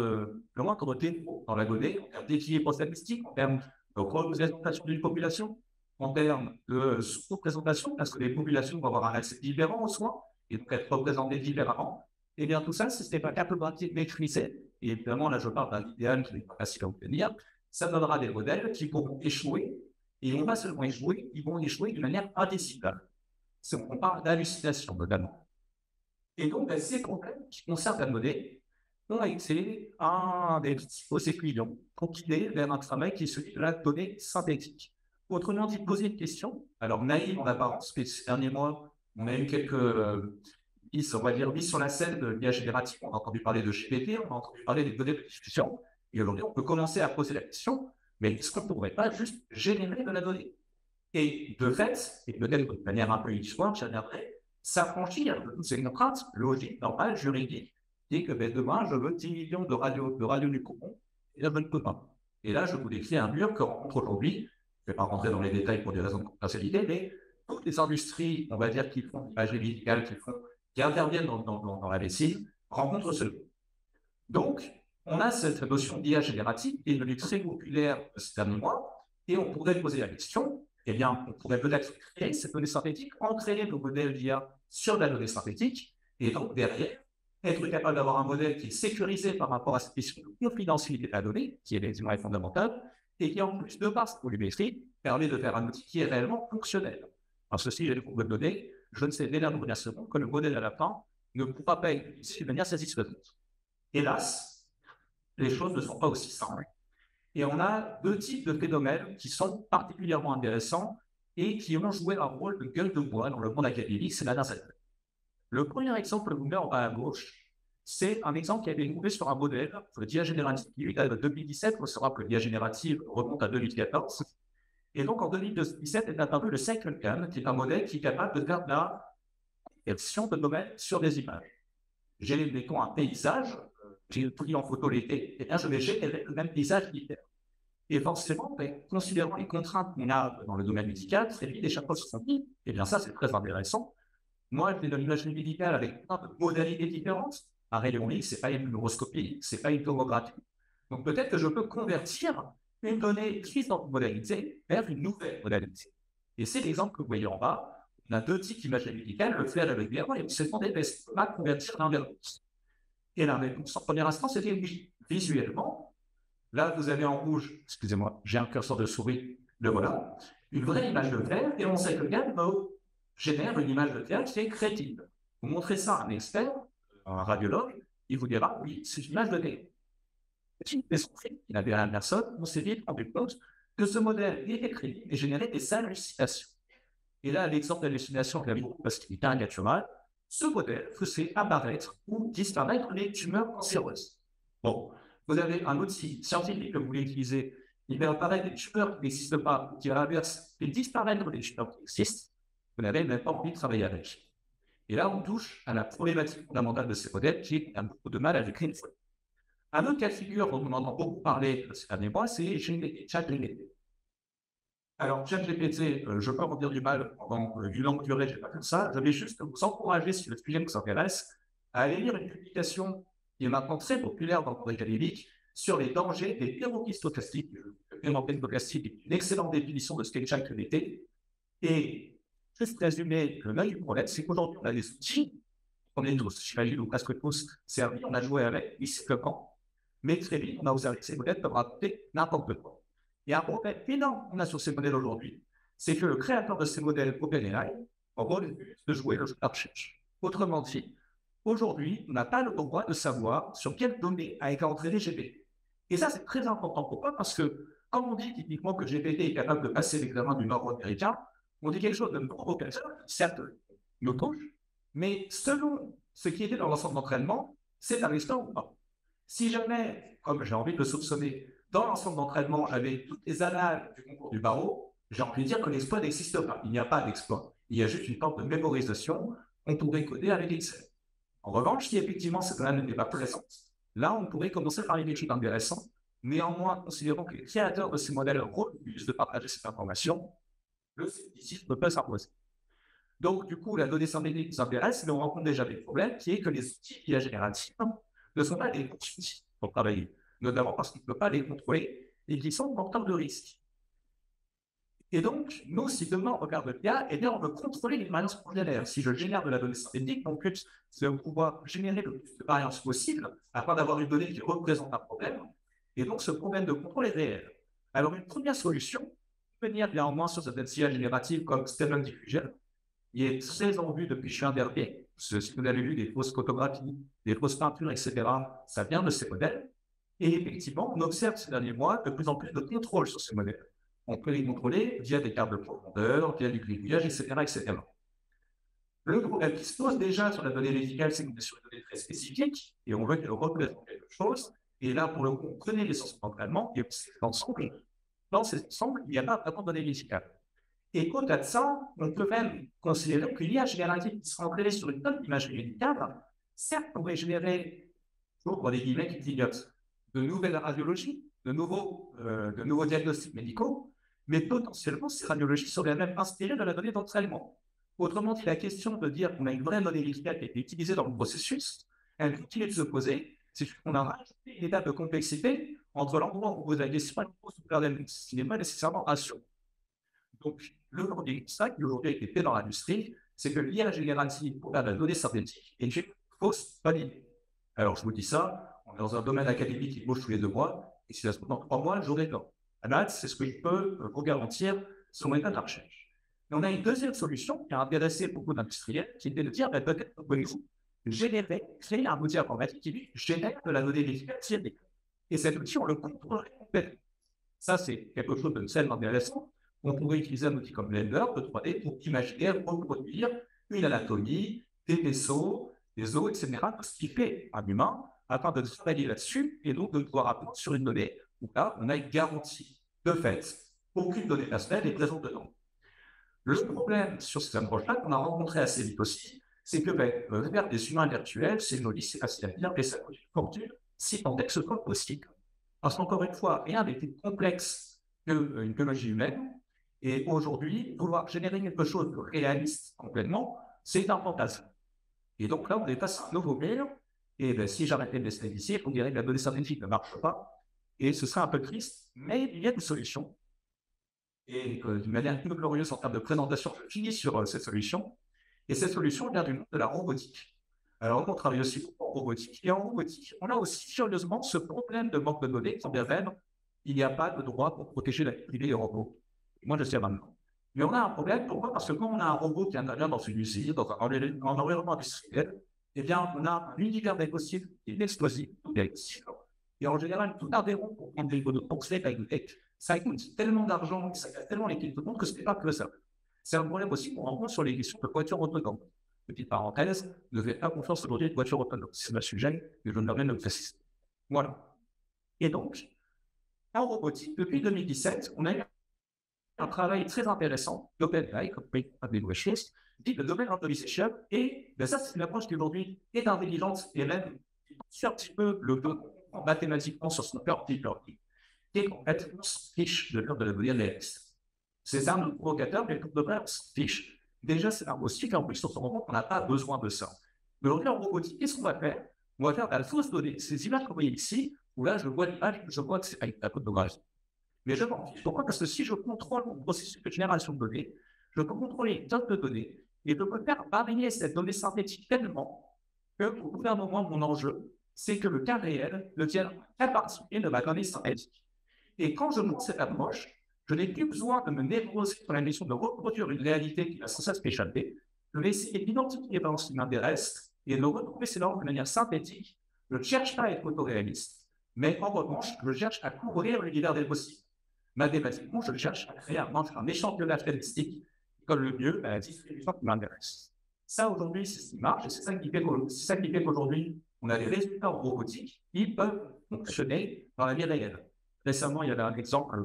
le moindre défaut dans la donnée, en termes d'équilibre statistique, en termes de représentation d'une population, en termes de sous-représentation, parce que les populations vont avoir un accès différent aux soins, et donc être représentées différemment, et eh bien tout ça, si ce n'est pas capable de maîtriser, et évidemment là je parle d'un idéal qui n'est pas facile à obtenir, ça donnera des modèles qui pourront échouer, et ils pas seulement échouer, ils vont échouer de manière indécidable. On parle d'hallucination notamment. Et donc, ben, ces problèmes qui concernent la monnaie ont été un des principaux équilibres conquis vers un travail qui est celui de la donnée synthétique. Autrement dit, poser une question, alors naïve en apparence, mais ces derniers mois, on a eu quelques euh, dire, mis sur la scène de l'IA générative. On a entendu parler de GPT, on a entendu parler des données de discussion. Et aujourd'hui, on peut commencer à poser la question, mais est-ce qu'on ne pourrait pas juste générer de la donnée? Et de fait, et peut-être de manière un peu histoire, j'aimerais s'affranchir de toutes ces contraintes logiques, normales, juridiques, qui que ben, demain, je veux 10 millions de radios de radio et là, je ne peux pas. Et là, je vous décris un mur que rencontre aujourd'hui. Je ne vais pas rentrer dans les détails pour des raisons de confidentialité, mais toutes les industries, on va dire, qui font l'imagerie médicale, qui, font, qui interviennent dans, dans, la médecine, rencontrent ce Donc, on a cette notion d'IA générative qui est devenue très populaire ces derniers mois, et on pourrait poser la question, eh bien, on pourrait peut-être créer cette donnée synthétique, entraîner nos modèles d'IA sur la donnée synthétique, et donc derrière, être capable d'avoir un modèle qui est sécurisé par rapport à cette question de confidentialité de la donnée, qui est l'élément fondamental, et qui, en plus de base volumétrie, permet de faire un outil qui est réellement fonctionnel. Que si j'ai des de données, je ne sais dès la seconde que le modèle à la fin ne pourra pas être de manière satisfaisante. Hélas, les choses ne sont pas aussi simples. Et on a deux types de phénomènes qui sont particulièrement intéressants et qui ont joué un rôle de gueule de bois dans le monde académique ces dernières années. Le premier exemple que vous mettez en bas à gauche, c'est un exemple qui a été trouvé sur un modèle, le dia génératif, qui date de 2017. On saura que le dia génératif remonte à 2014. Et donc, en 2017 est apparu le Cycle Cam, qui est un modèle qui est capable de faire de la version de domaine sur des images. J'ai, mettons, un paysage, j'ai pris en photo l'été, et bien je vais générer le même paysage l'hiver. Et forcément, ben, considérant les contraintes qu'on a dans le domaine médical, très vite, les chapeaux se sont mis. Et bien ça, c'est très intéressant. Moi, je fais de l'imagerie médicale avec plein de modalités différentes un rayon X, ce n'est pas une neuroscopie, ce n'est pas une tomographie. Donc peut-être que je peux convertir une donnée existante modalité vers une nouvelle modalité. Et c'est l'exemple que vous voyez en bas. On a deux types d'imagerie médicale, le faire bien, et on est-ce qu'on va convertir l'un vers l'autre Et la réponse en premier instant, c'était oui. Visuellement, là, vous avez en rouge, excusez-moi, j'ai un curseur de souris, le voilà, une vraie image de terre, et on sait que le génère une image de terre qui est créative. Vous montrez ça à un expert, un radiologue, il vous dira oui, c'est une image de donnée. Il n'avait rien personne, on s'est vite rendu compte que ce modèle était créé et générait des hallucinations. Et là, l'exemple d'hallucination parce qu'il est naturel, ce modèle faisait apparaître ou disparaître les tumeurs cancéreuses. Bon, vous avez un outil scientifique que vous voulez utiliser, il va apparaître des tumeurs qui n'existent pas, qui à l'inverse fait disparaître des tumeurs qui existent, vous n'avez même pas envie de travailler avec. Et là, on touche à la problématique fondamentale de ces modèles qui a beaucoup de mal à décrire Un autre cas de figure dont on entend beaucoup parler ces derniers mois, c'est ChatGPT. Alors, ChatGPT, euh, je peux en dire du mal pendant une longue durée, je n'ai pas fait ça. Je vais juste vous encourager, si le sujet vous intéresse, à aller lire une publication qui est maintenant très populaire dans le monde académique sur les dangers des thérapies stochastiques. stochastique est une excellente définition de ce qu'est ChatGPT. Et juste résumer le même problème, c'est qu'aujourd'hui, on a des outils on est tous, j'imagine, ou presque tous servis, on a joué avec, ici le camp. Mais très vite, on a osé ces modèles peuvent raconter n'importe quoi. Il y a un problème énorme qu'on a sur ces modèles aujourd'hui, c'est que le créateur de ces modèles OpenAI, en gros, de jouer le jeu de recherche. Autrement dit, aujourd'hui, on n'a pas le droit de savoir sur quelles données a été entraîné GPT. Et ça, c'est très important. Pourquoi? Parce que, quand on dit typiquement que GPT est capable de passer l'examen du nord-américain, on dit quelque chose de provocateur, certes, nous touche, mais selon ce qui était dans l'ensemble d'entraînement, c'est un histoire ou pas. Si jamais, comme j'ai envie de le soupçonner, dans l'ensemble d'entraînement, j'avais toutes les annales du concours du barreau, j'ai envie de dire que l'exploit n'existe pas. Il n'y a pas d'exploit. Il y a juste une forme de mémorisation. On pourrait coder avec Excel. En revanche, si effectivement cette annale n'était pas présente, là, on pourrait commencer par une étude intéressante. Néanmoins, considérons que les créateurs de ces modèles refusent de partager cette information, le scepticisme peut s'imposer. Donc, du coup, la donnée synthétique nous mais on rencontre déjà des problèmes, qui est que les outils génératifs ne sont pas des outils pour travailler, notamment parce qu'on ne peut pas les contrôler et qu'ils sont porteurs de risques. Et donc, nous, si demain on regarde l'IA, eh bien, on veut contrôler les variances problématiques. Si je génère de la donnée synthétique, mon but, c'est de pouvoir générer le plus de variances possible afin d'avoir une donnée qui représente un problème. Et donc, ce problème de contrôle est réel. Alors, une première solution, venir bien au moins sur cette IA générative comme Stephen Diffusion, il est très en vue depuis juin dernier. Si vous avez vu des fausses photographies, des fausses peintures, etc., ça vient de ces modèles. Et effectivement, on observe ces derniers mois de plus en plus de contrôle sur ces modèles. On peut les contrôler via des cartes de profondeur, via du grillage, etc., etc. Le problème qui se pose déjà sur la donnée médicale, c'est qu'on est sur une donnée très spécifique et on veut qu'elle représente quelque chose. Et là, pour le coup, on connaît les sources d'entraînement et l'ensemble. Dans cet ensemble, il n'y a pas vraiment de données médicales. Et au-delà de ça, on peut même considérer que l'IA générative qui sera entraînée sur une tonne d'imagerie médicale, certes, pourrait générer, pour des guillemets qui de nouvelles radiologies, de nouveaux, euh, de nouveaux diagnostics médicaux, mais potentiellement, ces radiologies seraient même inspirées de la donnée d'entraînement. Autrement dit, la question de dire qu'on a une vraie donnée médicale qui a été utilisée dans le processus, elle continue de se poser, c'est qu'on a rajouté une étape de complexité entre l'endroit où vous avez des ce n'est pas nécessairement assuré. Donc, L'aujourd'hui, ça qui aujourd'hui été fait dans l'industrie, c'est que l'IA générative pour la donnée synthétique est une fausse validée. Alors, je vous dis ça, dans un domaine académique qui bouge tous les deux mois, et si ça se passe dans trois mois, j'aurai temps. À date, c'est ce que je peux euh, vous garantir sur mon état de recherche. Mais on a une deuxième solution qui a intéressé beaucoup d'industriels, qui était de dire, ben, peut-être pouvez-vous générer, créer un outil informatique qui génère de la donnée médicale Et cet outil, on le contrôle. Ça, c'est quelque chose de tellement intéressant on pourrait utiliser un outil comme Blender de 3D pour imaginer, reproduire une anatomie, des vaisseaux, des os, etc. Ce qui fait un humain afin de travailler là-dessus et donc de pouvoir apprendre sur une donnée où là, on a une garantie. De fait, aucune donnée personnelle n'est présente dedans. Le problème sur ces approches-là qu'on a rencontré assez vite aussi, c'est que ben, faire des humains virtuels, c'est une c'est facile à dire, mais ça coûte une fortune, si tant est que ce possible. Parce qu'encore une fois, rien n'est plus complexe qu'une biologie humaine, et aujourd'hui, vouloir générer quelque chose de réaliste complètement, c'est un fantasme. Et donc là, on est à un nouveau mur. Et ben, si j'arrêtais de laisser ici, on dirait que la donnée scientifique ne marche pas. Et ce serait un peu triste, mais il y a une solution. Et euh, d'une manière plus glorieuse en termes de présentation, je finis sur euh, cette solution. Et cette solution vient du monde de la robotique. Alors, on travaille aussi en robotique. Et en robotique, on a aussi sérieusement ce problème de manque de données, quand bien même, il n'y a pas de droit pour protéger la vie privée des robots. Moi, je sais maintenant. Mais on a un problème. Pourquoi? Parce que quand on a un robot qui intervient dans une usine, dans un, environnement industriel, eh bien, on a un univers des possibles qui est explosif. Et en général, tout un déron pour prendre des de pensée avec ça coûte tellement d'argent, ça fait tellement l'équipe de monde que ce n'est pas que ça. C'est un problème aussi qu'on rencontre sur les questions de voitures autonomes. Petite parenthèse, ne faites pas confiance aujourd'hui de voitures autonomes. C'est un sujet que je ne rien de préciser. Voilà. Et donc, en robotique, depuis 2017, on a eu un travail très intéressant d'OpenAI, comme AWS, le domaine optimization, et ben ça, c'est une approche qui aujourd'hui est intelligente et même sur un petit peu le mathématiquement sur son cœur qu'en fait, on se fiche de l'heure de la donnée réaliste. C'est un provocateur, mais pour de vrai, on se fiche. Déjà, c'est un aussi en plus, on se rend compte qu'on n'a pas besoin de ça. Mais aujourd'hui, en robotique, qu'est-ce qu'on va faire? On va faire la fausse donnée. Ces images que vous voyez ici, où là, je vois l'image, je vois que c'est avec la photographie. Mais je m'en fiche. Pourquoi? Parce que si je contrôle mon processus de génération de données, je peux contrôler d'autres de données et je peux faire varier cette donnée synthétique tellement que au gouvernement, mon enjeu, c'est que le cas réel devienne très particulier de ma donnée synthétique. Et quand je montre cette approche, je n'ai plus besoin de me névrosier sur la mission de reproduire une réalité qui va sans cesse m'échapper. Je vais essayer d'identifier les balances qui m'intéressent et de retrouver ces normes de manière synthétique. Je ne cherche pas à être autoréaliste, mais en revanche, je cherche à couvrir l'univers des possibles. Mathématiquement, je cherche à créer un, un échantillonnage statistique le mieux à la distribution qui m'intéresse. Ça, aujourd'hui, c'est ce qui marche c'est ça qui fait qu'aujourd'hui, on a des résultats robotiques qui peuvent fonctionner dans la vie réelle. Récemment, il y avait un exemple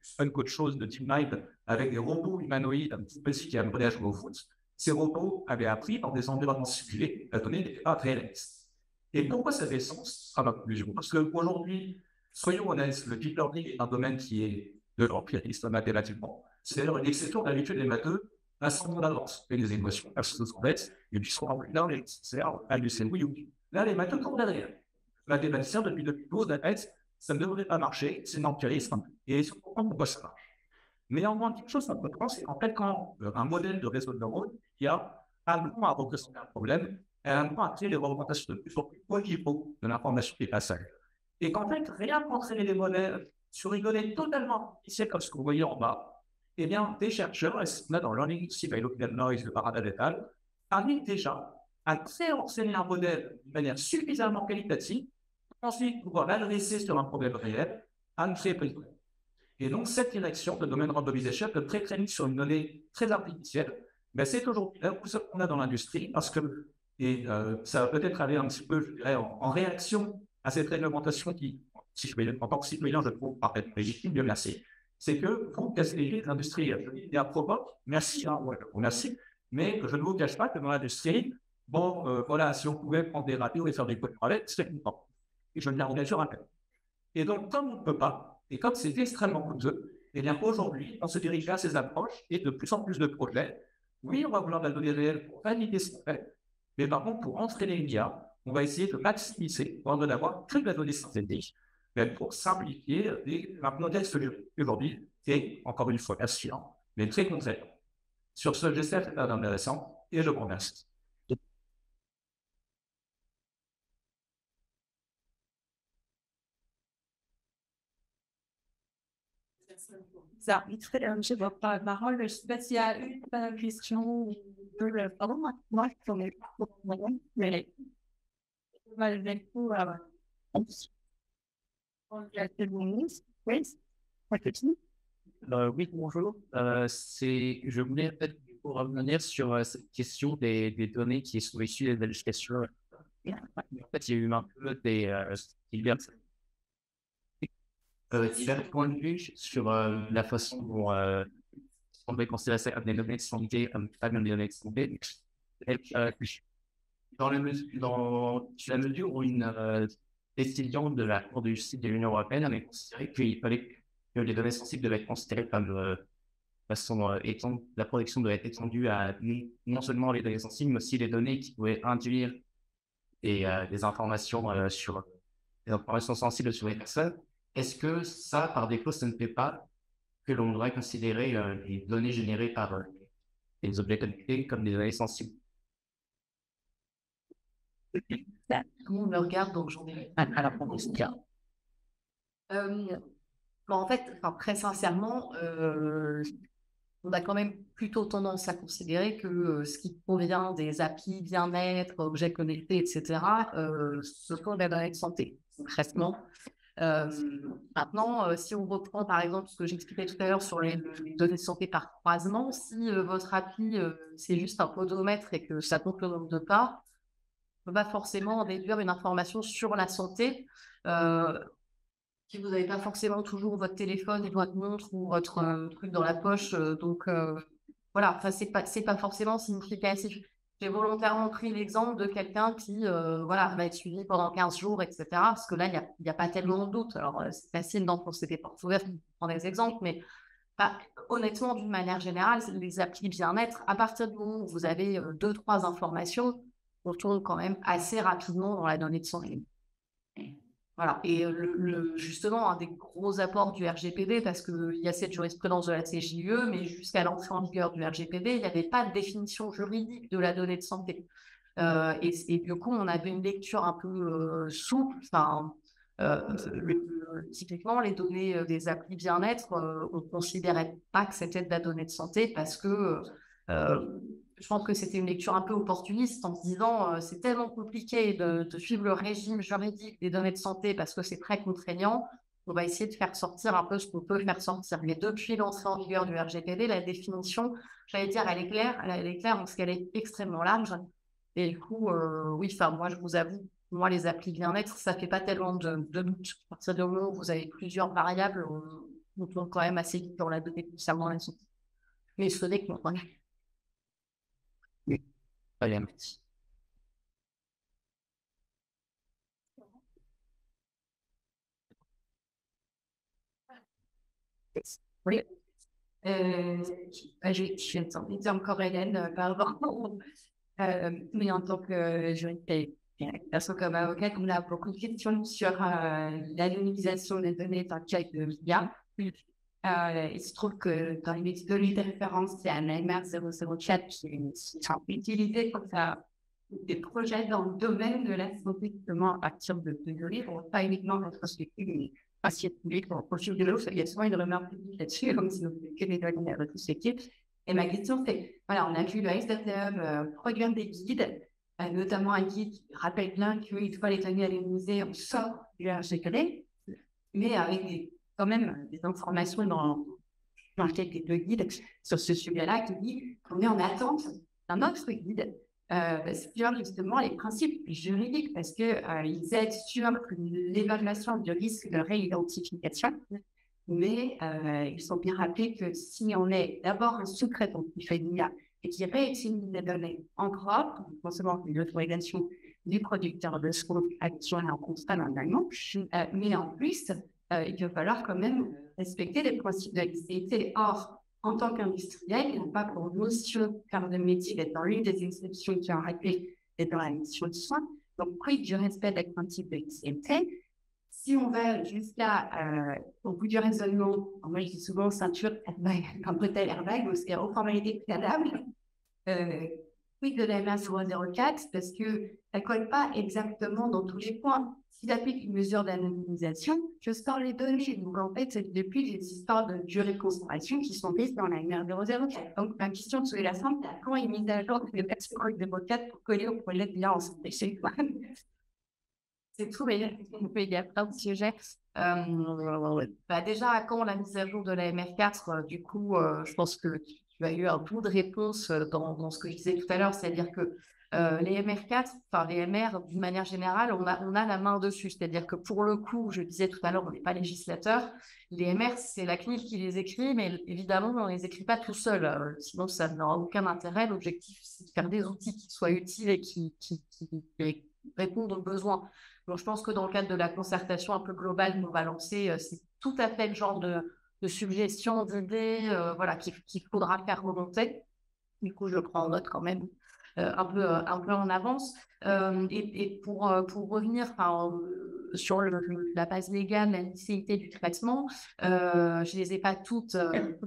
fun qu'autre chose de DeepMind avec des robots humanoïdes un petit peu qui à jouer au foot. Ces robots avaient appris dans des environnements simulés la donnée n'était pas réaliste. Et pourquoi ça fait sens à ma conclusion Parce qu'aujourd'hui, soyons honnêtes, le deep learning est un domaine qui est de l'empiriste mathématiquement. C'est-à-dire une exception d'habitude des matheux à 100 ans d'avance. Et les émotions, elles sont bêtes, et puis sont dans les c'est-à-dire, oui ou oui. Là, les matheux tournent derrière. Les mathématiciens, depuis 2012, fait, ça ne devrait pas marcher, c'est un empirisme, et ils comprendre pourquoi ça marche. Mais Néanmoins, quelque chose d'important, c'est qu'en fait, quand euh, un modèle de réseau de neurones, il y a un moment à représenter un problème, et un moment à créer les représentations de plus en plus niveau de l'information qui est passée. Et qu'en fait, rien qu'entraîner les modèles sur donnée totalement artificielle comme ce que vous voyez en bas, eh bien, des chercheurs, et c'est dans Learning Local Noise de Paradal arrivent déjà à entraîner un modèle de manière suffisamment qualitative ensuite pouvoir l'adresser sur un problème réel à une faible Et donc, cette direction de domaine randomisation de très très sur une donnée très artificielle, ben, c'est aujourd'hui ce qu'on a dans l'industrie parce que, et euh, ça va peut-être aller un petit peu, je dirais, en, réaction à cette réglementation qui, si je en tant que citoyen, je trouve parfaitement légitime, bien merci. C'est que pour casser l'industrie, il y a provoque, merci, hein, merci, mais je ne vous cache pas que dans l'industrie, bon, euh, voilà, si on pouvait prendre des radios et faire des codes avec, c'est important et je ne sur un thème. Et donc, comme on ne peut pas, et comme c'est extrêmement coûteux, et eh bien aujourd'hui, on se dirige vers ces approches et de plus en plus de projets. Oui, on va vouloir de la donnée réelle pour valider ce qu'on fait, mais par contre, pour entraîner l'IA, on va essayer de maximiser, voire de n'avoir que de la donnée synthétique, mais pour simplifier un modèle aujourd'hui, c'est encore une fois assurant, mais très concret. Sur ce, j'espère que c'est intéressant et je vous remercie. Ça, je vais pas la parole. Je sais pas s'il y a une question ou deux. Pardon, moi, je suis mais euh, oui, bonjour. Euh, je voulais en fait revenir sur euh, cette question des, des, données qui sont issues de l'éducation. En fait, il y a eu un peu des, euh, euh, points de vue sur la façon dont on devrait considérer des données de santé, comme pas des données de santé. dans, la mesure, dans la mesure où une décision de la Cour de justice de l'Union européenne avait considéré qu'il fallait que les données sensibles devaient être considérées comme façon étendue, la protection devait être étendue à non seulement les données sensibles, mais aussi les données qui pouvaient induire des, des informations sur des informations sensibles sur les personnes. Est-ce que ça, par défaut, ça ne fait pas que l'on devrait considérer euh, les données générées par euh, les objets connectés comme des données sensibles? Comment on me regarde, donc j'en ai à, la euh, en fait, très sincèrement, euh, on a quand même plutôt tendance à considérer que ce qui provient des applis bien-être, objets connectés, etc., ce sont des données de santé. Concrètement, maintenant, si on reprend par exemple ce que j'expliquais tout à l'heure sur les, données de santé par croisement, si votre appli c'est juste un podomètre et que ça compte le nombre de pas, ne peut pas forcément déduire une information sur la santé. si vous n'avez pas forcément toujours votre téléphone votre montre ou votre truc dans la poche, donc voilà, enfin, c'est pas, pas forcément significatif. J'ai volontairement pris l'exemple de quelqu'un qui euh, voilà, va être suivi pendant 15 jours, etc. Parce que là, il n'y a, pas tellement de doute. Alors, euh, c'est facile d'enfoncer des portes ouvertes, prendre des exemples, mais bah, honnêtement, d'une manière générale, les applis bien-être, à partir du moment où vous avez euh, deux, trois informations, on tourne quand même assez rapidement dans la donnée de santé. Voilà. Et le, justement, un des gros apports du RGPD, parce qu'il y a cette jurisprudence de la CJUE, mais jusqu'à l'entrée en vigueur du RGPD, il n'y avait pas de définition juridique de la donnée de santé. et, du coup, on avait une lecture un peu souple. Enfin, typiquement, les données des applis bien-être, on ne considérait pas que c'était de la donnée de santé parce que je pense que c'était une lecture un peu opportuniste en se disant c'est tellement compliqué de, suivre le régime juridique des données de santé parce que c'est très contraignant on va essayer de faire sortir un peu ce qu'on peut faire sortir. Mais depuis l'entrée en vigueur du RGPD, la définition, j'allais dire, elle est claire, elle est claire parce qu'elle est extrêmement large. Et du coup, euh, oui, enfin, moi, je vous avoue, moi, les applis bien-être, ça fait pas tellement de, doute. À partir du moment où vous avez plusieurs variables, on, on quand même assez vite pour la donnée concernant la santé. Mais ce n'est que mon merci. Oui. Euh, je, je suis encore Hélène, euh, pardon. *laughs* Euh, mais en tant que juriste personne comme avocate, on a beaucoup de questions sur euh, l'anonymisation des données dans le cas de médias. Euh, il se trouve que dans les méthodologies de référence, il un AMR 004 qui est utilisé pour faire des projets dans le domaine de la santé, justement à partir de données, pas uniquement notre société, assiette publique pour poursuivre de l'autre. Il y a souvent une remarque publique là-dessus, comme si nous que les données à. Et ma question, c'est voilà, on a vu le SDTM euh, produire des guides, euh, notamment un guide qui rappelle bien qu'une fois les données anonymisées, on sort du RGPD, mais avec des, quand même des informations dans, dans le de guide sur ce sujet-là qui dit qu'on est en attente d'un autre guide euh, sur justement les principes juridiques parce qu'ils euh, ils aident sur l'évaluation du risque de réidentification. Mais euh, ils sont bien rappelés que si on est d'abord un sous-traitant qui fait l'IA et qui réutilise les données en propre, non seulement l'autorisation du producteur de ce action en constat normalement, mais en plus, il va falloir quand même respecter les principes la Or, en tant qu'industriel, il n'a pas pour notion, car le métier est dans l'une des exceptions qui ont arrêté et dans la mission de soins. Donc, quid du respect des principes XMT Si on va jusqu'à, euh, au bout du raisonnement, moi je dis souvent ceinture, airbag, un tel airbag, ou c'est aux formalités préalables, euh, quid de la MA 004 Parce que ça ne colle pas exactement dans tous les points s'il applique une mesure d'anonymisation, je sors les données. Donc, en fait, depuis les histoires de durée de consommation qui sont prises dans la MR 004. Donc, ma question de la simple, quand il mise à jour de 04 pour coller au projet de en santé chez *laughs* C'est tout, mais il y a plein de sujets. Euh, bah déjà, quand la mise à jour de la MR4, euh, du coup, euh, je pense que tu as eu un peu de réponse dans, dans ce que je disais tout à l'heure, c'est-à-dire que euh, les MR4, enfin les MR, d'une manière générale, on a, a la main dessus. C'est-à-dire que pour le coup, je disais tout à l'heure, on n'est pas législateur. Les MR, c'est la CNIL qui les écrit, mais évidemment, on ne les écrit pas tout seul. Euh, sinon, ça n'aura aucun intérêt. L'objectif, c'est de faire des outils qui soient utiles et qui, répondent aux besoins. Donc, je pense que dans le cadre de la concertation un peu globale qu'on va lancer, euh, c'est tout à fait le genre de, de suggestions, d'idées voilà, qu'il faudra faire remonter. Du coup, je le prends en note quand même. Euh, un, peu, euh, un peu en avance. Euh, et, pour, pour revenir sur la base légale, la nécessité du traitement, je ne les ai pas toutes,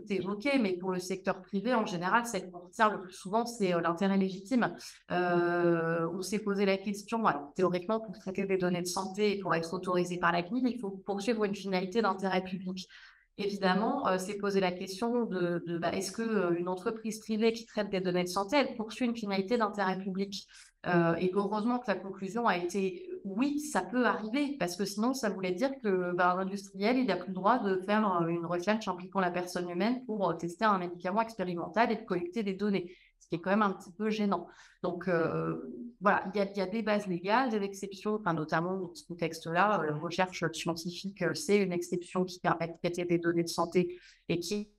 évoquées, mais pour le secteur privé, en général, celle qu'on retient le plus souvent, c'est l'intérêt légitime. on s'est posé la question, théoriquement, pour traiter des données de santé et pour être autorisé par la CNIL, il faut poursuivre une finalité d'intérêt public évidemment, euh, c'est poser la question de, bah, est-ce qu'une euh, entreprise privée qui traite des données de santé, elle poursuit une finalité d'intérêt public? Euh, Et heureusement que la conclusion a été oui, ça peut arriver, parce que sinon, ça voulait dire que bah, l'industriel, il n'a plus le droit de faire une recherche impliquant la personne humaine pour tester un médicament expérimental et de collecter des données ce qui est quand même un petit peu gênant. Donc, euh, voilà, il y, a, des bases légales, des exceptions, enfin, notamment dans ce contexte-là, la recherche scientifique, euh, c'est une exception qui permet de traiter des données de santé et qui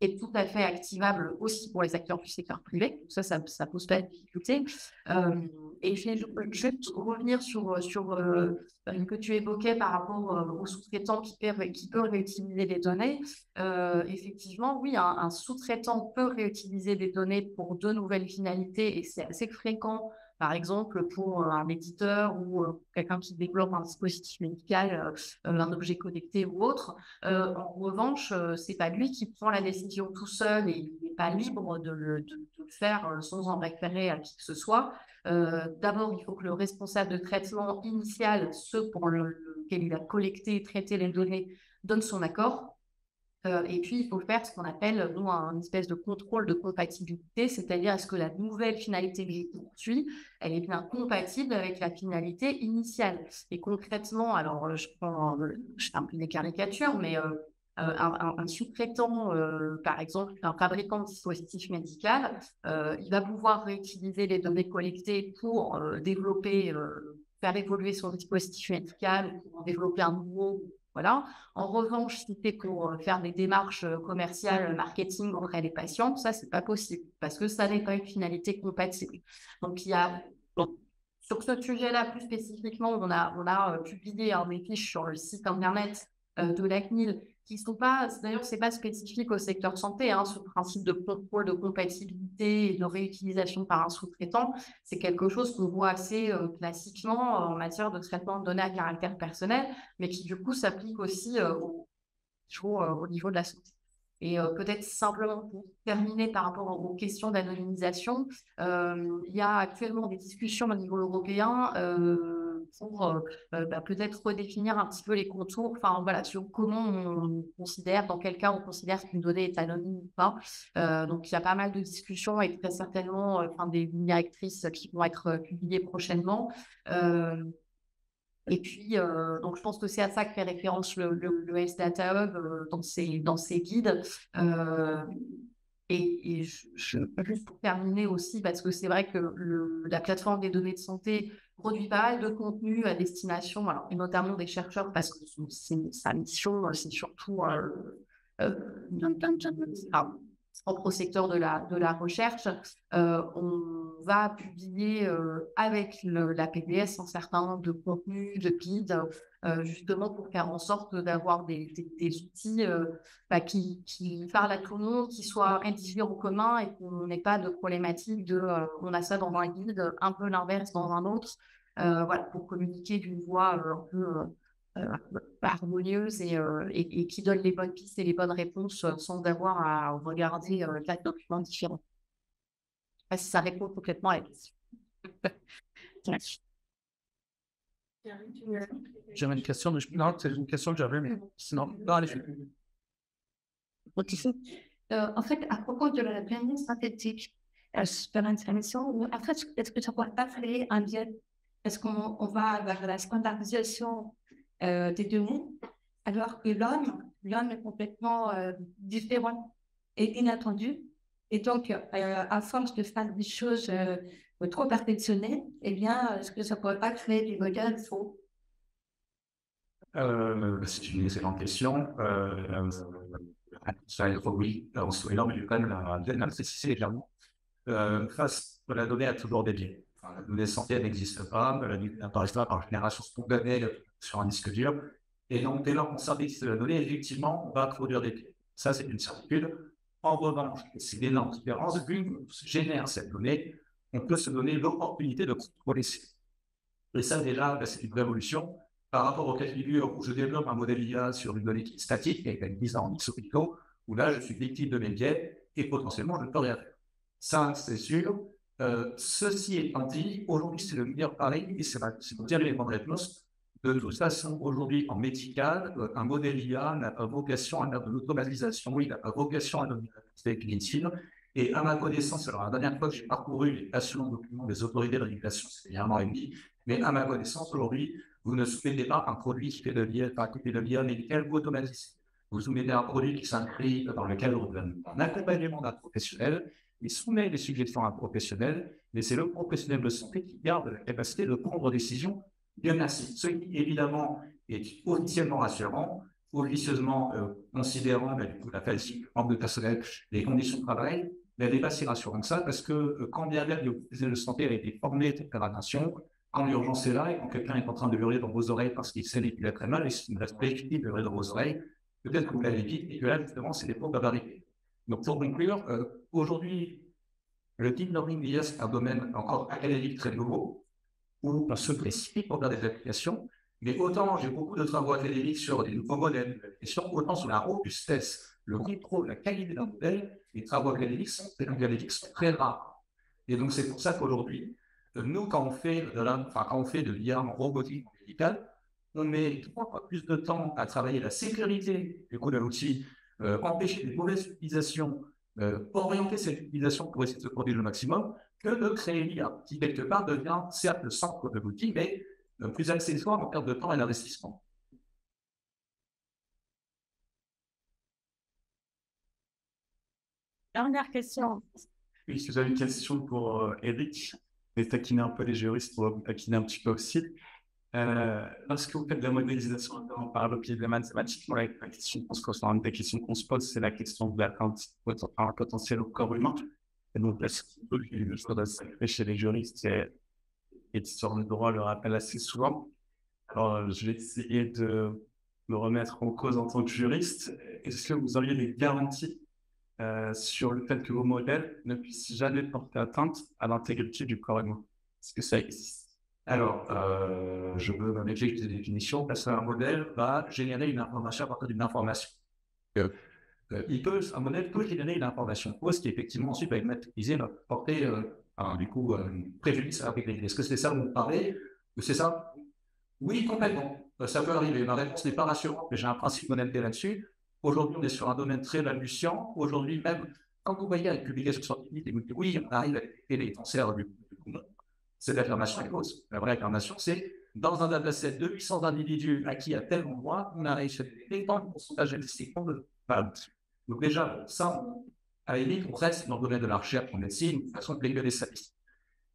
est tout à fait activable aussi pour les acteurs du secteur privé. Ça, ça ne pose pas de difficulté. Euh, et je vais juste revenir sur, sur euh, ce que tu évoquais par rapport euh, aux sous-traitants qui, peuvent, qui peuvent réutiliser les données. effectivement, oui, un, sous-traitant peut réutiliser des données pour de nouvelles finalités et c'est assez fréquent par exemple, pour un éditeur ou quelqu'un qui développe un dispositif médical, un objet connecté ou autre. en revanche, c'est pas lui qui prend la décision tout seul et il n'est pas libre de le, de le, faire sans en référer à qui que ce soit. D'abord, il faut que le responsable de traitement initial, ceux pour lequel il a collecté et traité les données, donne son accord. Euh, et puis, il faut faire ce qu'on appelle, nous, un espèce de contrôle de compatibilité, c'est-à-dire est-ce que la nouvelle finalité que j'ai poursuit, elle est bien compatible avec la finalité initiale. Et concrètement, alors, euh, je prends, je fais un peu des caricatures, mais euh, un, sous-traitant, par exemple, un fabricant de dispositifs médicaux, il va pouvoir réutiliser les données collectées pour développer, faire évoluer son dispositif médical, pour développer un nouveau voilà. En revanche, si c'est pour euh, faire des démarches euh, commerciales, marketing auprès des patients, ça, c'est pas possible parce que ça n'est pas une finalité compatible. Donc, il y a, sur ce sujet-là, plus spécifiquement, on a, euh, publié un des fiches sur le site internet de la CNIL qui sont pas, d'ailleurs, c'est pas spécifique au secteur santé, hein, ce principe de contrôle de compatibilité et de réutilisation par un sous-traitant, c'est quelque chose qu'on voit assez euh, classiquement en matière de traitement de données à caractère personnel, mais qui du coup s'applique aussi euh, au, euh, au, niveau de la santé. Et peut-être simplement pour terminer par rapport aux questions d'anonymisation, il y a actuellement des discussions au niveau européen pour euh, euh, bah, peut-être redéfinir un petit peu les contours, enfin voilà, sur comment on considère, dans quel cas on considère qu'une donnée est anonyme ou pas. Euh, donc il y a pas mal de discussions et très certainement enfin, des directrices qui vont être publiées prochainement. Et puis, donc, je pense que c'est à ça que fait référence le, le, S Data Hub dans, ses, dans ses guides. Et, et je, juste pour terminer aussi, parce que c'est vrai que le, la plateforme des données de santé produit pas mal de contenu à destination, alors, et notamment des chercheurs, parce que c'est sa mission, c'est surtout euh, euh, propre au secteur de la, de la recherche. Euh, on va publier euh, avec la PDS un certain nombre de contenus, de guides, euh, justement pour faire en sorte d'avoir des, des, outils bah, qui, qui, parlent à tout le monde, qui soient rédigés en commun et qu'on n'ait pas de problématique de on a ça dans un guide, un peu l'inverse dans un autre. voilà, pour communiquer d'une voix un peu harmonieuse et, euh, et, et, qui donne les bonnes pistes et les bonnes réponses euh, sans avoir à regarder quatre documents différents. Je si ça répond complètement à la question. *laughs* J'avais une question, mais je... non, c'est une question que j'avais, mais sinon, non, allez, euh, en fait, à propos de la planning synthétique, euh, super intéressant. En fait, est-ce que ça pourrait pas faire un lien? Est-ce qu'on va vers la standardisation euh, des données, alors que l'homme, l'homme est complètement euh, différent et inattendu. Et donc, euh, à force de faire des choses trop perfectionnées, eh bien, est-ce que ça ne pourrait pas créer des modèles faux C'est une excellente question. ça, oui, on se mais quand même la face à la donnée a toujours des biais. la donnée santé n'existe pas, donnée n'apparaît pas par génération spontanée sur un disque dur. Et donc, dès lors qu'on service de la donnée, effectivement, on va produire des pieds. Ça, c'est une certitude. En revanche, c'est l'énorme différence, vu qu'on génère cette donnée, on peut se donner l'opportunité de contrôler. Et ça, déjà, ben, c'est une révolution par rapport au cas de figure où je développe un modèle IA sur une donnée qui est statique, avec une mise en XOPICO, où là, je suis victime de mes biais et potentiellement, je ne peux rien faire. Ça, c'est sûr. Euh, ceci étant dit, aujourd'hui, c'est le meilleur pari, et c'est dire les bonnes réponses. De toute façon, aujourd'hui, en médical, euh, un modèle IA n'a pas vocation à faire de l'automatisation, il n'a pas vocation à la clinique. Et à ma connaissance, alors la dernière fois que j'ai parcouru les patients documents des autorités de régulation, c'est un an et demi, mais à ma connaissance, aujourd'hui, vous ne soumettez pas un produit qui fait de l'IA, qui fait de médical automatisé. Vous soumettez un produit qui s'inscrit dans le cadre d'un accompagnement d'un professionnel, il soumet les suggestions à un professionnel, mais c'est le professionnel de santé qui garde la capacité de prendre des Bien merci. Ce qui, évidemment, est officiellement rassurant, officieusement euh, considérant ben, la fatigue, manque de personnel, les conditions de travail, mais elle n'est pas si rassurante que ça, parce que euh, quand bien même le de santé a été formé à la nation, quand l'urgence est là et quand quelqu'un est en train de hurler dans vos oreilles parce qu'il sait qu'il a très mal et s'il ne reste pas de hurler dans vos oreilles, peut-être que vous l'avez dit et que là, justement, c'est des pauvres arriver. Donc, pour conclure, euh, aujourd'hui, Le deep learning c'est un domaine encore académique très nouveau, où on se spécifique pour faire des applications, mais autant j'ai beaucoup de travaux académiques sur des nouveaux modèles d'application, autant sur la robustesse, le contrôle, la qualité d'un modèle, les travaux académiques sont, sont très rares. Et donc c'est pour ça qu'aujourd'hui, nous, quand on fait de enfin, quand on fait de l'IA en robotique médicale, on met trois fois plus de temps à travailler la sécurité du coup de l'outil, euh, empêcher des mauvaises utilisations, euh, orienter cette utilisation pour essayer de se produire le maximum, que de créer l'IA, qui quelque part devient certes le centre de l'outil, mais euh, plus accessoire en termes de temps et d'investissement. Dernière question. Oui, si vous avez une question pour Eric, mais taquiner un peu les juristes pour taquiner un petit peu aussi. Euh, lorsque vous faites de la modélisation par le pied de la mathématique, la question, je pense que une des questions qu'on se pose, c'est la question de la un potentiel au corps humain. Et donc, là, ce qui chez les juristes, et l'histoire du droit le rappelle assez souvent. Alors, je vais essayer de me remettre en cause en tant que juriste. Est-ce que vous auriez des garanties euh, sur le fait que vos modèles ne puissent jamais porter atteinte à l'intégrité du corps humain? Est-ce que ça existe? Alors, euh, je veux méfier des définitions parce qu'un modèle va générer une information à partir d'une information. Euh, euh, il peut, un modèle peut générer une information ce qui effectivement ensuite va être maîtrisé, va porter un, du coup préjudice à l'intégrité. Est-ce que c'est ça dont vous parlez? C'est ça? Oui, complètement. Ça peut arriver. Ma réponse n'est pas rassurante, mais j'ai un principe modèle là-dessus. Aujourd'hui, on est sur un domaine très balbutiant. Aujourd'hui, même quand vous voyez une publication scientifique, vous dites oui, on arrive à détecter les cancers du, c'est l'affirmation est fausse. La vraie affirmation, c'est dans un dataset de 800 individus acquis à tel endroit, on a réussi à détecter tant de pourcentage de Donc déjà, ça, à la limite, on reste dans le domaine de la recherche en médecine, de façon de des statistiques.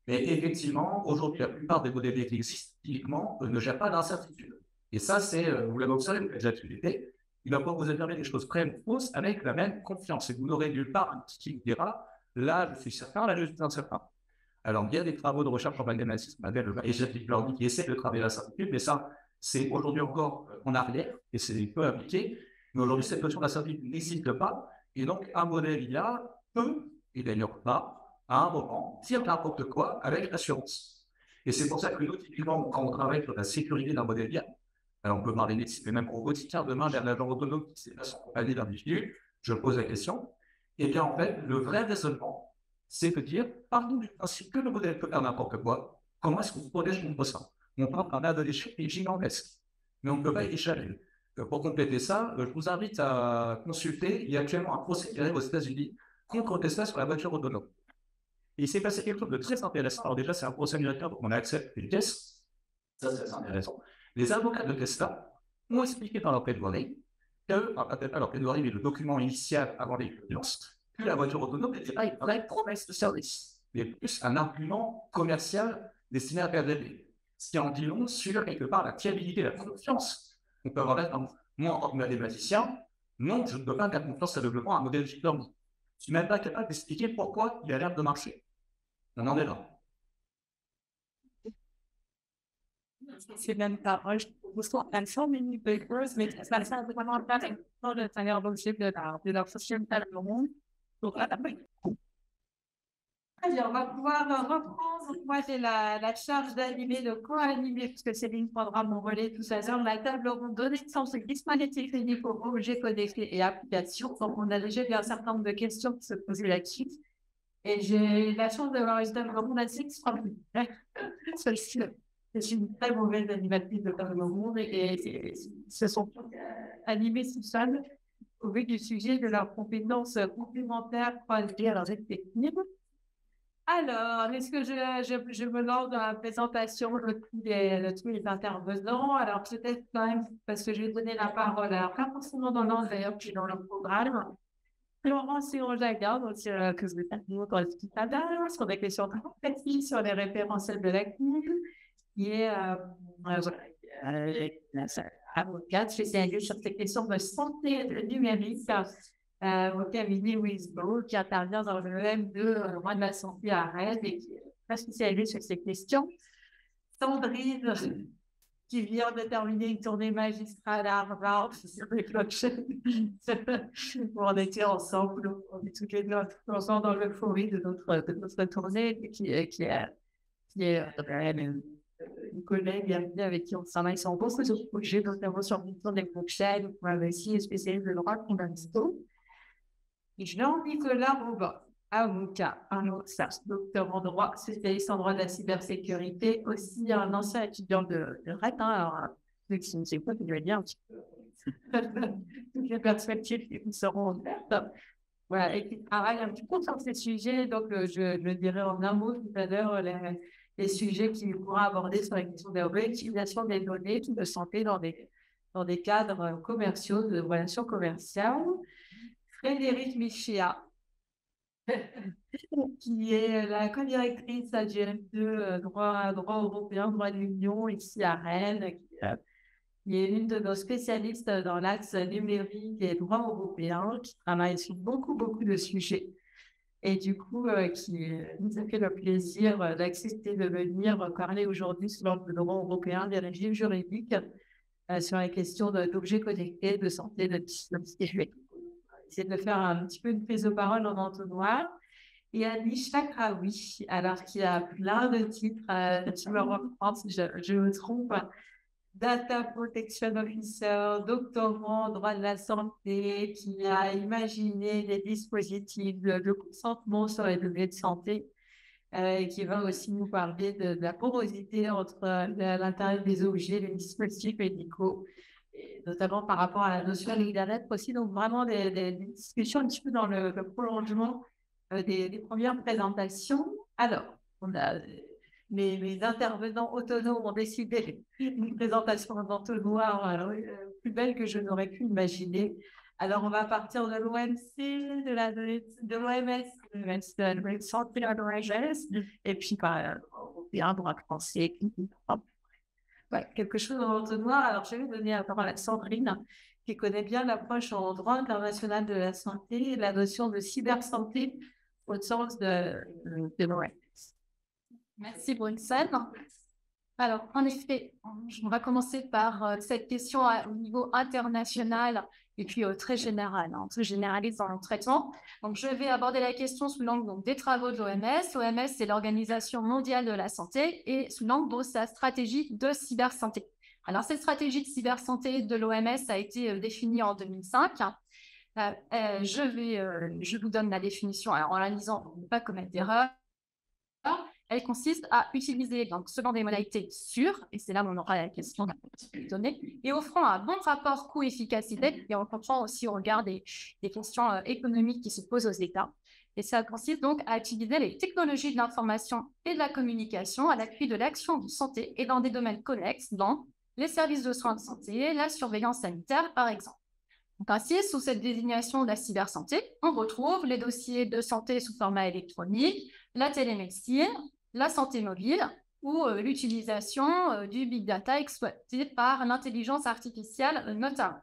Mais effectivement, aujourd'hui, la plupart des modèles qui existent, typiquement, ne gèrent pas d'incertitude. Et ça, c'est, euh, vous l'avez observé, vous l'avez déjà utilisé, il va pouvoir vous affirmer des choses ou fausses avec la même confiance. Et vous n'aurez nulle part un petit qui vous dira, là, je suis certain, là, je suis incertain. Alors, il y a des travaux de recherche en mathématiques, learning, qui essaient de travailler la certitude, mais ça, c'est aujourd'hui encore en arrière et c'est peu appliqué. Mais aujourd'hui, cette notion de la certitude n'existe pas. Et donc, un modèle IA peut, et d'ailleurs pas, à un moment, dire n'importe quoi avec assurance. Et c'est pour ça que nous, typiquement, quand on travaille sur la sécurité d'un modèle IA, alors on peut parler médecine, mais même quotidien, demain, j'ai un agent autonome qui s'est accompagné d'individus, je pose la question, et bien en fait, le vrai raisonnement, c'est de dire, pardon du principe que le modèle peut faire n'importe quoi, comment est-ce qu'on protège contre ça On parle d'un de l'échec gigantesque, mais on ne peut pas échapper. Euh, pour compléter ça, euh, je vous invite à consulter, il y a actuellement un procès qui arrive aux États-Unis contre Tesla sur la voiture autonome. Il s'est passé quelque chose de très intéressant. Alors déjà, c'est un procès américain, donc on a accès à une pièce. Ça, c'est intéressant. Les avocats de Tesla ont expliqué dans leur plaidoirie que, alors plaidoirie, mais le document initial avant les violences, la voiture autonome n'était pas une vraie promesse de service, mais plus un argument commercial destiné à perdre Ce qui en dit long sur, quelque part, la fiabilité la confiance. On peut avoir là, moi, en tant que mathématicien, non, je ne peux pas faire confiance aveuglement à un modèle de learning. Je ne suis même pas capable d'expliquer pourquoi il a l'air de marcher. On en est là. C'est même pas je reçois un so many papers, mais ça, ça, vraiment pas de salaire d'objet de la, de la société dans le monde. On va pouvoir reprendre. Moi, j'ai la, charge d'animer, de co-animer, puisque Céline prendra mon relais tout à l'heure, la table ronde données de glissement technique pour objets connectés et applications. Donc, on a déjà eu un certain nombre de questions qui se posaient là-dessus. Et j'ai la chance d'avoir une table ronde assez extraordinaire. C'est une très mauvaise animatrice de table ronde et, se sont animés tout seuls au vu du sujet de leurs compétences complémentaires croisées à leurs techniques. Alors, est-ce que je, je, je, me lance dans la présentation de tous les, tous les intervenants? Alors, peut-être quand même, parce que je vais donner la parole à, pas forcément dans d'ailleurs, puis dans le programme, Florence et Jaga, donc, euh, que vous êtes nous dans le petit sur des questions très précises sur les référentiels de la CNIL, qui est euh, euh, euh, avocate spécialisée sur ces questions de santé numérique. euh, au cabinet Wisbo, qui intervient dans le même de euh, droit de la santé à Rennes et qui est très spécialisée sur ces questions. Sandrine qui vient de terminer une tournée magistrale à Harvard *laughs* sur les blockchains. *laughs* on était ensemble, on est tous les deux ensemble dans l'euphorie de notre, de notre tournée, qui, qui est, qui est une, collègue avec qui on travaille sur beaucoup de projets, notamment sur le des blockchains, pour investir spécialiste de droit fondamentaux. Et je l'ai Nicolas Robin avocat, un docteur en droit, spécialiste en droit de la cybersécurité, aussi un ancien étudiant de, de RET. Hein, alors, ceux qui ne savent pas, vous devez dire un petit peu toutes les perspectives qui seront ouvertes. Voilà, et qui travaille un petit peu sur ces sujets. Donc, euh, je, je dirais en un mot tout à l'heure les, les, sujets qu'il pourra aborder sur la question de l'utilisation des données de santé dans des, dans des cadres commerciaux, de relations commerciales. Frédéric Michéa, *laughs* qui est la co-directrice de euh, droit, droit européen, droit de l'Union ici à Rennes, qui, est l'une de nos spécialistes dans l'axe numérique et droit européen, qui travaille sur beaucoup, beaucoup de sujets. Et du coup, euh, qui nous a fait le plaisir euh, d'accepter de venir parler aujourd'hui sur le droit européen des régimes juridiques sur les questions d'objets connectés, de santé, de sécurité c'est de faire un petit peu une prise de parole en entonnoir. Et Ali Chakraoui, alors qu'il y a plein de titres, euh, je me reprends si je, me trompe, Data Protection Officer, doctorant en droit de la santé, qui a imaginé des dispositifs de, consentement sur les données de santé, euh, et qui va aussi nous parler de, la porosité entre l'intérieur des objets, les dispositifs médicaux notamment par rapport à la notion d'Internet aussi. Donc, vraiment des, discussions un petit peu dans le, prolongement euh, des, premières présentations. Alors, on a, mes, intervenants autonomes ont décidé une présentation en entonnoir euh, plus belle que je n'aurais pu imaginer. Alors, on va partir de l'OMC, de la de l'OMS, de la santé de et puis, bah, on vient droit français, quelque chose en noir. Alors, je vais donner la parole à Sandrine, qui connaît bien l'approche en droit international de la santé la notion de cybersanté au sens de, de Merci, Bruxelles. Alors, en effet, on va commencer par euh, cette question au niveau international et puis euh, très général, hein, très généraliste dans le traitement. Donc, je vais aborder la question sous l'angle des travaux de l'OMS. L'OMS, c'est l'Organisation mondiale de la santé et sous l'angle de sa stratégie de cybersanté. Alors, cette stratégie de cybersanté de l'OMS a été euh, définie en 2005. je, vais, je vous donne la définition. En la lisant, ne pas commettre d'erreur elle consiste à utiliser, donc, selon des modalités sûres, et c'est là où on aura la question de données, et offrant un bon rapport coût-efficacité, et on comprend aussi au regard des, questions euh, économiques qui se posent aux États. Et ça consiste donc à utiliser les technologies de l'information et de la communication à l'appui de l'action de santé et dans des domaines connexes, dans les services de soins de santé, la surveillance sanitaire, par exemple. Donc ainsi, sous cette désignation de la cybersanté, on retrouve les dossiers de santé sous format électronique, la télémédecine, la santé mobile ou euh, l'utilisation euh, du big data exploité par l'intelligence artificielle euh, notamment.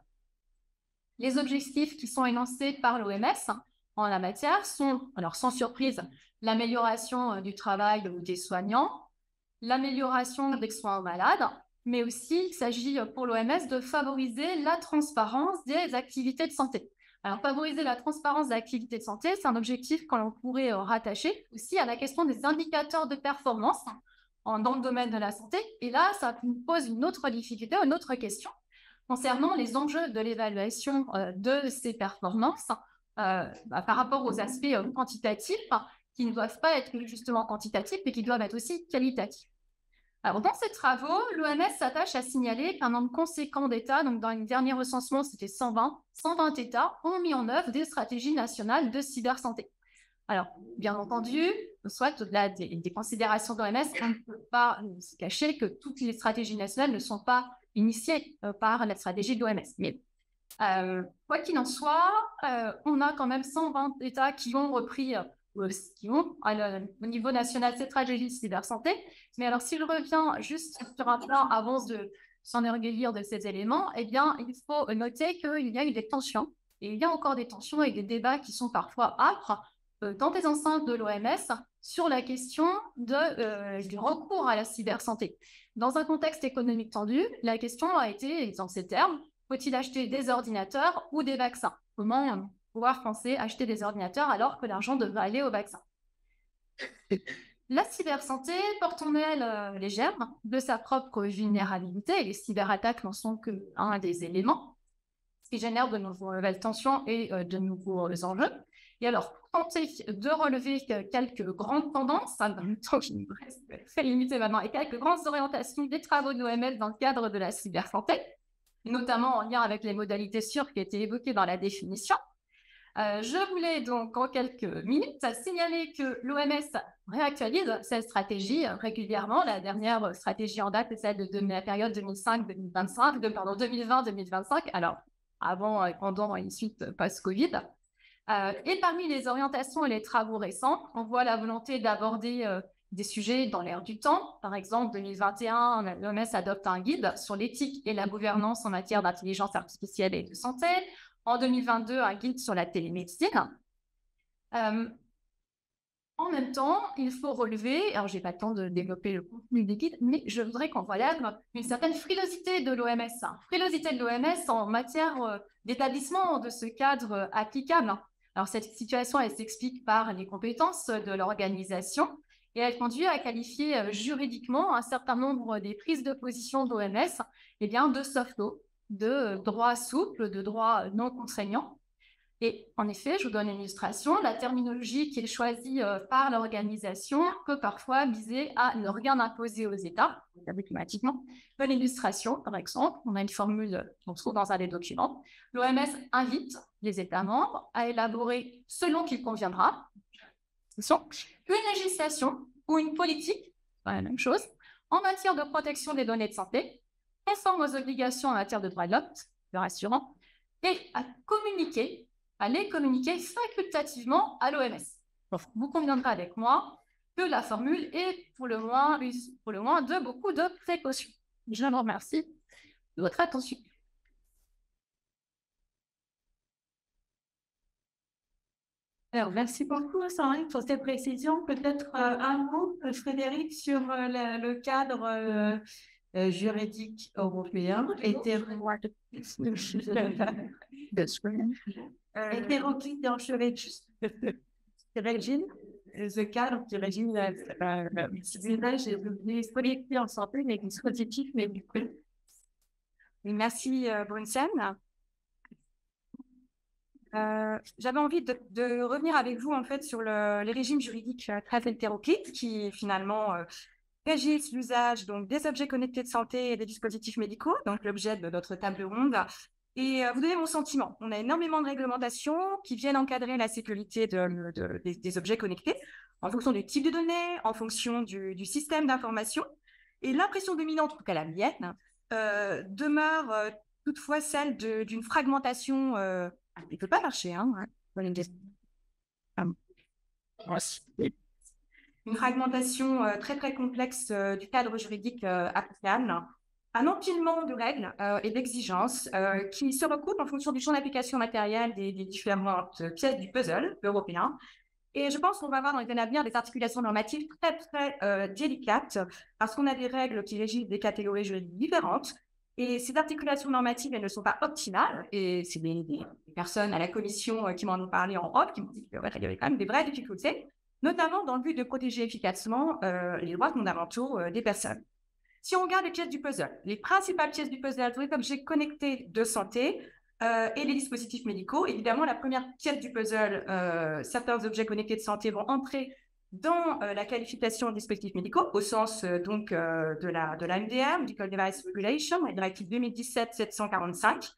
Les objectifs qui sont énoncés par l'OMS en la matière sont, alors sans surprise, l'amélioration du travail des soignants, l'amélioration des soins aux malades, mais aussi il s'agit pour l'OMS de favoriser la transparence des activités de santé. Alors, favoriser la transparence de l'activité de santé, c'est un objectif qu'on pourrait euh, rattacher aussi à la question des indicateurs de performance dans le domaine de la santé. Et là, ça nous pose une autre difficulté, une autre question concernant les enjeux de l'évaluation euh, de ces performances euh, bah, par rapport aux aspects quantitatifs qui ne doivent pas être justement quantitatifs, mais qui doivent être aussi qualitatifs. Alors, dans ces travaux, l'OMS s'attache à signaler qu'un nombre conséquent d'États, donc dans une dernier recensement, c'était 120, 120 États ont mis en œuvre des stratégies nationales de cybersanté. Alors, bien entendu, soit au-delà des, considérations de l'OMS, on ne peut pas se cacher que toutes les stratégies nationales ne sont pas initiées euh, par la stratégie de l'OMS. Mais euh, quoi qu'il en soit, euh, on a quand même 120 États qui ont repris qui ont au niveau national cette tragédie de cybersanté. Mais alors, si je reviens juste sur un plan avant de s'enorgueillir de ces éléments, eh bien, il faut noter qu'il y a eu des tensions, et il y a encore des tensions et des débats qui sont parfois âpres dans des enceintes de l'OMS sur la question de, du recours à la cybersanté. Dans un contexte économique tendu, la question a été, dans ces termes, faut-il acheter des ordinateurs ou des vaccins? Comment pouvoir penser acheter des ordinateurs alors que l'argent devrait aller aux vaccins *laughs* La cybersanté porte en elle euh, les germes de sa propre vulnérabilité. Les cyberattaques n'en sont qu'un des éléments, ce qui génère de nouvelles tensions et euh, de nouveaux enjeux. Et alors, pour tenter de relever quelques grandes tendances, hein, dans le temps très limité maintenant, et quelques grandes orientations des travaux de l'OMS dans le cadre de la cybersanté, notamment en lien avec les modalités sûres qui étaient évoquées dans la définition, euh, je voulais donc en quelques minutes signaler que l'OMS réactualise cette stratégie régulièrement. La dernière stratégie en date est celle de, la période 2005-2025, de, pardon, 2020-2025, alors avant, pendant et suite post-Covid. Euh, et parmi les orientations et les travaux récents, on voit la volonté d'aborder euh, des sujets dans l'air du temps. Par exemple, 2021, l'OMS adopte un guide sur l'éthique et la gouvernance en matière d'intelligence artificielle et de santé en 2022 un guide sur la télémédecine. Euh, en même temps, il faut relever, alors j'ai pas le temps de développer le contenu des guides, mais je voudrais qu'on relève une certaine frilosité de l'OMS, hein. frilosité de l'OMS en matière euh, d'établissement de ce cadre euh, applicable. Alors cette situation, elle s'explique par les compétences de l'organisation et elle conduit à qualifier juridiquement un certain nombre des prises de position d'OMS eh de soft law, de droit souple, de droit non contraignant. Et en effet, je vous donne une illustration, la terminologie qui est choisie euh, par l'organisation peut parfois viser à ne rien imposer aux États, automatiquement. Une illustration, par exemple, on a une formule qu'on trouve dans un des documents. L'OMS invite les États membres à élaborer, selon qu'il conviendra, une législation ou une politique, la même chose, en matière de protection des données de santé, conforme aux obligations en matière de droits de l'homme, le rassurant, et à communiquer, à les communiquer facultativement à l'OMS. Vous conviendrez avec moi que la formule est pour le moins, pour le moins de beaucoup de précautions. Je vous remercie de votre attention. Alors, merci beaucoup, Sandrine, pour cette précision. Peut-être euh, un mot, Frédéric, sur euh, le, cadre euh, euh, juridique européen, hétéroclite en régime, ce cadre qui régime des collectifs en santé, mais dispositifs médicaux. Merci, Brunsen. Euh, J'avais envie de, de, revenir avec vous en fait sur le, les régimes juridiques très hétéroclites qui finalement euh, régissent l'usage des objets connectés de santé et des dispositifs médicaux, donc l'objet de notre table ronde. Et euh, vous donnez mon sentiment. On a énormément de réglementations qui viennent encadrer la sécurité de, des, objets connectés en fonction du type de données, en fonction du, système d'information. Et l'impression dominante, en tout cas la mienne, euh, demeure euh, toutefois celle d'une fragmentation. il ne peut pas marcher, hein, une fragmentation euh, très très complexe euh, du cadre juridique euh, applicable, un empilement de règles et d'exigences qui se recoupent en fonction du champ d'application matériel des, différentes pièces du puzzle européen. Et je pense qu'on va avoir dans les années à venir des articulations normatives très très délicates parce qu'on a des règles qui régissent des catégories juridiques différentes. Et ces articulations normatives, elles ne sont pas optimales. Et c'est des, personnes à la commission qui m'en ont parlé en off qui m'ont dit qu'il y avait quand même des vraies difficultés notamment dans le but de protéger efficacement euh, les droits fondamentaux euh, des personnes. Si on regarde les pièces du puzzle, les principales pièces du puzzle les objets connectés de santé euh, et les dispositifs médicaux. Évidemment, la première pièce du puzzle, certains objets connectés de santé vont entrer dans la qualification de dispositifs médicaux, au sens donc de la de l'AMDR, Medical Device Regulation, la directive 2017-745,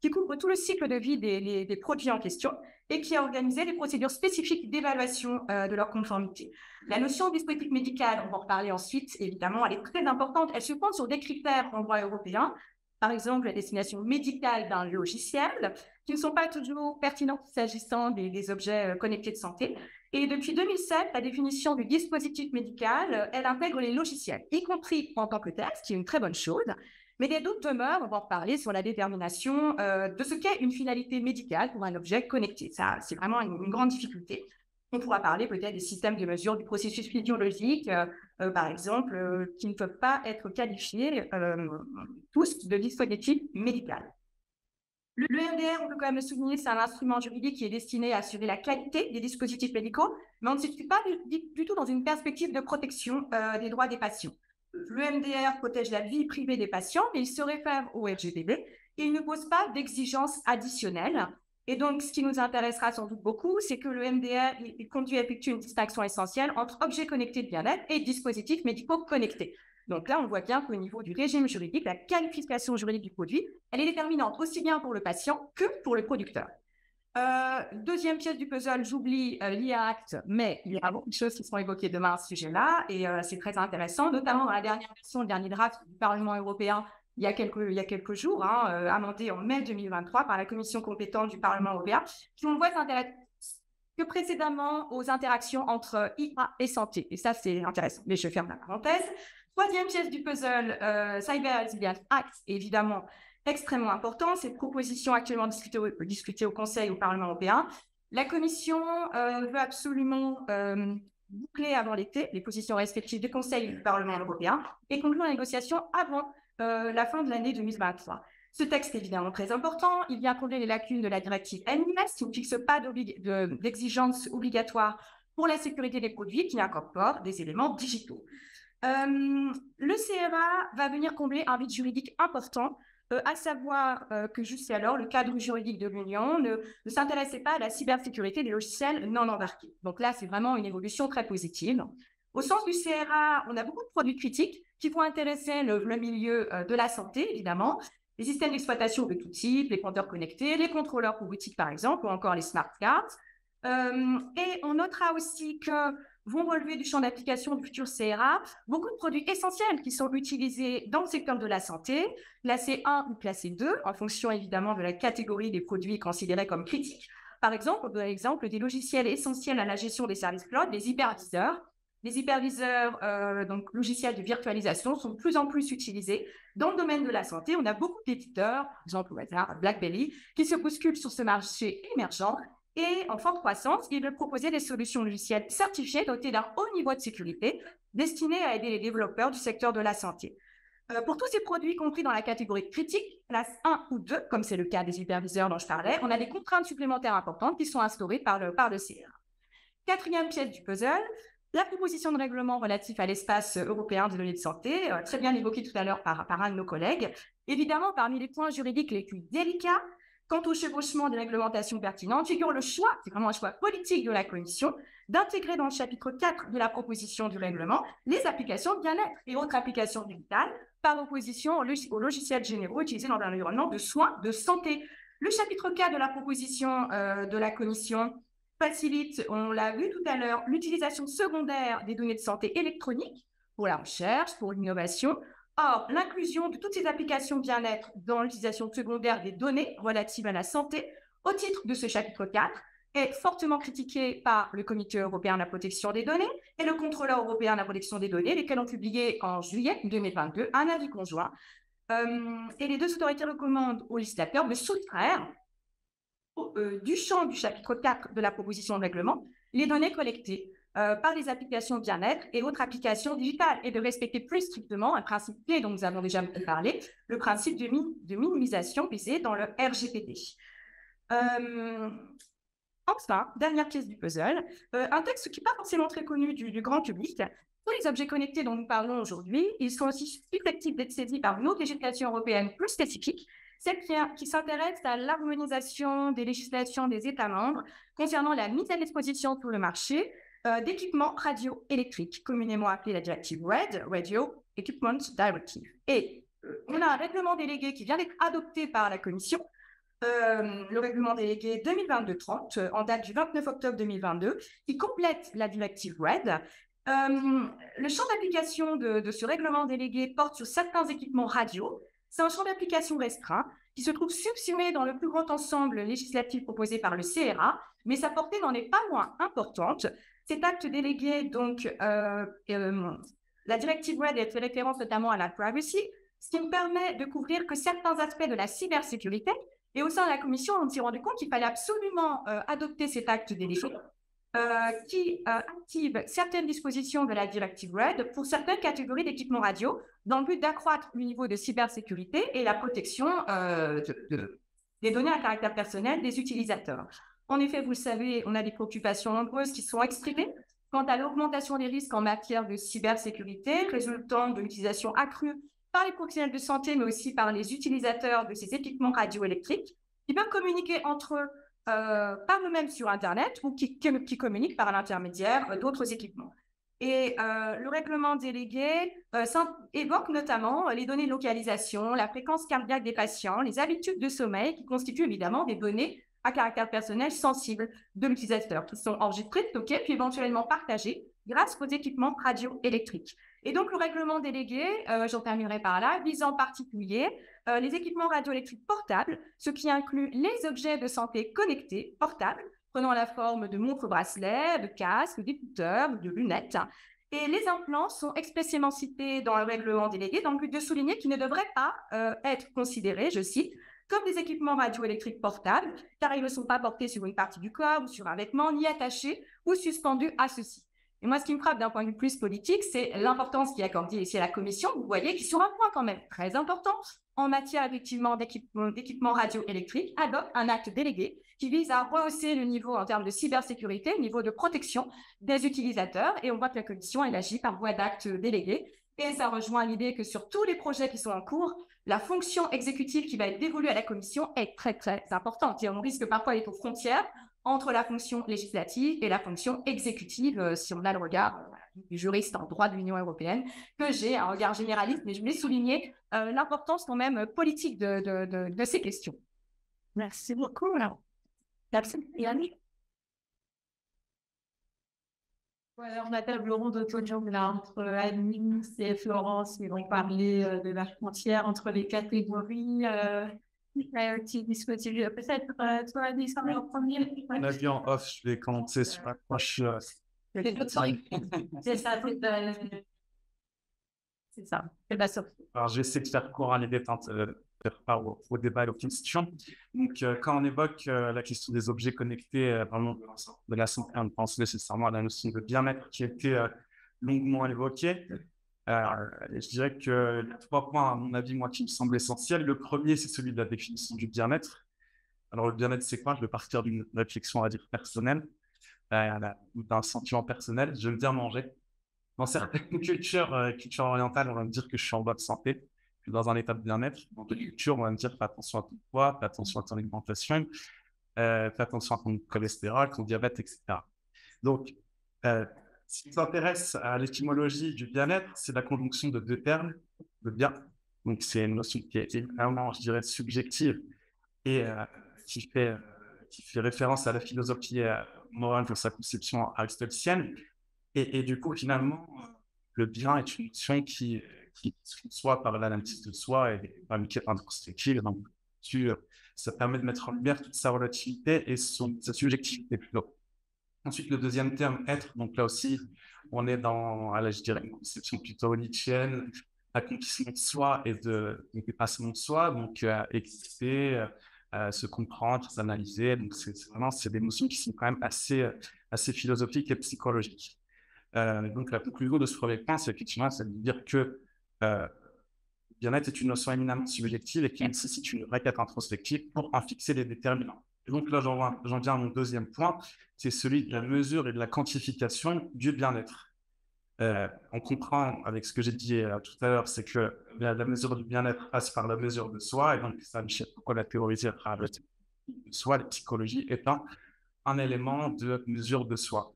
qui couvre tout le cycle de vie des, produits en question et qui a organisé des procédures spécifiques d'évaluation euh, de leur conformité. La notion de dispositif médical, on va en reparler ensuite, évidemment, elle est très importante. Elle se fonde sur des critères en droit européen, par exemple la destination médicale d'un logiciel, qui ne sont pas toujours pertinents s'agissant des, objets euh, connectés de santé. Et depuis 2007, la définition du dispositif médical, elle intègre les logiciels, y compris en tant que tel, ce qui est une très bonne chose, mais des doutes demeurent, on va en parler, sur la détermination euh, de ce qu'est une finalité médicale pour un objet connecté. Ça, c'est vraiment une, grande difficulté. On pourra parler peut-être des systèmes de mesure du processus physiologique, par exemple, qui ne peuvent pas être qualifiés tous de dispositifs médicaux. Le, MDR, on peut quand même le souligner, c'est un instrument juridique qui est destiné à assurer la qualité des dispositifs médicaux, mais on ne se situe pas du, tout dans une perspective de protection des droits des patients. Le MDR protège la vie privée des patients, mais il se réfère au RGPD et il ne pose pas d'exigences additionnelles. Et donc, ce qui nous intéressera sans doute beaucoup, c'est que le MDR il conduit à effectuer une distinction essentielle entre objets connectés de bien-être et dispositifs médicaux connectés. Donc là, on voit bien qu'au niveau du régime juridique, la qualification juridique du produit, elle est déterminante aussi bien pour le patient que pour le producteur. Euh, deuxième pièce du puzzle, j'oublie euh, l'IACT, mais il y a beaucoup de choses qui seront évoquées demain à ce sujet-là, et euh, c'est très intéressant, notamment dans la dernière version, le dernier draft du Parlement européen, il y a quelques, jours, hein, amendé en mai 2023 par la commission compétente du Parlement européen, qui on voit s'intéresser que précédemment aux interactions entre IA et santé. Et ça, c'est intéressant, mais je ferme la parenthèse. Troisième pièce du puzzle, Cyber Resilience Act, évidemment, extrêmement important. Cette proposition actuellement discutée au, discutée au Conseil, au Parlement européen. La Commission euh, veut absolument euh, boucler avant l'été les positions respectives du Conseil et du Parlement européen et conclure la négociation avant euh, la fin de l'année 2023. Ce texte est évidemment très important. Il vient combler les lacunes de la directive NIS qui ne fixe pas d'exigences obligatoires pour la sécurité des produits qui incorporent des éléments digitaux. le CRA va venir combler un vide juridique important euh, à savoir euh, que jusqu'alors, le cadre juridique de l'Union ne, s'intéressait pas à la cybersécurité des logiciels non embarqués. Donc là, c'est vraiment une évolution très positive. Au sens du CRA, on a beaucoup de produits critiques qui vont intéresser le, milieu euh, de la santé, évidemment, les systèmes d'exploitation de tout type, les compteurs connectés, les contrôleurs pour boutiques, par exemple, ou encore les smart cards. et on notera aussi que vont relever du champ d'application du futur CRA beaucoup de produits essentiels qui sont utilisés dans le secteur de la santé, classés 1 ou classés 2, en fonction évidemment de la catégorie des produits considérés comme critiques. Par exemple, des logiciels essentiels à la gestion des services cloud, les hyperviseurs. Les hyperviseurs, euh, donc logiciels de virtualisation, sont de plus en plus utilisés dans le domaine de la santé. On a beaucoup d'éditeurs, par exemple BlackBerry, qui se bousculent sur ce marché émergent et en forte croissance, il veut proposer des solutions logicielles certifiées dotées d'un haut niveau de sécurité destinées à aider les développeurs du secteur de la santé. Euh, pour tous ces produits compris dans la catégorie critique, classe 1 ou 2, comme c'est le cas des hyperviseurs dont je parlais, on a des contraintes supplémentaires importantes qui sont instaurées par le, par le CR. Quatrième pièce du puzzle, la proposition de règlement relatif à l'espace européen des données de santé, euh, très bien évoquée tout à l'heure par, par un de nos collègues. Évidemment, parmi les points juridiques les plus délicats, Quant au chevauchement des réglementations pertinentes, figure le choix, c'est vraiment un choix politique de la Commission, d'intégrer dans le chapitre 4 de la proposition du règlement les applications bien-être et autres applications digitales par opposition aux, logiciels généraux utilisés dans l'environnement de soins de santé. Le chapitre 4 de la proposition euh, de la Commission facilite, on l'a vu tout à l'heure, l'utilisation secondaire des données de santé électroniques pour la recherche, pour l'innovation, Or, l'inclusion de toutes ces applications bien-être dans l'utilisation secondaire des données relatives à la santé au titre de ce chapitre 4 est fortement critiquée par le Comité européen de la protection des données et le Contrôleur européen de la protection des données, lesquels ont publié en juillet 2022 un avis conjoint. Euh, et les deux autorités recommandent aux législateurs de soustraire euh, du champ du chapitre 4 de la proposition de règlement les données collectées euh, par les applications bien-être et autres applications digitales et de respecter plus strictement un principe clé dont nous avons déjà parlé, le principe de, de minimisation visé dans le RGPD. Euh, enfin, dernière pièce du puzzle, euh, un texte qui n'est pas forcément très connu du, grand public. Tous les objets connectés dont nous parlons aujourd'hui, ils sont aussi susceptibles d'être saisis par une autre législation européenne plus spécifique, celle qui, qui s'intéresse à l'harmonisation des législations des États membres concernant la mise à disposition sur le marché euh, d'équipements radioélectriques, communément appelé la directive RED, Radio Equipment Directive. Et euh, on a un règlement délégué qui vient d'être adopté par la Commission, euh, le règlement délégué 2022-30, en date du 29 octobre 2022, qui complète la directive RED. le champ d'application de, de, ce règlement délégué porte sur certains équipements radio. C'est un champ d'application restreint qui se trouve subsumé dans le plus grand ensemble législatif proposé par le CRA, mais sa portée n'en est pas moins importante. Cet acte délégué, donc, euh, euh, la directive WED fait référence notamment à la privacy, ce qui me permet de couvrir que certains aspects de la cybersécurité. Et au sein de la commission, on s'est rendu compte qu'il fallait absolument euh, adopter cet acte délégué. qui active certaines dispositions de la directive RED pour certaines catégories d'équipements radio dans le but d'accroître le niveau de cybersécurité et la protection des données à caractère personnel des utilisateurs. En effet, vous le savez, on a des préoccupations nombreuses qui sont exprimées quant à l'augmentation des risques en matière de cybersécurité résultant de l'utilisation accrue par les professionnels de santé, mais aussi par les utilisateurs de ces équipements radioélectriques, qui peuvent communiquer entre eux euh, par eux-mêmes sur Internet ou qui, communiquent par l'intermédiaire euh, d'autres équipements. Et euh, le règlement délégué évoque notamment les données de localisation, la fréquence cardiaque des patients, les habitudes de sommeil, qui constituent évidemment des données à caractère personnel sensible de l'utilisateur, qui sont enregistrées, stockées, puis éventuellement partagées grâce aux équipements radioélectriques. Et donc, le règlement délégué, euh, j'en terminerai par là, vise en particulier euh, les équipements radioélectriques portables, ce qui inclut les objets de santé connectés portables, prenant la forme de montres bracelets, de casques, d'écouteurs, de lunettes. Et les implants sont expressément cités dans le règlement délégué dans le but de souligner qu'ils ne devraient pas euh, être considérés, je cite, comme des équipements radioélectriques portables, car ils ne sont pas portés sur une partie du corps ou sur un vêtement, ni attachés ou suspendus à ceci. Et moi, ce qui me frappe d'un point de vue plus politique, c'est l'importance qui est accordée ici à la Commission, vous voyez, qui sur un point quand même très important, en matière effectivement d'équipement radioélectrique, adopte un acte délégué qui vise à rehausser le niveau en termes de cybersécurité, le niveau de protection des utilisateurs. Et on voit que la Commission, elle agit par voie d'acte délégué. Et ça rejoint l'idée que sur tous les projets qui sont en cours, la fonction exécutive qui va être dévolue à la Commission est très, très importante. Et on risque parfois d'être aux frontières entre la fonction législative et la fonction exécutive, euh, si on a le regard euh, du juriste en droit de l'Union européenne, que j'ai un regard généraliste, mais je voulais souligner euh, l'importance quand même politique de, de, ces questions. Merci beaucoup. Merci, Voilà, on a table ronde autonome là entre Annie et Florence qui vont parler de la frontière entre les catégories priority dispositif. Peut-être euh, toi, Annie, ça en premier? On a vu en off, je vais commencer sur la proche. C'est ça, c'est ça. C'est la Alors, je vais essayer de faire court à les euh, au, débat et aux questions. Donc, euh, quand on évoque euh, la question des objets connectés, euh, de la santé, on pense nécessairement à la notion de bien-être qui a été longuement évoquée. Euh, je dirais que il trois points, à mon avis, moi, qui me semblent essentiels. Le premier, c'est celui de la définition du bien-être. Alors, le bien-être, c'est quoi? Je vais partir d'une réflexion, on va dire, personnelle, euh, d'un sentiment personnel. Je veux bien manger. Dans certaines *laughs* cultures, euh, cultures orientales, on va me dire que je suis en bonne santé, dans un état de bien-être. Dans d'autres cultures, on va me dire fais attention à ton poids, fais attention à ton alimentation, euh, fais attention à ton cholestérol, ton diabète, etc. Donc, euh, ce qui s'intéresse à l'étymologie du bien-être, c'est la conjonction de deux termes, le bien. Donc, c'est une notion qui est vraiment, je dirais, subjective et euh, qui, fait, euh, qui fait référence à la philosophie morale dans sa conception aristotélicienne. Et, du coup, finalement, le bien est une notion qui, qui soit par l'analyse de soi et par une quête introspective. Donc, ça permet de mettre en lumière toute sa relativité et son, sa subjectivité plutôt. Ensuite, le deuxième terme, être. Donc là aussi, on est dans, là, je dirais, une conception plutôt nietzschéenne, accomplissement de soi et de, dépassement de soi. Donc, euh, exister, euh, euh, se comprendre, s'analyser. Donc, c'est vraiment, c'est des notions qui sont quand même assez, assez philosophiques et psychologiques. donc, la conclusion de ce premier point, c'est effectivement, de dire que bien-être est une notion éminemment subjective et qui nécessite une vraie introspective pour en fixer les déterminants. Et donc là, j'en viens à mon deuxième point, c'est celui de la mesure et de la quantification du bien-être. Euh, on comprend avec ce que j'ai dit euh, tout à l'heure, c'est que la, mesure du bien-être passe par la mesure de soi, et donc ça, Michel Foucault l'a théorisé à travers de soi, la psychologie étant un élément de mesure de soi.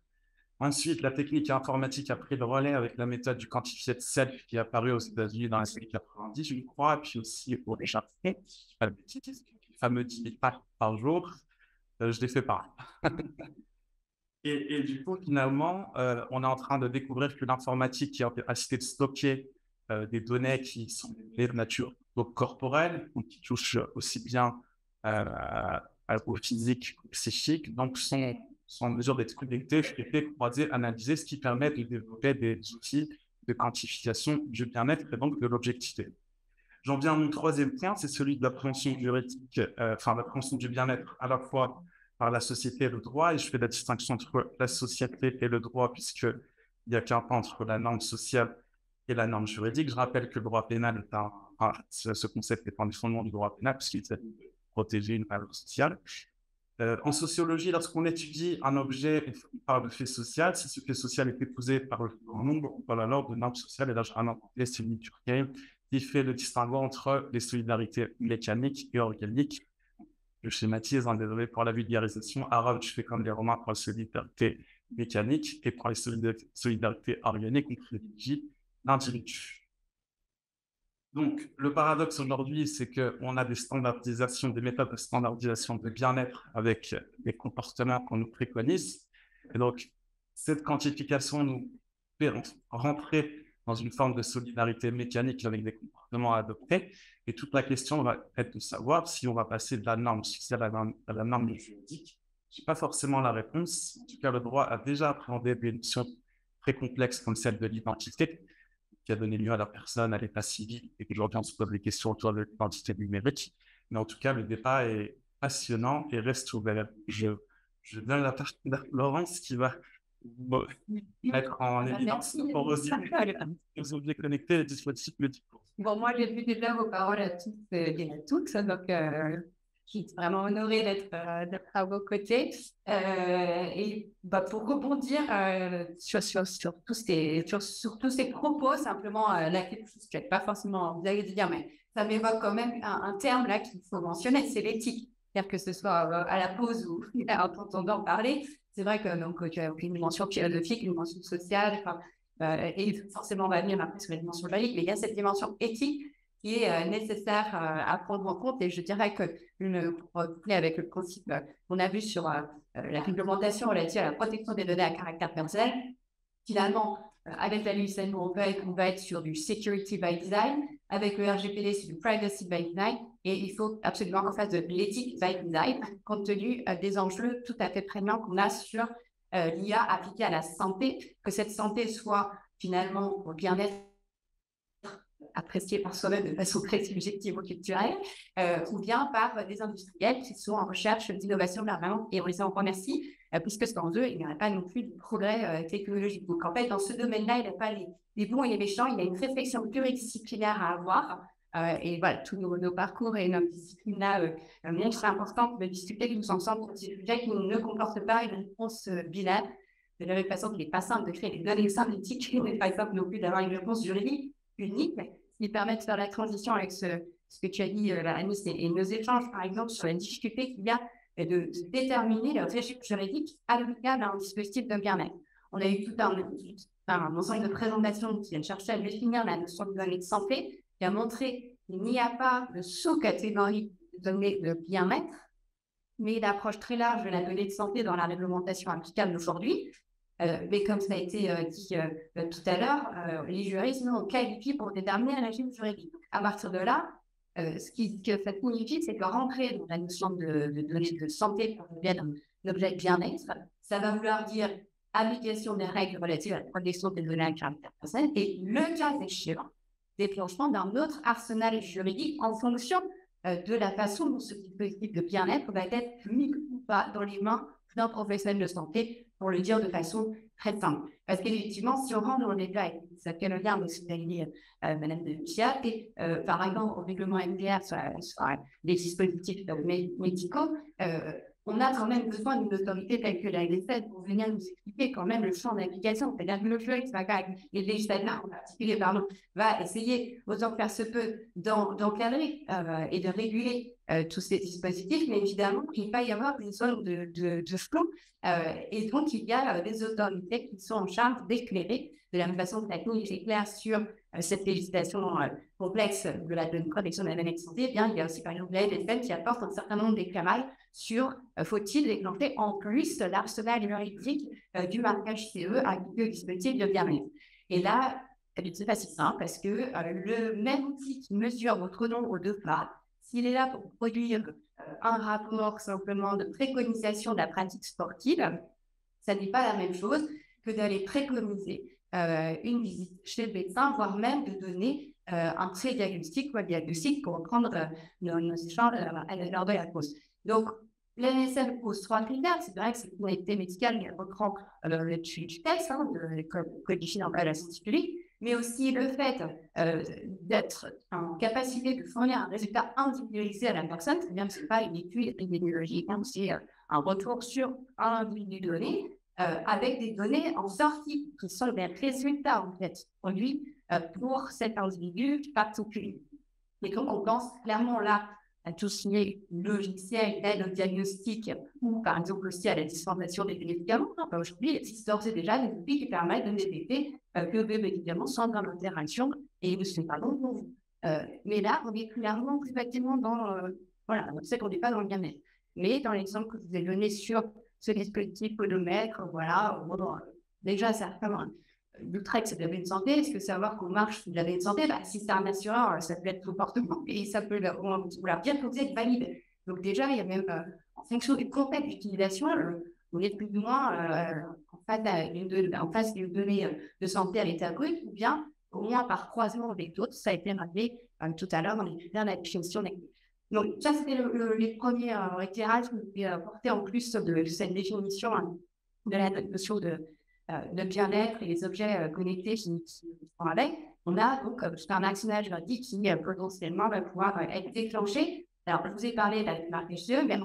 Ensuite, la technique informatique a pris le relais avec la méthode du quantifié de self qui est apparue aux États-Unis dans les années 90, je crois, puis aussi au Japon, le fameux 10 000 pas par jour. Euh, je l'ai fait pas. *laughs* et, du coup, finalement, euh, on est en train de découvrir que l'informatique qui a capacité de stocker euh, des données qui sont de nature corporelle, qui touchent aussi bien au physique qu'au psychique, donc sont, sont en mesure d'être connectés, traités, croisés, analysés, ce qui permet de développer des outils de quantification du bien-être et donc de l'objectivité. J'en viens à mon troisième point, c'est celui de la prévention juridique, enfin la du bien-être à la fois par la société et le droit, et je fais la distinction entre la société et le droit, puisqu'il n'y a qu'un pas entre la norme sociale et la norme juridique. Je rappelle que le droit pénal est un, ce concept est un des fondements du droit pénal, puisqu'il s'agit de protéger une valeur sociale. Euh, en sociologie, lorsqu'on étudie un objet, on parle de fait social. Si ce fait social est épousé par le nombre, on parle alors de norme sociale. Et là, j'ai c'est celui qui fait le distinguo entre les solidarités mécaniques et organiques. Je schématise, hein, désolé pour la vulgarisation. Arabe, je fais comme les Romains pour la solidarité mécanique et pour les solidarités organiques, on privilégie l'individu. Donc, le paradoxe aujourd'hui, c'est qu'on a des standardisations, des méthodes de standardisation de bien-être avec les comportements qu'on nous préconise. Et donc, cette quantification nous fait rentrer dans une forme de solidarité mécanique avec des comportements adoptés. Et toute la question va être de savoir si on va passer de la norme sociale à la norme, juridique. Je n'ai pas forcément la réponse. En tout cas, le droit a déjà appréhendé des notions très complexes comme celle de l'identité qui a donné lieu à la personne à l'état civil et qu'aujourd'hui on se pose des questions autour de l'identité numérique. Mais en tout cas, le débat est passionnant et reste ouvert. Je, je donne la parole à Laurence qui va mettre en évidence les objets connectés les dispositifs médicaux. Bon, moi, j'ai vu déjà vos paroles à tous et à toutes, donc euh, je suis vraiment honorée d'être euh, à vos côtés. Euh, et bah, pour rebondir euh, sur, sur, sur, tous ces, sur, sur, tous ces propos, simplement, là, quelque chose que je pas forcément vous allez dire, mais ça m'évoque quand même un, terme là qu'il faut mentionner, c'est l'éthique. C'est-à-dire que ce soit à la pause ou *laughs* en entendant parler, c'est vrai que donc, tu as une dimension philosophique, une dimension sociale, et forcément on va venir après sur la dimension laïque, mais il y a cette dimension éthique qui est euh, nécessaire euh, à prendre en compte. Et je dirais que, une, pour avec le principe euh, qu'on a vu sur la réglementation relative à la protection des données à caractère personnel, finalement, avec la LUCN, on va, être, on va être sur du security by design. Avec le RGPD, c'est du privacy by design. Et il faut absolument qu'on fasse de l'éthique by design, compte tenu des enjeux tout à fait prégnants qu'on a sur l'IA appliquée à la santé, que cette santé soit finalement au bien-être apprécié par soi-même de façon très subjective ou culturelle, euh, ou bien par des industriels qui sont en recherche d'innovation permanente. Et on les en remercie, euh, puisque sans eux, il n'y aurait pas non plus de progrès euh, technologique. Donc en fait, dans ce domaine-là, il n'y a pas les, bons et les méchants, il y a une réflexion pluridisciplinaire à avoir. et voilà, tous nos, parcours et nos disciplines-là montrent important de discuter tous ensemble sur ces sujets qui ne comportent pas une réponse binaire. De la même façon qu'il n'est pas simple de créer des données synthétiques, *laughs* il n'est pas simple non plus d'avoir une réponse juridique unique qui permet de faire la transition avec ce, que tu as dit, euh, et, nos échanges, par exemple, sur la difficulté qu'il y a de, déterminer le régime juridique applicable à un dispositif de bien-être. On a eu tout un, ensemble de présentations qui viennent chercher à définir la notion de données de santé, qui a montré qu'il n'y a pas de sous-catégorie de données de bien-être, mais une approche très large de la donnée de santé dans la réglementation applicable aujourd'hui, euh, mais comme ça a été euh, dit euh, tout à l'heure, les juristes ont qualifié pour déterminer un régime juridique. À partir de là, ce qui que ça signifie, c'est que rentrer dans la notion de, données de santé pour l'objet de bien-être, ça va vouloir dire application des règles relatives à la protection des données à caractère personnel et le cas échéant, déclenchement d'un autre arsenal juridique en fonction de la façon dont ce dispositif de bien-être va être mis ou pas dans les mains d'un professionnel de santé pour le dire de façon très simple. Parce qu'effectivement, si on rentre dans les détail, ça fait le lien de ce qu'a dit euh, Mme de et euh, par exemple, au règlement MDR sur, sur les dispositifs médicaux, euh, on a quand même besoin d'une autorité telle que la LFED pour venir nous expliquer quand même le champ d'application. C'est-à-dire que le juriste va, et le législateur en particulier, pardon, va essayer, autant que faire se peut, d'encadrer euh, et de réguler euh, tous ces dispositifs, mais évidemment, il va y avoir des zones de, de, flou, euh, et donc il y a des autorités qui sont en charge d'éclairer de la même façon que la Cour est claire sur cette législation complexe de la protection de la données de santé, eh bien, il y a aussi par exemple la LFED qui apporte un certain nombre d'éclairages sur euh, faut-il déclencher en plus l'arsenal juridique euh, du marquage CE à le dispositif de bien-être. Et là, c'est pas si simple parce que euh, le même outil qui mesure votre nombre de pas, s'il est là pour produire un rapport simplement de préconisation de la pratique sportive, ça n'est pas la même chose que d'aller préconiser une visite chez le médecin, voire même de donner un pré-diagnostic ou un diagnostic pour prendre nos, échanges lors de la pause. Donc, L'ANSM pose trois critères. C'est vrai que c'est une activité médicale qui reprend euh, le test, hein, de codifié dans la santé publique, mais aussi le fait euh, d'être en capacité de fournir un résultat individualisé à la personne, c'est-à-dire ce n'est pas une étude épidémiologique, hein, c'est euh, un retour sur un individu donné, euh, avec des données en sortie qui sont des résultats en fait produits pour cet individu particulier. Et donc on pense clairement là à tout ce qui est logiciel d'aide au diagnostic ou par exemple aussi à la dispensation des médicaments. Aujourd'hui, il existe d'ores et déjà des outils qui permettent de détecter euh, que des médicaments sans grande interaction et ne sont pas bons pour vous. Euh, mais là, on est clairement plus facilement dans. Euh, voilà, on sait qu'on n'est pas dans le bien-être. Mais dans l'exemple que vous ai donné sur ce dispositif podomètre, voilà, bon, déjà, ça L'Utrecht, c'est de la bonne santé. Est-ce que savoir qu'on marche, c'est de la bonne santé bah, Si c'est un assureur, ça peut être comportement et ça peut vouloir dire que vous êtes valide. Donc, déjà, il y a même, euh, en fonction du contexte d'utilisation, euh, vous êtes plus ou moins euh, en, face d'une donnée de santé à l'état brut ou bien au moins par croisement avec d'autres. Ça a été rappelé tout à l'heure dans les critères d'admission Donc, ça, c'était le, les premiers éclairages qui portaient en plus de, cette définition hein, de la notion de euh, le bien-être et les objets euh, connectés qui, qui sont avec, on a donc euh, un actionnage juridique qui potentiellement va pouvoir être déclenché. Alors, je vous ai parlé de la marque HCE, mais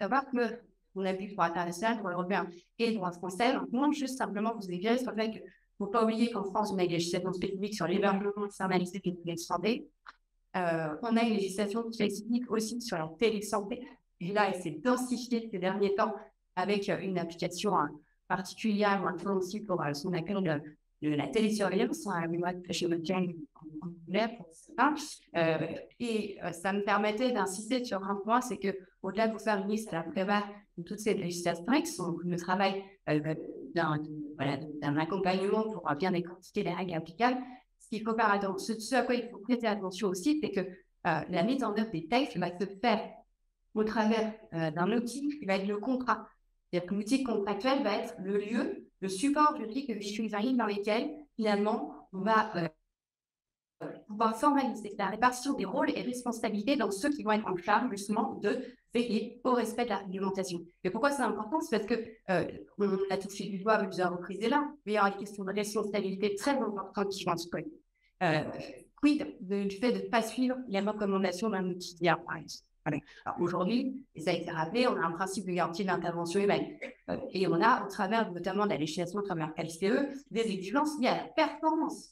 savoir que on a vu droit international, droit européen et droit français. Donc, juste simplement vous éclairer sur le fait qu'il ne faut pas oublier qu'en France, on a une législation spécifique sur l'hébergement externalisé données de santé. Euh, on a une législation spécifique aussi sur la télésanté. Et là, elle s'est densifiée ces derniers temps avec une application particulière aussi pour ce qu'on appelle de, la télésurveillance, hein, chez le pour ça. et euh, ça me permettait d'insister sur un point, c'est que au-delà de vous faire une liste à la de toutes ces législations qui sont le travail euh, d'un accompagnement pour bien décortiquer les règles applicables, ce à quoi il faut prêter attention aussi, c'est que euh, la mise en œuvre des textes va se faire au travers d'un outil qui va être le contrat. C'est-à-dire que l'outil contractuel va être le lieu, le support juridique de dans lequel, finalement, on va euh, pouvoir formaliser la répartition des rôles et responsabilités dans ceux qui vont être en charge, justement, de veiller au respect de la réglementation. Et pourquoi c'est important? C'est parce que, euh, on a touché du doigt à plusieurs reprises là, mais il y aura une question de responsabilité très importante qui vont se poser. Euh, quid du fait de ne pas suivre les recommandations d'un outil par exemple? Aujourd'hui, ça a été rappelé, on a un principe de garantie de l'intervention humaine. Euh, et on a, au travers notamment de la législation, au travers de des exigences liées à la performance.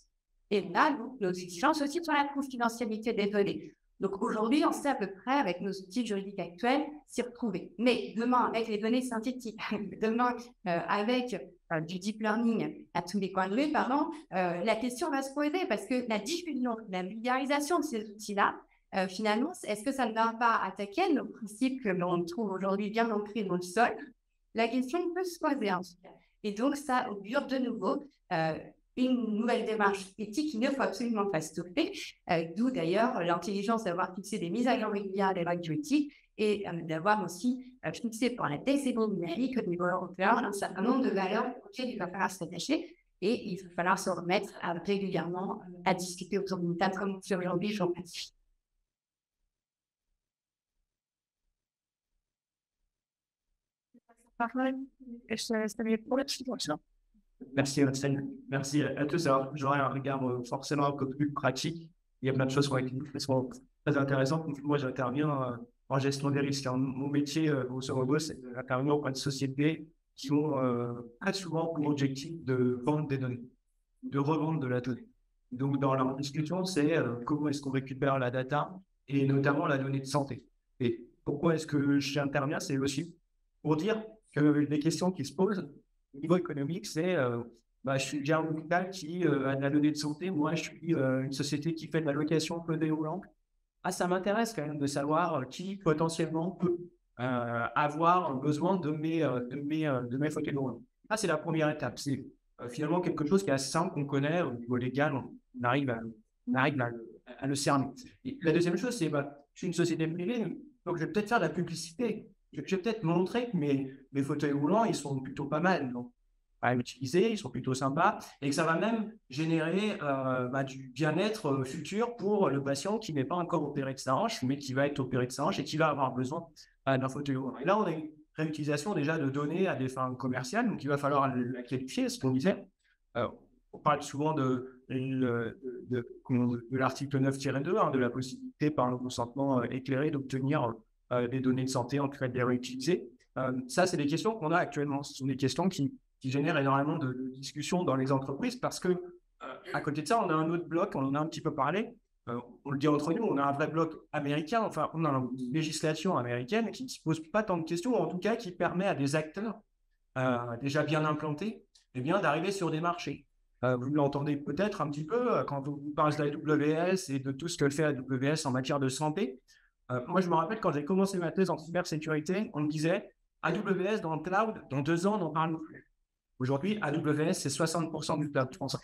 Et on a nos exigences aussi sur la confidentialité des données. Donc aujourd'hui, on sait à peu près, avec nos outils juridiques actuels, s'y retrouver. Mais demain, avec les données synthétiques, *laughs* demain, euh, avec euh, du deep learning à tous les coins de rue, pardon, la question va se poser parce que la diffusion, la vulgarisation de ces outils-là, euh, finalement, est-ce que ça ne va pas attaquer nos principes que l'on trouve aujourd'hui bien ancrés dans le sol? La question peut se poser en tout cas. Et donc, ça augure de nouveau euh, une nouvelle démarche éthique qu'il ne faut absolument pas stopper, euh, d'où d'ailleurs l'intelligence d'avoir fixé des mises à jour régulières des règles éthiques et d'avoir aussi fixé pour la décennie numérique au niveau européen un certain nombre de valeurs auxquelles il va falloir s'attacher et il va falloir se remettre régulièrement à discuter autour d'une table comme aujourd'hui, je vous. Merci, Merci à tous. Alors, j'aurais un regard euh, forcément un peu plus pratique. Il y a plein de choses qui sont très intéressantes. Moi, j'interviens euh, en gestion des risques. Mon métier, euh, au robot, c'est d'intervenir auprès de sociétés qui ont très souvent pour objectif de vendre des données, de revendre de la donnée. Donc, dans leur discussion, c'est comment est-ce qu'on récupère la data et notamment la donnée de santé. Et pourquoi est-ce que j'interviens? C'est aussi pour dire les questions qui se posent au niveau économique, c'est euh, bah, je suis un hôpital qui euh, a de la donnée de santé, moi je suis euh, une société qui fait de la location fauteuil roulant. Ah, ça m'intéresse quand même de savoir qui potentiellement peut avoir besoin de mes, de mes, de mes fauteuils. Ah, c'est la première étape. C'est finalement quelque chose qui est assez simple, qu'on connaît au niveau légal, on arrive à, on arrive à, le cerner. la deuxième chose, c'est bah, je suis une société privée, donc je vais peut-être faire de la publicité je vais peut-être montrer que mes, fauteuils roulants, ils sont plutôt pas mal. À utiliser, ils sont plutôt sympas, et que ça va même générer bah, du bien-être futur pour le patient qui n'est pas encore opéré de sa hanche, mais qui va être opéré de sa hanche et qui va avoir besoin d'un fauteuil. Et là, on a une réutilisation déjà de données à des fins commerciales, donc il va falloir la qualifier, ce qu'on disait. on parle souvent de, l'article 9-2, hein, de la possibilité par le consentement éclairé d'obtenir des données de santé en cas de les réutiliser. ça, c'est des questions qu'on a actuellement. Ce sont des questions qui, génèrent énormément de, discussions dans les entreprises parce que, à côté de ça, on a un autre bloc, on en a un petit peu parlé, euh, on le dit entre nous, on a un vrai bloc américain, enfin, on a une législation américaine qui ne se pose pas tant de questions, en tout cas qui permet à des acteurs euh, déjà bien implantés eh bien, d'arriver sur des marchés. Euh, vous l'entendez peut-être un petit peu quand on vous parle d'AWS et de tout ce que fait AWS en matière de santé. Moi, je me rappelle quand j'ai commencé ma thèse en cybersécurité, on me disait AWS dans le cloud, dans deux ans, on n'en parle plus. Aujourd'hui, AWS, c'est 60% du cloud français.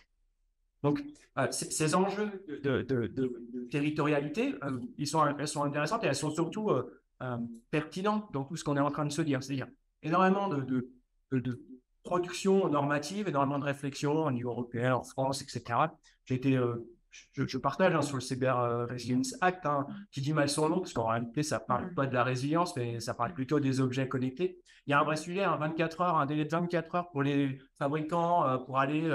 Donc, euh, ces enjeux de, territorialité, euh, ils sont, elles sont intéressantes et elles sont surtout euh, pertinentes dans tout ce qu'on est en train de se dire. C'est-à-dire énormément de, production normative, énormément de réflexion au niveau européen, en France, etc. J'ai été je, partage hein, sur le Cyber Resilience Act, hein, qui dit mal son nom, parce qu'en réalité, ça ne parle pas de la résilience, mais ça parle plutôt des objets connectés. Il y a un vrai sujet, un 24 heures, un délai de 24 heures pour les fabricants, pour aller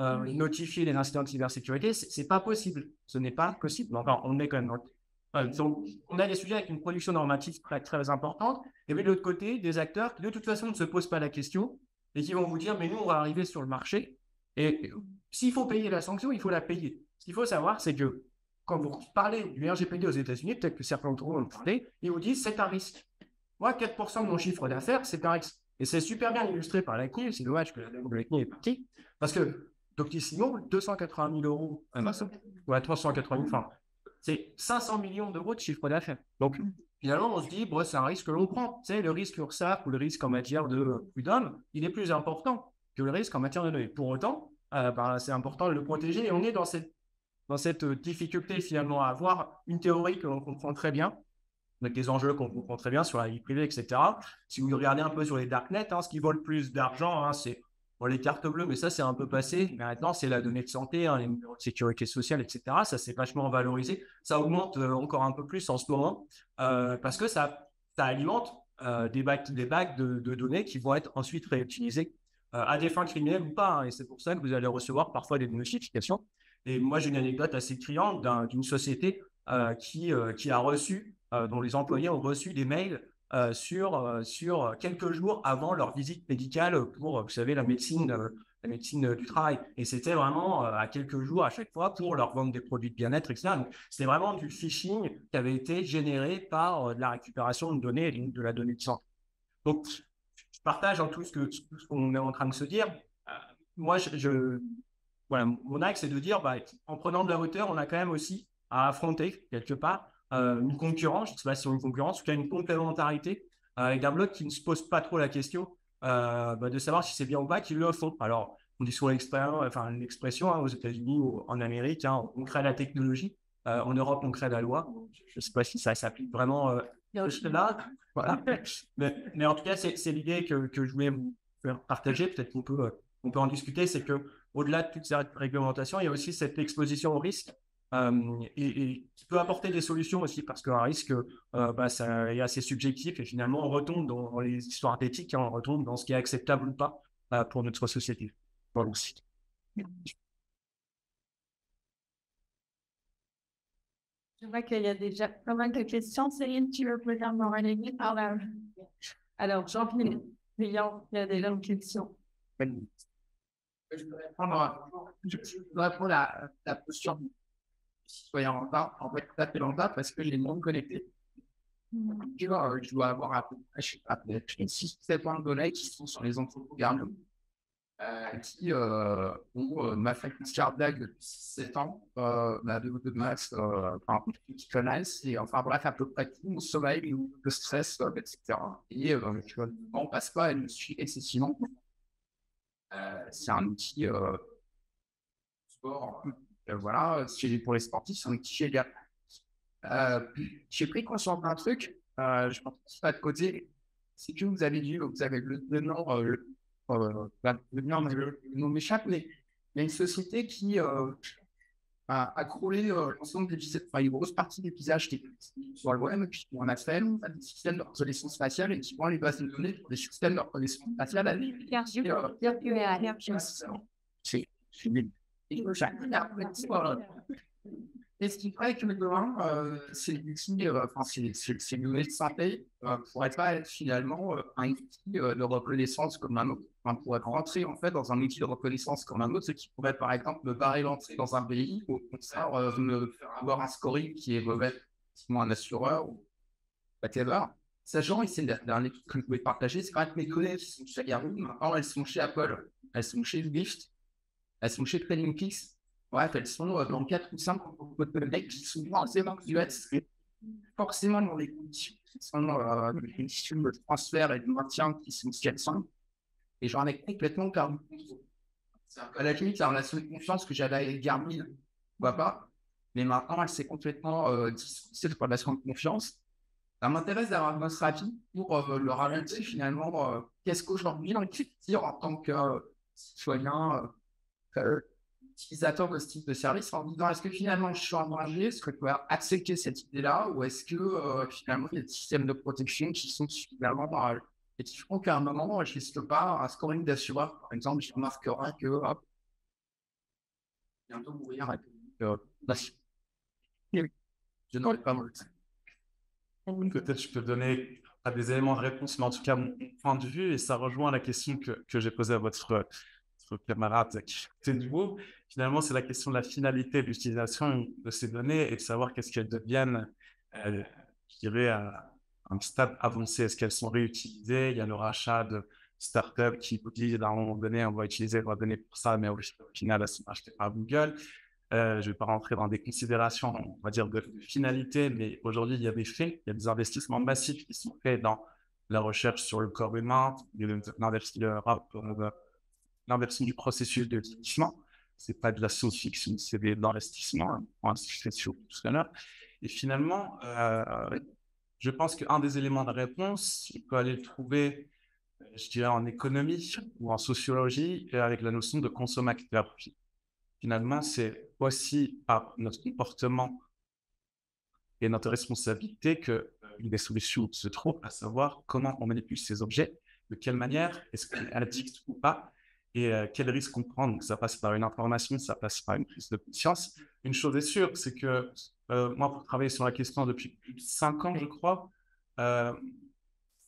euh, notifier les incidents de cybersécurité, c'est pas possible. Ce n'est pas possible. Enfin, on est quand même donc, on a des sujets avec une production normative très, très importante, et puis de l'autre côté, des acteurs qui de toute façon ne se posent pas la question et qui vont vous dire, mais nous, on va arriver sur le marché, et s'il faut payer la sanction, il faut la payer. Ce qu'il faut savoir, c'est que quand vous parlez du RGPD aux États-Unis, peut-être que certains d'entre vous vont parler, ils vous disent, c'est un risque. Moi, 4% de mon chiffre d'affaires, c'est un risque. Et c'est super bien illustré par la CNIL, c'est dommage que la CNIL est partie, parce que Doctissimo, 280 000 euros, ouais, 380 000, enfin, c'est 500 millions d'euros de chiffre d'affaires. Donc, finalement, on se dit, bon, c'est un risque que l'on prend. Tu le risque URSAF ou le risque en matière de prud'homme, il est plus important que le risque en matière de données. Pour autant, euh, ben, c'est important de le protéger et on est dans cette, dans cette difficulté finalement à avoir une théorie que l'on comprend très bien, avec des enjeux qu'on comprend très bien sur la vie privée, etc. Si vous regardez un peu sur les darknets, hein, ce qui vaut le plus d'argent, hein, c'est les cartes bleues, mais ça, c'est un peu passé. Mais maintenant, c'est la donnée de santé, hein, les numéros de sécurité sociale, etc. Ça, c'est vachement valorisé. Ça augmente euh, encore un peu plus en ce moment euh, parce que ça, alimente euh, des bacs, des bacs de, données qui vont être ensuite réutilisées à des fins criminelles ou pas. Et c'est pour ça que vous allez recevoir parfois des notifications. Et moi, j'ai une anecdote assez criante d'une société qui, qui a reçu, dont les employés ont reçu des mails euh, sur, euh, sur quelques jours avant leur visite médicale pour, vous savez, la médecine, la médecine du travail. Et c'était vraiment euh, à quelques jours à chaque fois pour leur vendre des produits de bien-être, etc. Donc, c'était vraiment du phishing qui avait été généré par la récupération de données de la donnée de santé. Donc, je partage en tout ce qu'on ce qu'on est en train de se dire. moi, je, voilà, mon axe, c'est de dire, bah, en prenant de la hauteur, on a quand même aussi à affronter quelque part euh, une concurrence, je ne sais pas si c'est une concurrence, ou qu'il y a une complémentarité euh, avec un bloc qui ne se pose pas trop la question euh, bah, de savoir si c'est bien ou pas qu'ils le font. Alors, on dit souvent enfin, l'expression hein, aux États-Unis ou en Amérique, hein, on crée la technologie, en Europe, on crée la loi. Je ne sais pas si ça s'applique vraiment là. Voilà. mais, mais, en tout cas, c'est l'idée que, que, je voulais vous faire partager. Peut-être qu'on peut, on peut en discuter. C'est que au-delà de toutes ces réglementations, il y a aussi cette exposition au risque et, qui peut apporter des solutions aussi parce qu'un risque euh, bah, ça est assez subjectif et finalement on retombe dans les histoires d'éthique, hein, on retombe dans ce qui est acceptable ou pas euh, pour notre société. Je vois qu'il y a déjà pas mal de questions. Céline, tu veux peut-être m'en Alors, alors Jean-Philippe, il y a déjà une question. Je voudrais je répondre à la posture citoyen lambda, en fait, à fait lambda parce que j'ai le monde connecté. Tu vois, je dois avoir à peu près, je sais pas, peut-être 6-7 points de données qui sont sur les entrepôts gardes, euh, qui euh, ont euh, ma faculté cardiaque depuis 7 ans, euh, ma de, euh, enfin, qui connaissent, et enfin bref, à peu près tout mon sommeil, le stress, etc. Et euh, je, on passe pas, elle me suit excessivement. Euh, c'est un outil euh, sport euh, voilà, pour les sportifs, c'est un petit génial. J'ai pris conscience d'un truc, je pense pas de côté, c'est que vous avez dit, vous avez le, nom, le nom m'échappe, mais il y a une société qui a, a crawlé l'ensemble des enfin, une grosse partie des visages qui sur le web, puis on a fait des systèmes de reconnaissance faciale et qui vont les bases de données pour des systèmes de reconnaissance faciale à C'est et ce qui fait que euh, c'est l'outil, euh, enfin, c'est santé euh, pas être finalement euh, un outil euh, de reconnaissance comme un autre. Enfin, pourrait rentrer en fait dans un outil de reconnaissance comme un autre, ce qui pourrait par exemple me barrer l'entrée dans un pays ou au contraire me faire avoir un scoring qui est mauvais, un assureur ou whatever. Sachant, et c'est le dernier truc que je pouvais partager, c'est quand même mes collègues sont chez Yahoo, maintenant elles sont chez Apple, elles sont chez Lyft, elles sont chez TrainingPeaks, Bref, elles sont euh, dans 4 ou 5 mecs qui sont forcément US, forcément dans les conditions qui sont euh, les conditions de transfert et de maintien qui sont ce qu'elles sont. Et j'en ai complètement perdu À la limite, la relation de confiance que j'avais avec Garmin, pourquoi pas. Mais maintenant, elle s'est complètement euh, de relation de confiance. Ça m'intéresse d'avoir un rapide pour euh, le ralentir finalement. Euh, Qu'est-ce qu'aujourd'hui, on dire en tant que euh, citoyen, euh, utilisateur de ce type de service en disant est-ce que finalement je suis en danger, est-ce que je dois accepter cette idée-là? Ou est-ce que euh, finalement il y a des systèmes de protection qui sont suffisamment barrages et qui font qu'à un moment je risque pas un scoring d'assureur. Par exemple, je remarquerai que hop, bientôt mourir avec euh, la... Je n'aurais pas mal. Peut-être je peux donner à des éléments de réponse, mais en tout cas mon point de vue, et ça rejoint la question que, que j'ai posée à votre, votre camarade qui était du vous. Finalement, c'est la question de la finalité de l'utilisation de ces données et de savoir qu'est-ce qu'elles deviennent, euh, je dirais, à un stade avancé. Est-ce qu'elles sont réutilisées? Il y a le rachat de startups qui disent à un moment donné, on va utiliser vos données pour ça, mais au final, elles sont achetées par Google. Euh, je ne vais pas rentrer dans des considérations, on va dire, de finalité, mais aujourd'hui, il y a des faits, il y a des investissements massifs qui sont faits dans la recherche sur le corps humain, l'inversion du processus de vieillissement. C'est pas de la science-fiction, c'est de l'investissement. tout cela. Et finalement, euh, je pense qu'un des éléments de réponse, il peut aller le trouver, je dirais, en économie ou en sociologie, et avec la notion de consommateur. Finalement, c'est aussi par notre comportement et notre responsabilité que euh, des solutions se trouvent, à savoir comment on manipule ces objets, de quelle manière, est-ce qu'on est addict ou pas, et euh, quel risque on prend. Donc, ça passe par une information, ça passe par une prise de conscience? Une chose est sûre, c'est que euh, moi, pour travailler sur la question depuis plus de cinq ans, je crois, euh,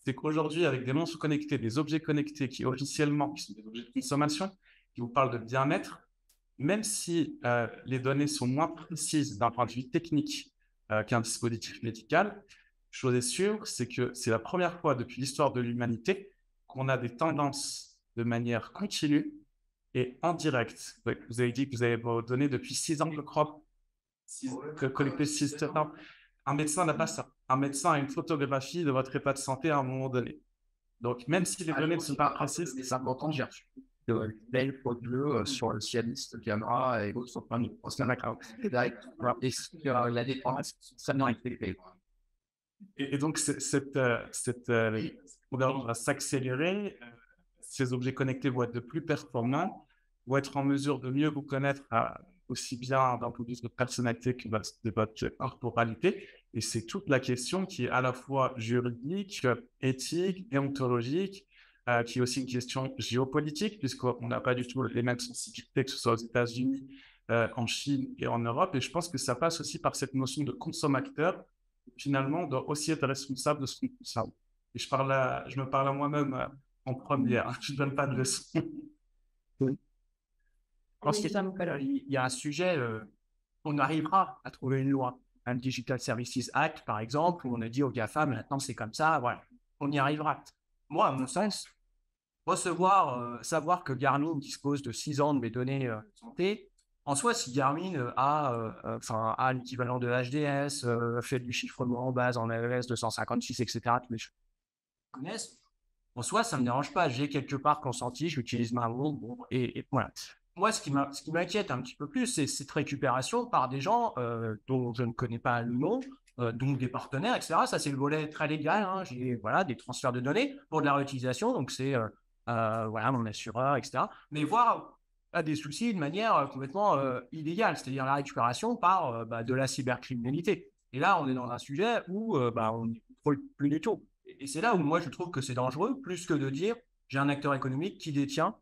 c'est qu'aujourd'hui, avec des monstres connectés, des objets connectés qui officiellement qui sont des objets de consommation, qui vous parlent de bien-être, même si euh, les données sont moins précises d'un point de vue technique qu'un dispositif médical, chose est sûre, c'est que c'est la première fois depuis l'histoire de l'humanité qu'on a des tendances de manière continue et indirecte. Vous avez dit que vous avez vos données depuis six ans, je crois, que collecter six ans. Un médecin n'a pas ça. Un médecin a une photographie de votre état de santé à un moment donné. Donc, même si les données ne sont pas précises, c'est important, j'ai reçu de mails frauduleux sur le cialiste de caméra et autres sur plein de Et sur la défense, ça n'a été fait. Et, donc, cette, euh, cette euh, convergence va s'accélérer. Ces objets connectés vont être de plus performants, vont être en mesure de mieux vous connaître euh, aussi bien d'un point de vue de personnalité que de votre corporalité. Et c'est toute la question qui est à la fois juridique, éthique, déontologique, euh, qui est aussi une question géopolitique, puisqu'on n'a pas du tout les mêmes sensibilités, que ce soit aux États-Unis, euh, en Chine et en Europe. Et je pense que ça passe aussi par cette notion de consommateur. Finalement, on doit aussi être responsable de ce qu'on consomme. Et je me parle à moi-même euh, en première. *laughs* Je ne donne pas de leçons. Je pense qu'il y a un sujet, euh, on arrivera à trouver une loi, un Digital Services Act, par exemple, où on a dit aux GAFA, maintenant c'est comme ça, voilà, on y arrivera. Moi, à mon sens, recevoir, euh, savoir que Garmin dispose de 6 ans de mes données euh, de santé, en soi, si Garmin euh, a, euh, euh, enfin, a l'équivalent de HDS, euh, fait du chiffrement en base en LS 256, etc., tous les choses qu'on connaisse, en soi, ça ne me dérange pas. J'ai quelque part consenti, j'utilise ma montre, bon, et, voilà. Moi, ce qui m'a- ce qui m'inquiète un petit peu plus, c'est cette récupération par des gens euh, dont je ne connais pas le nom, euh, donc des partenaires, etc. Ça, c'est le volet très légal. hein. J'ai voilà, des transferts de données pour de la réutilisation. Donc, c'est euh, voilà, mon assureur, etc. Mais voir à des soucis de manière complètement illégale, c'est-à-dire la récupération par bah, de la cybercriminalité. Et là, on est dans un sujet où bah, on ne contrôle plus du tout. Et c'est là où moi je trouve que c'est dangereux, plus que de dire j'ai un acteur économique qui détient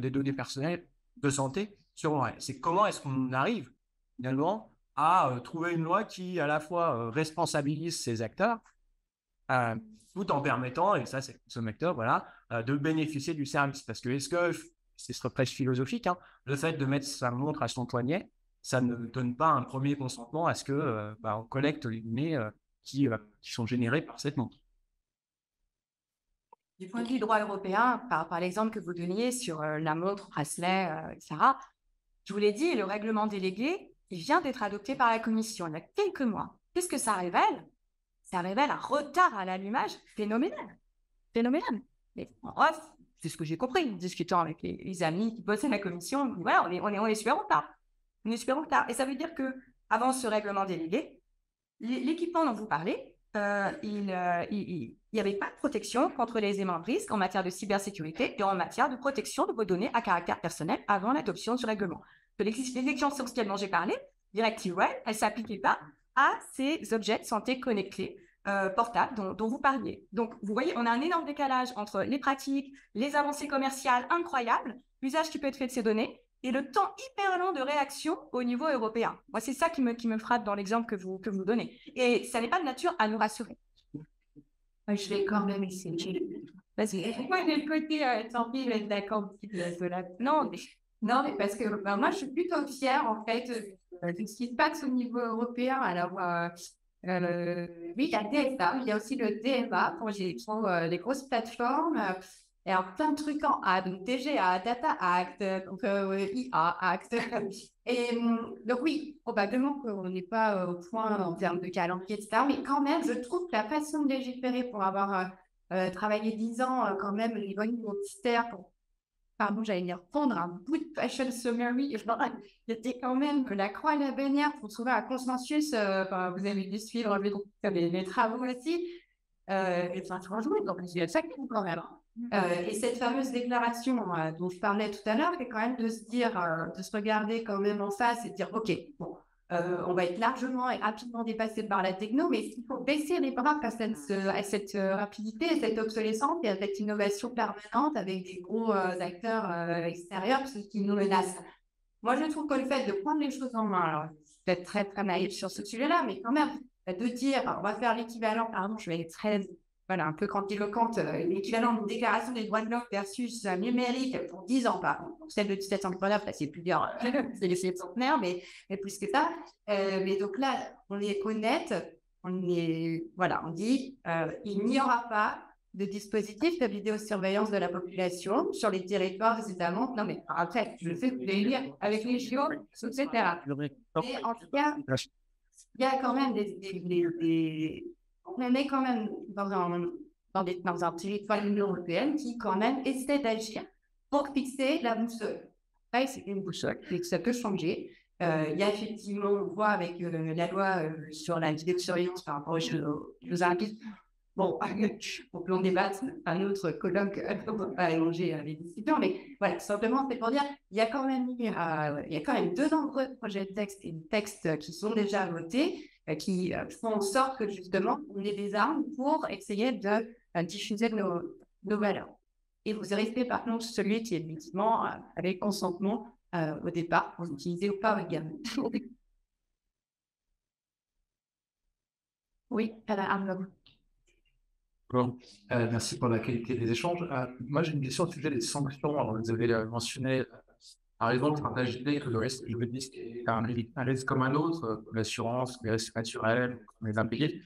des données personnelles de santé sur moi. C'est comment est-ce qu'on arrive finalement à euh, trouver une loi qui à la fois euh, responsabilise ces acteurs euh, tout en permettant, et ça c'est le consommateur, voilà, de bénéficier du service. Parce que est-ce que, c'est ce presque philosophique, hein, le fait de mettre sa montre à son poignet, ça ne donne pas un premier consentement à ce que bah, collecte les données qui, qui sont générées par cette montre. Du point de vue droit européen, par, par l'exemple que vous donniez sur la montre, bracelet, etc., je vous l'ai dit, le règlement délégué, il vient d'être adopté par la Commission il y a quelques mois. Qu'est-ce que ça révèle? Ça révèle un retard à l'allumage phénoménal. Phénoménal. Mais en bref, c'est ce que j'ai compris en discutant avec les, amis qui bossaient à la Commission. Voilà, on est, on est, on est super en retard. On super en retard. Et ça veut dire que avant ce règlement délégué, l'équipement dont vous parlez, euh, euh, il n'y avait pas de protection contre les aimants de risque en matière de cybersécurité et en matière de protection de vos données à caractère personnel avant l'adoption du règlement que l'exigence sociale dont j'ai parlé, Directive Web, elle ne s'appliquait pas à ces objets de santé connectés euh, portables dont, vous parliez. Donc, vous voyez, on a un énorme décalage entre les pratiques, les avancées commerciales incroyables, l'usage qui peut être fait de ces données et le temps hyper long de réaction au niveau européen. Moi, c'est ça qui me, qui me frappe dans l'exemple que vous, que vous donnez. Et ça n'est pas de nature à nous rassurer. Je vais quand même essayer. Vas-y. Moi, de côté, euh, tant pis, d'accord. Non, mais non, mais parce que bah, moi, je suis plutôt fière, en fait, euh, de ce qui se passe au niveau européen. Alors, euh, euh, oui, il y a DSA, il y a aussi le DMA pour les, les grosses plateformes. Et alors, plein de trucs en A, donc DGA, Data Act, donc IA Act. *laughs* Et donc, oui, probablement qu'on n'est pas au point en termes de calendrier, etc. Mais quand même, je trouve que la façon de légiférer pour avoir travaillé 10 ans, quand même, les bonnes ministères pour pardon, j'allais dire, prendre un bout de fashion summary. Il était quand même la croix et la bannière pour trouver un consensus. Euh, vous avez dû suivre les, les travaux aussi. Euh, et ça, franchement, donc c'est ça quand même. Euh, et cette fameuse déclaration euh, dont je parlais tout à l'heure, c'est quand même de se dire, euh, de se regarder quand même en face et de dire, OK, bon, on va être largement et rapidement dépassé par la techno, mais il faut baisser les bras face à cette, rapidité, à cette obsolescence et à cette innovation permanente avec des gros acteurs extérieurs qui nous menacent. Moi, je trouve que le fait de prendre les choses en main, alors, peut-être très, très naïf sur ce sujet-là, mais quand même, de dire, on va faire l'équivalent, pardon, je vais être très voilà, un peu grandiloquente, euh, l'équivalent d'une déclaration des droits de l'homme versus un numérique pour 10 ans, par celle de 1789, là, c'est plusieurs, *laughs* c'est les centenaires, mais, mais plus que ça. Euh, mais donc là, on est honnête, on est, voilà, on dit, euh, il n'y aura pas de dispositif de vidéosurveillance de la population sur les territoires des États membres. Non, mais après, je sais que vous allez lire avec les JO, etc. Mais en tout cas, il y a quand même des, des on est quand même dans un, dans, un territoire de l'Union européenne qui, quand même, essaie d'agir pour fixer la boussole. c'est une boussole, ça peut changer. Euh, il y a effectivement, on voit avec euh, la loi euh, sur la vidéosurveillance par rapport aux Jeux, Olympiques. Bon, *laughs* on peut en débattre, un autre colloque, on allonger les discussions, mais voilà, simplement, c'est pour dire, il y a quand même, il y a quand même de nombreux projets de texte et de textes qui sont déjà votés. Euh, qui euh, font en sorte que justement on ait des armes pour essayer de euh, diffuser nos, nos, valeurs. Et vous restez par contre celui qui est effectivement avec consentement au départ, vous utilisez ou pas également. oui, arme. Bon, merci pour la qualité des échanges. moi, j'ai une question au sujet des sanctions. vous avez mentionné par exemple, partager que le risque juridique est un, un risque comme un autre, l'assurance, les risques naturels, les impayés.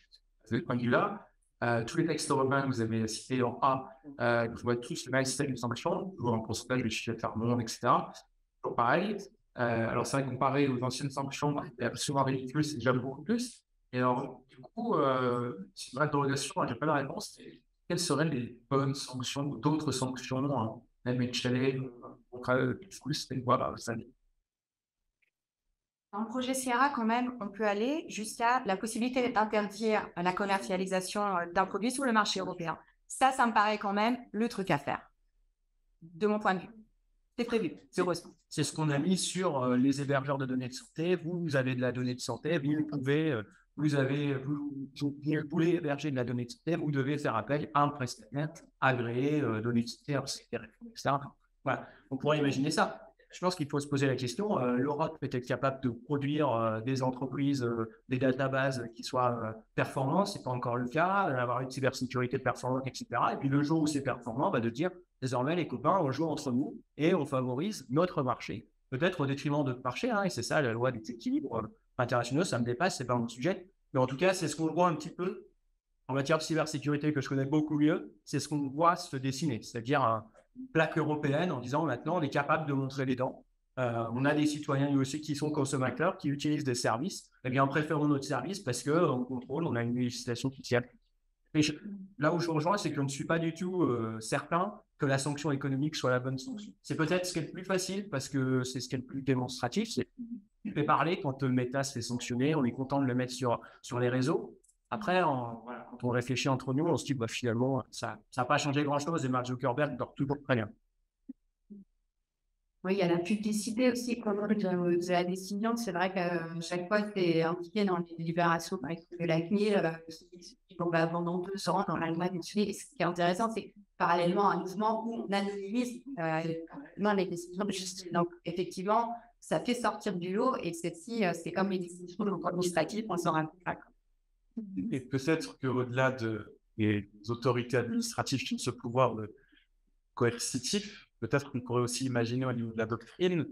De ce point de vue-là, euh, tous les textes européens que vous avez cités en A, euh, je vois tous le système de sanctions, toujours en pourcentage de chiffre d'affaires monde, etc. Toujours pareil. Euh, alors, c'est vrai, comparé aux anciennes sanctions, souvent ridicule, c'est déjà beaucoup plus. Et alors, du coup, euh, c'est une interrogation, je n'ai pas la réponse. Quelles seraient les bonnes sanctions ou d'autres sanctions, hein, même échelées, dans le projet Sierra, quand même, on peut aller jusqu'à la possibilité d'interdire la commercialisation euh, d'un produit sur le marché européen. Ça, ça me paraît quand même le truc à faire. de mon point de vue. C'est prévu, c'est ce qu'on a mis sur euh, les hébergeurs de données de santé. Vous, vous avez de la donnée de santé, vous pouvez, euh, vous avez, vous, voulez héberger de la donnée de santé, vous devez faire appel à un prestataire agréé, euh, données de santé, etc. Voilà, on pourrait imaginer ça. Je pense qu'il faut se poser la question, l'Europe peut-être capable de produire des entreprises, des databases qui soient performantes, ce n'est pas encore le cas, d'avoir une cybersécurité performante, etc. Et puis le jour où c'est performant, bah, de dire, Désormais, les copains, on joue entre nous et on favorise notre marché. Peut-être au détriment de notre marché, hein, et c'est ça la loi des équilibres internationaux, ça me dépasse, c'est pas mon sujet. Mais en tout cas, c'est ce qu'on voit un petit peu en matière de cybersécurité que je connais beaucoup mieux, c'est ce qu'on voit se dessiner, c'est-à-dire plaque européenne en disant maintenant on est capable de montrer les dents. Euh, on a des citoyens aussi qui sont consommateurs, qui utilisent des services. Eh bien, préférons notre service parce qu'on contrôle, on a une législation qui tient. là où je rejoins, c'est que je ne suis pas du tout euh, certain que la sanction économique soit la bonne sanction. C'est peut-être ce qui est le plus facile parce que c'est ce qui est le plus démonstratif. C'est fait parler quand Meta se fait sanctionner, on est content de le mettre sur, sur les réseaux. Après, quand on réfléchit entre nous, on se dit bah, finalement, ça n'a pas changé grand-chose et Mark Zuckerberg dort toujours très bien. Oui, il y a la publicité aussi de, la décision. C'est vrai que euh, chaque fois, c'est impliqué dans les libérations, par exemple, de la CNIL, euh, on va pendant deux ans dans l'Allemagne. Ce qui est intéressant, c'est parallèlement à un mouvement où on anonymise euh, les décisions de justice. Donc, effectivement, ça fait sortir du lot et euh, c'est comme les décisions administratives, on s'en rend Et peut-être qu'au-delà de, des autorités administratives qui ont ce pouvoir de coercitif, peut-être qu'on pourrait aussi imaginer au niveau de la doctrine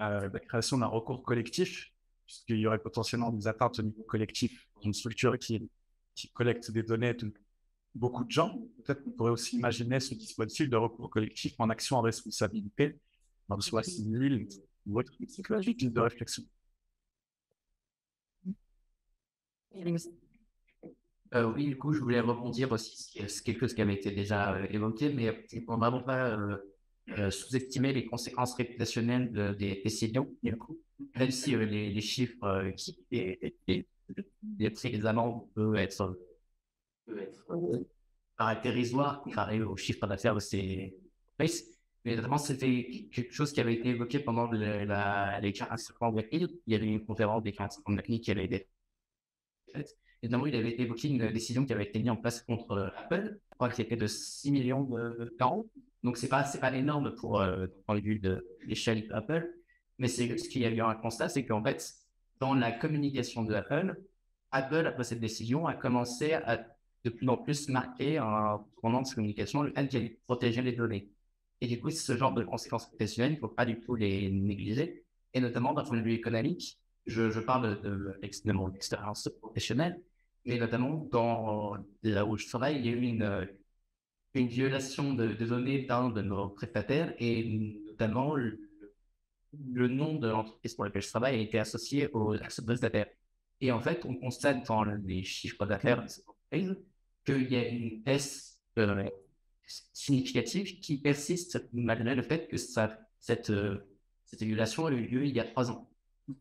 euh, la création d'un recours collectif, puisqu'il y aurait potentiellement des atteintes au niveau collectif, une structure qui, qui collecte des données de beaucoup de gens. Peut-être qu'on pourrait aussi imaginer ce dispositif de recours collectif en action en responsabilité, dans le soit civil ou autre de réflexion. Euh, oui, du coup, je voulais rebondir aussi sur quelque chose qui avait été déjà euh, évoqué, mais il ne vraiment pas euh, sous-estimer les conséquences réputationnelles des décisions. Même si les, chiffres qui, et, et, les amendes peuvent être peut être caractérisoire comparé au chiffre d'affaires de ces entreprises. Mais notamment, c'était quelque chose qui avait été évoqué pendant la, les 45 ans de Il y avait une conférence des 45 ans de qui avait été faite. Et il avait évoqué une décision qui avait été mise en place contre euh, Apple. Je crois de 6 millions d'euros. Donc, c'est pas, c'est pas énorme pour, euh, les vues de l'échelle d'Apple. Mais ce qu'il y a eu un constat, c'est qu'en fait, dans la communication de Apple, Apple, après cette décision, a commencé à de plus en plus marqué en pendant de communication, le fait qu'il protéger les données. Et du coup, ce genre de conséquences professionnelles, il ne faut pas du tout les négliger. Et notamment d'un point de vue économique, je, parle de, de, mon expérience professionnelle, mais notamment dans là où je travaille, il y a eu une, une violation de, données d'un de nos prestataires et notamment le, nom de l'entreprise pour laquelle je travaille a été associé à ce prestataire. Et en fait, on constate dans les chiffres d'affaires de cette entreprise qu'il y a une baisse euh, significative qui persiste malgré le fait que ça, cette, euh, cette émulation a eu lieu il y a trois ans.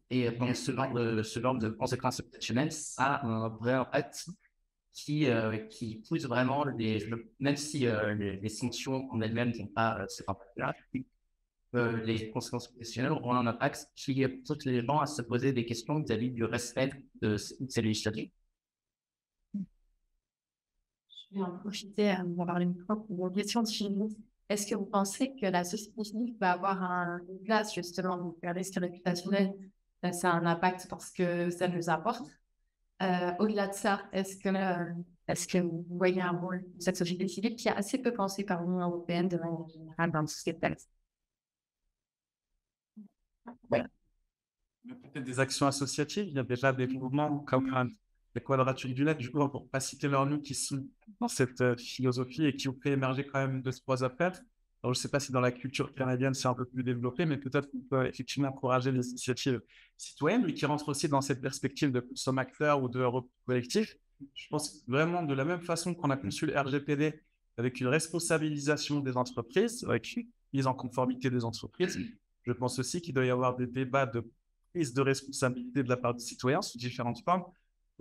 Et euh, donc, ce genre de, ce genre de conséquences opérationnelles a un vrai impact qui, qui pousse vraiment, les, même si les, sanctions en elles-mêmes ne sont pas, c'est pas là, les conséquences professionnelles auront un impact qui pousse les gens à se poser des questions vis-à-vis du respect de ces législatives je vais en profiter parler une fois pour. Est-ce que vous pensez que la société chimique va avoir un place justement pour faire risque réputationnel Ça a un impact parce que ça nous apporte. Euh, au-delà de ça, est-ce que, euh, est-ce que vous voyez un rôle de cette société civile qui a assez peu pensé par l'Union européenne de manière générale dans tout ce qui est peut-être des actions associatives, il y a déjà des mouvements comme les quadratures du net, du coup, pour pas citer leurs noms, qui sont dans cette euh, philosophie et qui ont fait émerger quand même deux, trois appels. Alors, je ne sais pas si dans la culture canadienne, c'est un peu plus développé, mais peut-être qu'on peut effectivement encourager les initiatives citoyennes, mais qui rentrent aussi dans cette perspective de consommateur ou de collectif. Je pense vraiment de la même façon qu'on a conçu le RGPD avec une responsabilisation des entreprises, avec une mise en conformité des entreprises, je pense aussi qu'il doit y avoir des débats de prise de responsabilité de la part des citoyens sous différentes formes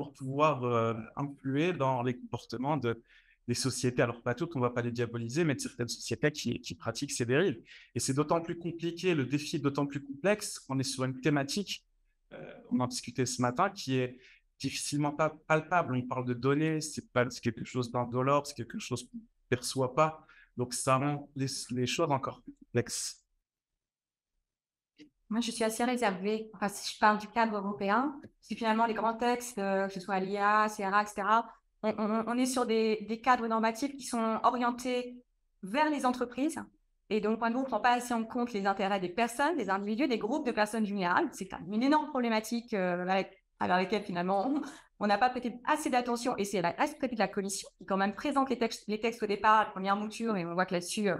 pour pouvoir euh, influer dans les comportements de, des sociétés, alors pas toutes, on ne va pas les diaboliser, mais de certaines sociétés qui, pratiquent ces dérives. Et c'est d'autant plus compliqué, le défi est d'autant plus complexe qu'on est sur une thématique, euh, on en discutait ce matin, qui est difficilement pas palpable. On parle de données, c'est quelque chose d'indolore, c'est quelque chose qu'on ne perçoit pas. Donc ça rend les, les choses encore plus complexes. Moi, je suis assez réservée. Enfin, si je parle du cadre européen, si finalement les grands textes, euh, que ce soit l'IA, CRA, etc., on, est sur des, cadres normatifs qui sont orientés vers les entreprises. Et donc, on ne prend pas assez en compte les intérêts des personnes, des individus, des groupes de personnes vulnérables. C'est une énorme problématique euh, avec, laquelle finalement on n'a pas prêté assez d'attention. Et c'est la respect de la commission qui quand même présente les textes, les textes au départ, la première mouture, et on voit que là-dessus, euh,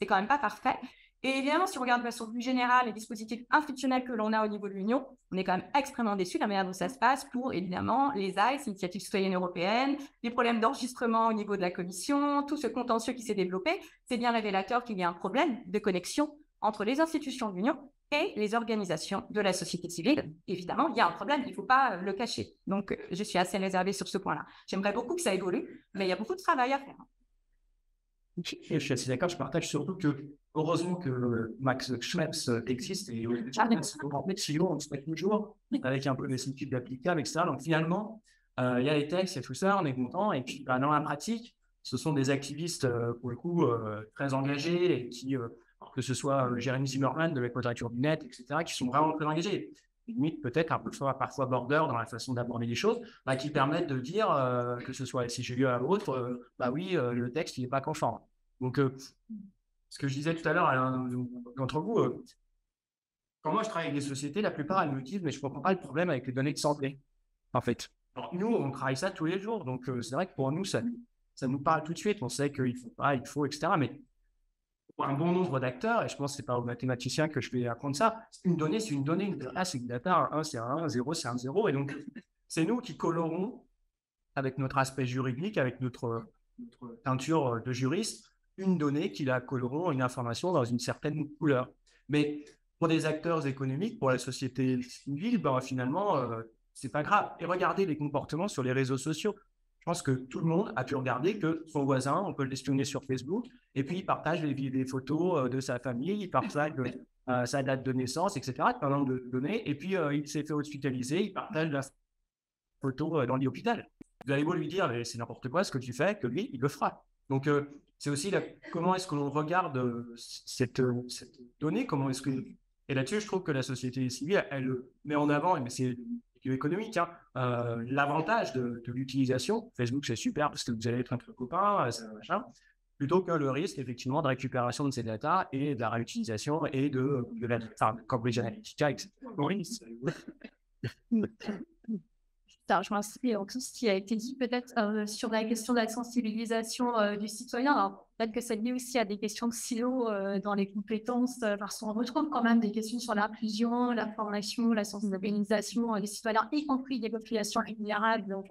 c'est quand même pas parfait. Et évidemment, si on regarde de façon plus générale les dispositifs institutionnels que l'on a au niveau de l'Union, on est quand même extrêmement déçus de la manière dont ça se passe pour, évidemment, les ICE, Initiatives citoyennes européennes, les problèmes d'enregistrement au niveau de la Commission, tout ce contentieux qui s'est développé. C'est bien révélateur qu'il y a un problème de connexion entre les institutions de l'Union et les organisations de la société civile. Évidemment, il y a un problème, il ne faut pas le cacher. Donc, je suis assez réservée sur ce point-là. J'aimerais beaucoup que ça évolue, mais il y a beaucoup de travail à faire. Je suis assez d'accord, je partage surtout que heureusement que Max Schmeps existe et en fait, on se met toujours avec un peu des études applicables, etc. Donc finalement, euh, il y a les textes, il y a tout ça, on est content. Et puis bah, dans la pratique, ce sont des activistes, euh, pour le coup, euh, très engagés et qui, que ce soit Jérémy Zimmerman de la quadrature du net, etc., qui sont vraiment très engagés. Limite, peut-être un peu parfois border dans la façon d'aborder les choses, bah, qui permettent de dire, que ce soit SCGE à l'autre, bah oui, le texte, il n'est pas conforme. Donc, euh, ce que je disais tout à l'heure entre vous, euh, quand moi je travaille avec des sociétés, la plupart elles me disent mais je ne comprends pas le problème avec les données de santé, en fait. nous, on travaille ça tous les jours, donc euh, c'est vrai que pour nous, ça, ça nous parle tout de suite. On sait qu'il faut pas, il faut, etc. un bon nombre d'acteurs, et je pense que ce n'est pas aux mathématiciens que je vais apprendre ça, une donnée, c'est une donnée, une data, c'est une data, 1 c'est un 1, 0 c'est un 0, et donc c'est nous qui colorons avec notre aspect juridique, avec notre, teinture de juriste, une donnée qui la coloreront une information dans une certaine couleur. Mais pour des acteurs économiques, pour la société civile, ben, finalement, euh, c'est pas grave. Et regardez les comportements sur les réseaux sociaux. Je pense que tout le monde a pu regarder que son voisin, on peut le questionner sur Facebook, et puis il partage des photos euh, de sa famille, il partage euh, sa date de naissance, etc., parlant de données, et puis il s'est fait hospitaliser, il partage la photo dans l'hôpital. Vous allez beau lui dire, c'est n'importe quoi ce que tu fais, que lui, il le fera. Donc, c'est aussi comment est-ce que l'on regarde euh, cette, euh, donnée, comment est-ce que... Et là-dessus, je trouve que la société civile, elle met en avant, mais c'est économique, hein, euh, l'avantage de, l'utilisation. Facebook, c'est super parce que vous allez être entre copains, machin, plutôt que le risque, effectivement, de récupération de ces data et de la réutilisation et de, la enfin, Cambridge Analytica, etc. Je m'inscris en tout ce qui a été dit peut-être euh, sur la question de la sensibilisation euh, du citoyen. Alors, peut-être que ça lié aussi à des questions de silo euh, dans les compétences, parce qu'on retrouve quand même des questions sur l'inclusion, la formation, la sensibilisation des citoyens, y compris des populations vulnérables, donc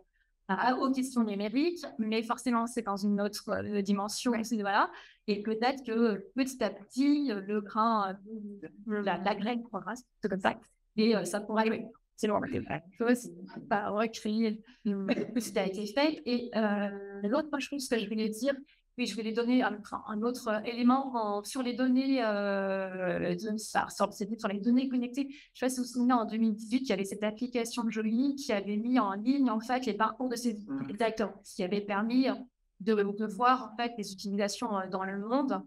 aux questions numériques, mais forcément, c'est dans une autre dimension. Voilà. Et peut-être que petit à petit, le grain, la, la graine progresse, c'est comme ça, et ça pourrait c'est normal chose, pas recréer ce qui a été fait. Et euh, l'autre chose que je voulais dire, puis je voulais donner un, un autre élément sur les données, euh, sur les données connectées. Je ne sais pas si vous vous souvenez, en 2018, il y avait cette application Jolie qui avait mis en ligne en fait les parcours de ces acteurs, ce qui avait permis de, de voir en fait les utilisations euh, dans le monde.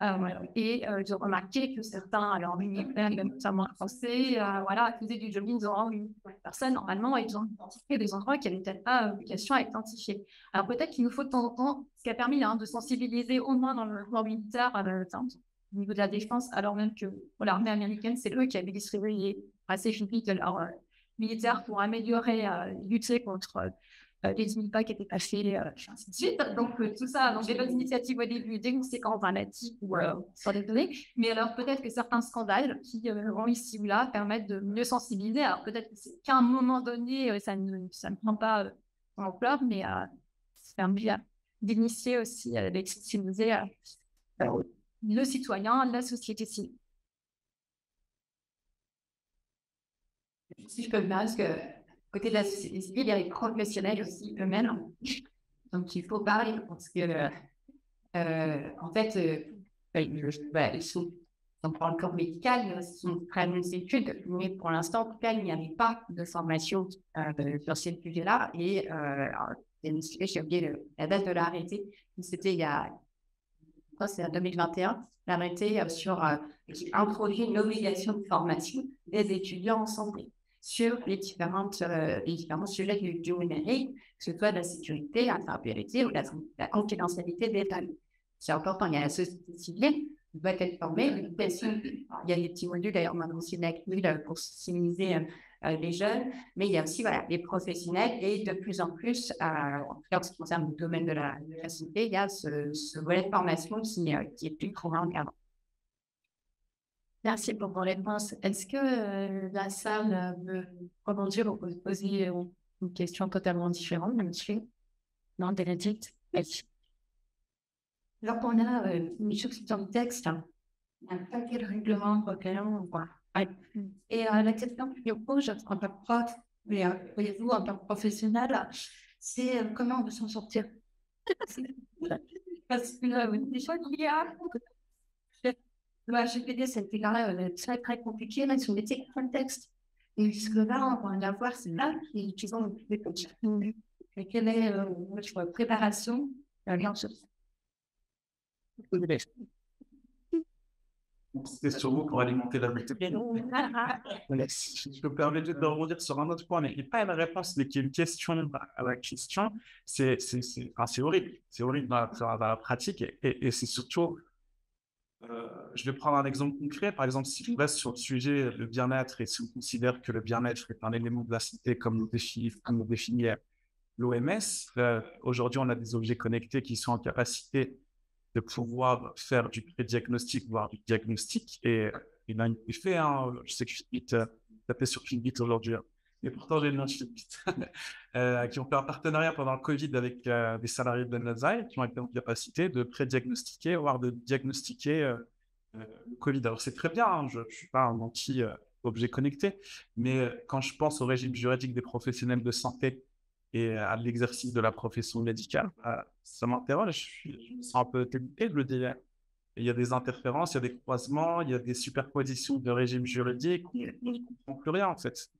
Euh, et euh, j'ai remarqué que certains, alors notamment français, euh, voilà, faisaient du jogging devant une personne. Normalement, ils ont identifié des endroits qui n'avaient peut-être pas vocation à identifier. Alors peut-être qu'il nous faut de temps en temps, ce qui a permis hein, de sensibiliser au moins dans le mouvement militaire, au niveau de la défense, alors même que pour l'armée américaine, c'est eux qui avaient distribué assez physiques de leurs militaires pour améliorer, lutter contre euh, les pas qui étaient passés, euh, ainsi de suite. Donc, euh, tout ça, donc j'ai pas d'initiative au début, des conséquences dramatiques ou sur les données, mais alors peut-être que certains scandales qui vont ici ou là permettent de mieux sensibiliser. Alors, peut-être qu'à un moment donné, ça ne, ça ne prend pas en ampleur, mais ça permet d'initier aussi, d'exciter le citoyen, la société civile. Si je peux me parce que côté de la société civile, il y a les professionnels aussi eux-mêmes Donc, il faut parler parce que, euh, en fait, euh, bah, ils sont, on parle corps médical, ce sont très études, mais pour l'instant, en tout cas, il n'y avait pas de formation euh, sur ces sujets-là. Et euh, j'ai oublié la date de l'arrêté, c'était il y a, c'est en 2021, l'arrêté sur qui introduit une obligation de formation des étudiants en santé sur les, différentes, euh, les différents sujets du, numérique, que ce soit la sécurité, la traçabilité ou la, la confidentialité des données. C'est important, il y a la société civile qui doit être formée. Il y a des petits modules, d'ailleurs, on a aussi une pour sensibiliser euh, les jeunes, mais il y a aussi voilà, les professionnels et de plus en plus, euh, en ce qui concerne le domaine de la, de il y a ce, volet de formation qui, euh, qui est plus courant qu'avant. Merci pour vos réponses. Est-ce que euh, la salle euh, veut rebondir ou poser euh, une question totalement différente, monsieur Non, Bénédicte? Merci. Alors, on a une succession de texte, un paquet de règlements européens. Et la question que je pose en tant que prof, mais voyez-vous, en tant que professionnel, c'est comment on veut s'en sortir? *laughs* Parce que fois, il y a le HGPD, c'était quand même très, très compliqué. Là, ils sont métiers contexte. Et jusque-là, on va en avoir, c'est là qu'ils ont des petits. Et quelle est euh, votre préparation? C'est sur vous pour alimenter la multiplication. *laughs* Je me permets de rebondir sur un autre point, mais il n'y a pas la réponse, mais qui est une question à la question. C'est horrible. C'est horrible dans la, pratique et, et c'est surtout euh, je vais prendre un exemple concret. Par exemple, si je reste sur le sujet le bien-être et si on considère que le bien-être est un élément de la santé comme le définit, comme le définit l'OMS, euh, aujourd'hui, on a des objets connectés qui sont en capacité de pouvoir faire du pré-diagnostic, voire du diagnostic. Et il a été fait, hein, je sais que je suis vite euh, tapé sur une aujourd'hui. Et pourtant, j'ai une *laughs* euh, qui ont fait un partenariat pendant le Covid avec euh, des salariés de Benazai qui ont été en capacité de pré-diagnostiquer, voire de diagnostiquer euh, le Covid. Alors, c'est très bien, hein, je ne suis pas un anti-objet connecté, mais quand je pense au régime juridique des professionnels de santé et à l'exercice de la profession médicale, ça m'interroge. Je suis un peu dégoûté de le dire. Il y a des interférences, il y a des croisements, il y a des superpositions de régimes juridiques. On ne comprend plus rien, en fait.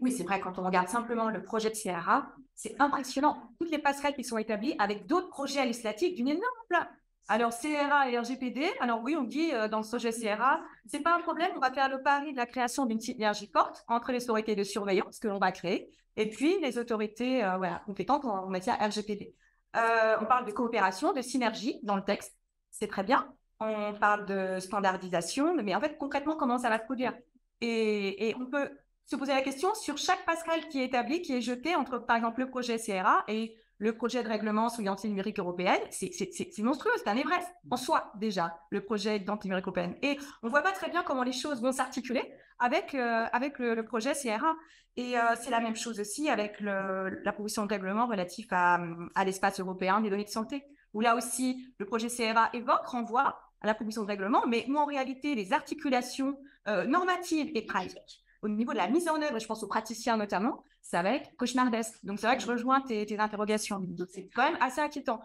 Oui, c'est vrai, quand on regarde simplement le projet de CRA, c'est impressionnant. Toutes les passerelles qui sont établies avec d'autres projets législatifs d'une énorme Alors, CRA et RGPD, alors oui, on dit euh, dans ce projet CRA, c'est pas un problème, on va faire le pari de la création d'une synergie forte entre les autorités de surveillance que l'on va créer et puis les autorités euh, compétentes en matière RGPD. Euh, on parle de coopération, de synergie dans le texte, c'est très bien on parle de standardisation, mais en fait, concrètement, comment ça va se produire? Et, on peut se poser la question sur chaque passerelle qui est établie, qui est jetée entre, par exemple, le projet CRA et le projet de règlement sur l'identité numérique européenne. C'est monstrueux, c'est un Everest en soi, déjà, le projet d'identité numérique européenne. Et on ne voit pas très bien comment les choses vont s'articuler avec, euh, avec le, projet CRA. Et euh, c'est la même chose aussi avec la proposition de règlement relatif à, à l'espace européen des données de santé, où là aussi, le projet CRA évoque, renvoie à la proposition de règlement, mais où en réalité, les articulations euh, normatives et pratiques, au niveau de la mise en œuvre, et je pense aux praticiens notamment, ça va être cauchemardesque. Donc, c'est vrai que je rejoins tes, tes interrogations. C'est quand même assez inquiétant.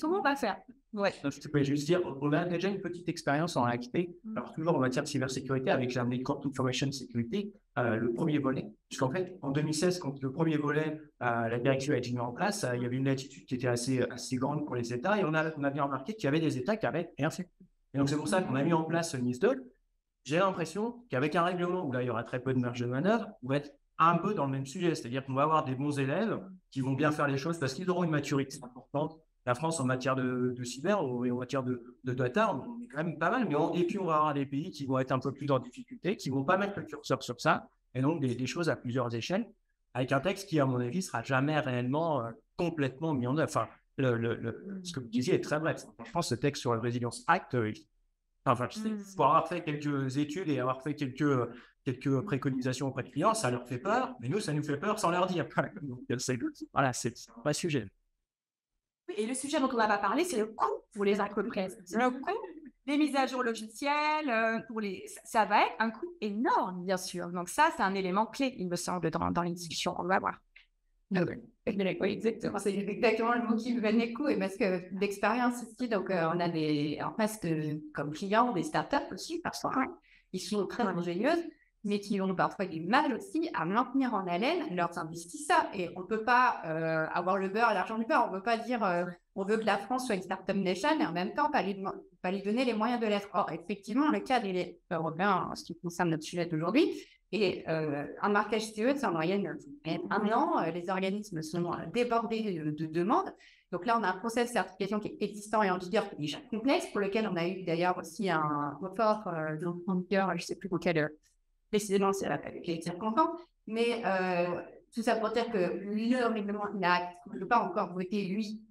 Comment on va faire? Ouais. Je peux juste dire, on a déjà une petite expérience en réalité, mm. alors toujours en matière de cybersécurité, avec la Court Information Security, euh, le premier volet. Puisqu'en fait, en 2016, quand le premier volet, euh, la directive a été mise en place, il y avait une attitude qui était assez, assez grande pour les États, et on a, on a bien remarqué qu'il y avait des États qui avaient rien fait. Et donc, c'est pour ça qu'on a mis en place ce NIST J'ai l'impression qu'avec un règlement où là, il y aura très peu de marge de manœuvre, on va être un peu dans le même sujet. C'est-à-dire qu'on va avoir des bons élèves qui vont bien faire les choses parce qu'ils auront une maturité importante. La France, en matière de, cyber et en matière de, data, on est quand même pas mal. Mais et puis, on va avoir des pays qui vont être un peu plus en difficulté, qui vont pas mettre le curseur sur ça. Et donc, des, choses à plusieurs échelles, avec un texte qui, à mon avis, sera jamais réellement euh, complètement mis en œuvre. Enfin, le, ce que vous disiez est très bref. Je pense que ce texte sur le Resilience Act, euh, enfin, il mm. faut avoir fait quelques études et avoir fait quelques, quelques préconisations auprès de clients, ça leur fait peur, mais nous, ça nous fait peur sans leur dire. voilà, c'est un vrai sujet. Et le sujet dont on n'a pas parlé, c'est le coût pour les entreprises. Le coût des mises à jour logicielles, euh, pour les... ça va être un coût énorme, bien sûr. Donc ça, c'est un élément clé, il me semble, dans, dans les discussions. On va voir. Oui, exactement. C'est exactement le mot qui me venait coup. Et parce que d'expérience ici, donc, euh, on a des, en face de, comme clients des startups aussi, parfois, ils sont très ingénieuses, mais qui ont parfois du mal aussi à maintenir en haleine leurs investisseurs. Et on ne peut pas euh, avoir le beurre, l'argent du beurre. On ne peut pas dire euh, on veut que la France soit une startup nation et en même temps pas lui, pas lui donner les moyens de l'être. Or, effectivement, le cadre il est européen en ce qui concerne notre sujet d'aujourd'hui. Et euh, un marquage CE, c'est en moyenne un an. les organismes sont débordés de, demandes. Donc là, on a un process de certification qui est existant et en vigueur qui est déjà complexe, pour lequel on a eu d'ailleurs aussi un report euh, de je ne sais plus quel précisément c'est la qui est content, mais euh, tout ça pour dire que le règlement peut pas encore voter, lui,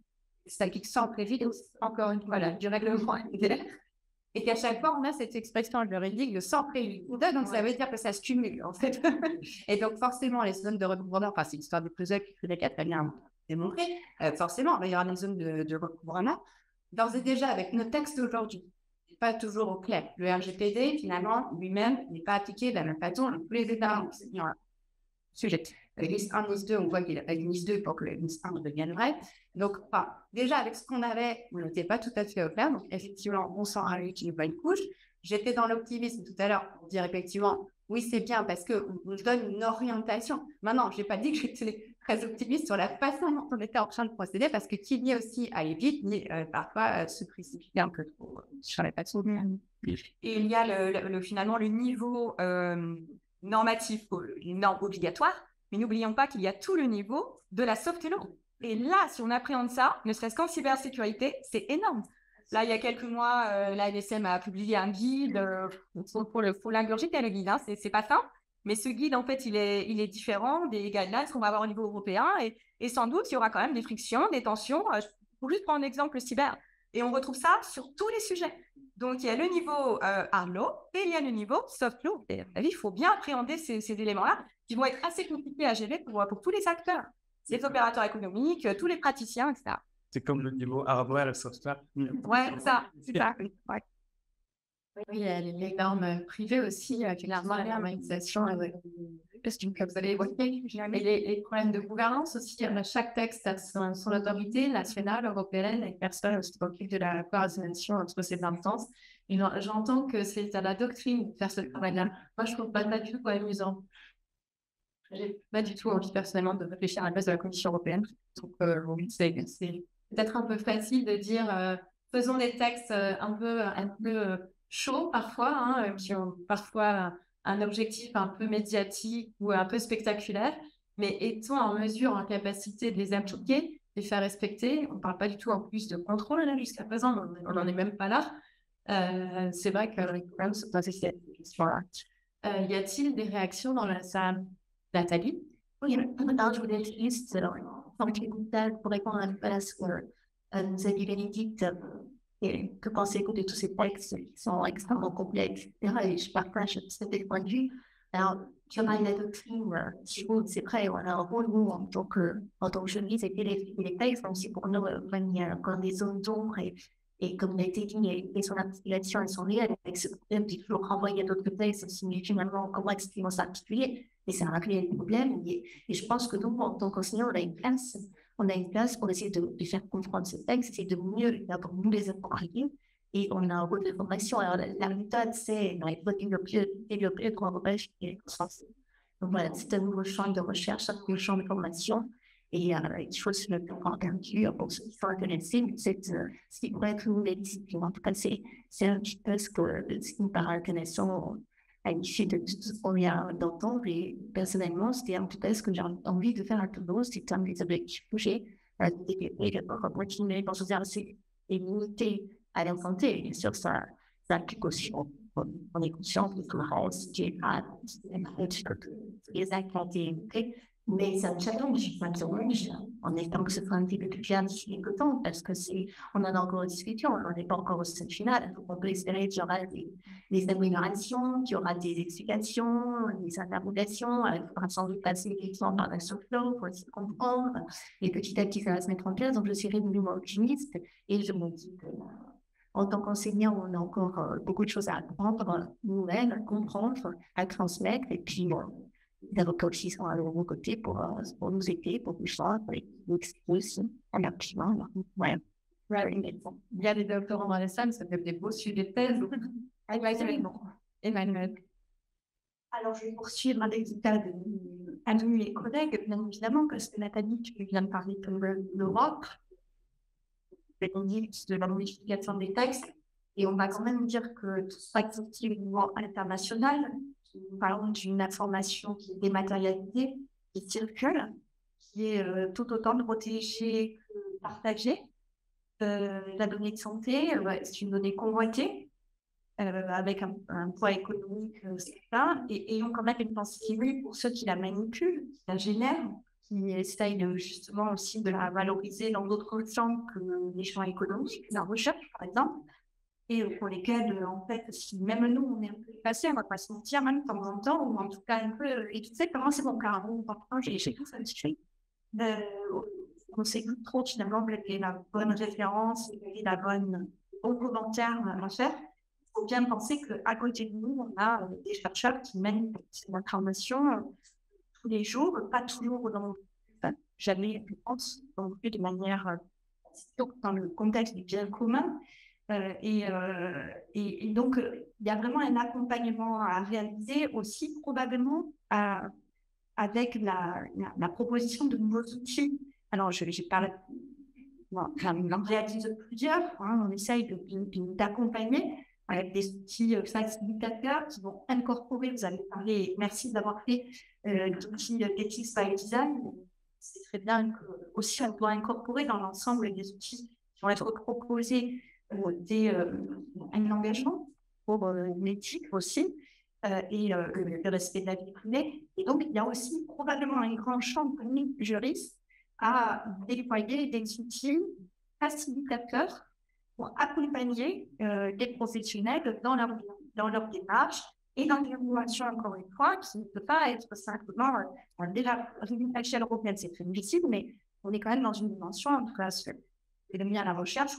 ça s'applique sans préjudice, encore une fois, du règlement *laughs* et qu'à chaque fois, on a cette expression juridique de sans préjudice. Donc, ça veue dire que ça se cumule, en fait. *laughs* et donc, forcément, les zones de recouvrement, enfin, c'est l'histoire de puzzle que les quatre très bien démontré, euh, forcément, il y aura des zones de, de recouvrement. D'ores et déjà, avec nos textes aujourd'hui, pas toujours au clair. Le RGPD, finalement, lui-même, n'est pas appliqué de la même façon dans tous les États. Sujet. Liste 1, liste 2, on voit qu'il a une liste 2 pour que le liste 1 devienne vrai. Donc, déjà, avec ce qu'on avait, on n'était pas tout à fait au clair. Donc, effectivement, on s'en rajoute une bonne couche. J'étais dans l'optimisme tout à l'heure pour dire effectivement, oui, c'est bien parce qu'on nous donne une orientation. Maintenant, je n'ai pas dit que j'étais très optimiste sur la façon dont on était en train de procéder parce que qu'il y ait aussi aller vite, mais euh, parfois euh, se précipiter un peu trop. Ne pas de souvenir. Et il y a le, finalement le niveau euh, normatif, les normes obligatoires, mais n'oublions pas qu'il y a tout le niveau de la soft law. Et là, si on appréhende ça, ne serait-ce qu'en cybersécurité, c'est énorme. Là, il y a quelques mois, euh, l'ANSM a publié un guide euh, pour, le, pour l'ingurgiter, le guide. Hein, c'est, pas simple. Mais ce guide, en fait, il est, il est différent des guidelines qu'on va avoir au niveau européen. Et, et, sans doute, il y aura quand même des frictions, des tensions. Euh, pour juste prendre l'exemple le cyber. Et on retrouve ça sur tous les sujets. Donc, il y a le niveau hard law et il y a le niveau soft law. Et il faut bien appréhender ces éléments-là qui vont être assez compliqués à gérer pour, pour tous les acteurs, les opérateurs économiques, tous les praticiens, etc. C'est comme le niveau hardware et software. Ouais, ça, c'est ça. Ouais. Oui, il y a les normes privées aussi, qui la harmonisation avec que vous allez évoquer. Mais les, les, problèmes de gouvernance aussi, chaque texte a son, son autorité nationale, européenne, et personne qui s'occupe de la coordination entre ces instances. J'entends que c'est à la doctrine de faire ce travail-là. Moi, je trouve pas du tout amusant. J'ai pas du tout envie personnellement de réfléchir à la base de la Commission européenne. Donc, euh, c'est peut-être un peu facile de dire euh, faisons des textes euh, un peu, un peu euh, chauds parfois, hein, qui ont parfois un objectif un peu médiatique ou un peu spectaculaire, mais est-on en mesure, en capacité de les appliquer, les faire respecter? On ne parle pas du tout en plus de contrôle là jusqu'à présent, on n'en est même pas là. c'est vrai que y a-t-il des réactions dans la salle? Nathalie Oui, je voulais juste pour répondre un peu à ce que euh, nous a dit Bénédicte. Et que pensez-vous de tous ces textes qui sont extrêmement complexes, etc. Et je partage cet point de vue. Alors, il y en a une doctrine, si vous, c'est vrai, on a un rôle, nous, en tant que, en tant que journaliste, et les, les textes, c'est pour nous, a encore des zones d'ombre et, et comme l'a été dit, et son articulation, elles sont réelles, avec ce problème de toujours renvoyer d'autres textes, mais finalement, comment exprimer ça particulier et ça a créé des problèmes. Et, je pense que nous, en tant qu'enseignants, on a une place, on a une place pour essayer de, faire comprendre ce texte, essayer de mieux nous les approprier. Et on a un rôle de formation. Alors, la, méthode, c'est développer, développer pour empêcher les Donc voilà, c'est un nouveau champ de recherche, un nouveau champ de formation. Et euh, il faut se mettre en culture pour se faire connaître cette, euh, ce qui pourrait être une des disciplines. En tout cas, c'est un petit peu ce, que, ce qui à vient d'entendre. Et personnellement, c'était un peu ce que j'ai envie de faire peu de c'est un des que et de continuer dans ce et à ça, ça aussi, on, est conscient c'est les activités mais ça me challenge, ça me challenge en étant que ce soit un petit peu plus d'ici quelques temps, parce que c'est, on en a encore discussion, on n'est pas encore au stade final. Donc, on peut espérer qu'il y aura des, des améliorations, qu'il y aura des explications, des interrogations, il faudra sans doute passer effectivement par la flow pour de comprendre, et petit à petit, ça va se mettre en place. Donc, je suis réellement optimiste, et je me dis que, en tant qu'enseignant, on a encore euh, beaucoup de choses à apprendre, nous-mêmes, à comprendre, à transmettre, et puis, bon, des avocats aussi sont à vos côtés pour, euh, pour nous aider, pour nous faire, pour nous en activant. Ouais. Il y a des doctorants dans les salles, ça fait des beaux sujets de thèse. *laughs* Emmanuel. Alors, je vais poursuivre un états de amis et collègues, bien évidemment, parce que Nathalie, tu viens de parler de l'Europe, de la modification des textes, et on va quand même dire que tout ça existe au niveau Nous parlons d'une information qui est dématérialisée, qui circule, qui est euh, tout autant protégée que partagée. Euh, la donnée de santé, c'est une donnée convoitée. Euh, avec un, poids économique, ça, et ayons quand même une pensée pour ceux qui la manipulent, qui la génèrent, qui essayent justement aussi de la valoriser dans d'autres champs que les champs économiques, la recherche par exemple, et pour lesquels, euh, en fait, si même nous, on est un peu passé, on va pas se mentir, même de temps en temps, ou en tout cas un peu, et tu sais comment c'est mon cas, j'ai tout ça dessus. On sait plus trop finalement quelle est la bonne référence, quelle est la bonne, bon commentaire à faire faut bien penser qu'à côté de nous, on a euh, des chercheurs qui mènent cette information euh, tous les jours, pas toujours dans, enfin, jamais, je pense, non plus de manière euh, dans le contexte du bien commun. Et, et, donc, il y a vraiment un accompagnement à réaliser aussi, probablement, avec la, proposition de nouveaux outils. Alors, je j'ai parlé, on en réalise plusieurs, hein, on essaye d'accompagner, avec des outils euh, facilitateurs qui vont incorporer, vous avez parlé, merci d'avoir fait euh, l'outil Ethics by Design. C'est très bien que, aussi on doit incorporer dans l'ensemble des outils qui vont être proposés euh, des, euh, un engagement pour euh, l'éthique aussi euh, et le, respect de la vie privée. Et donc, il y a aussi probablement un grand champ pour nous, juristes, à déployer des outils facilitateurs pour accompagner euh, des professionnels dans leur, dans leur démarche et dans une dimension, encore une fois, qui ne peut pas être simplement, euh, déjà, à l'échelle européenne, c'est très difficile, mais on est quand même dans une dimension, en tout cas, c'est à la recherche,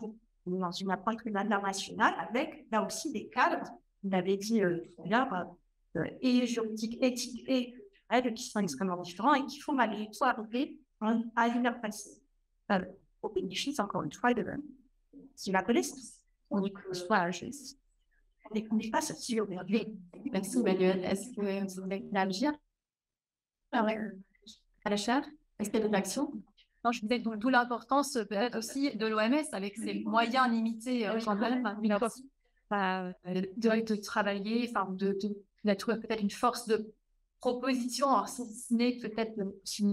dans une approche internationale, avec là aussi des cadres, vous l'avez dit euh, tout à l'heure, euh, et juridiques, éthiques et culturels qui sont extrêmement différents et qui font malgré tout arriver à une passée. Euh, au bénéfice, encore une fois, de, si la police, on y soit juste. On n'est pas sûr aujourd'hui. Merci, Emmanuel. Est-ce que vous voulez réagir? À la chair Est-ce qu'il y a des actions? Je disais d'où l'importance peut-être aussi de l'OMS avec ses moyens limités euh, quand même, euh, de, de, travailler, enfin de, de, de peut-être une force de proposition, alors si ce n'est peut-être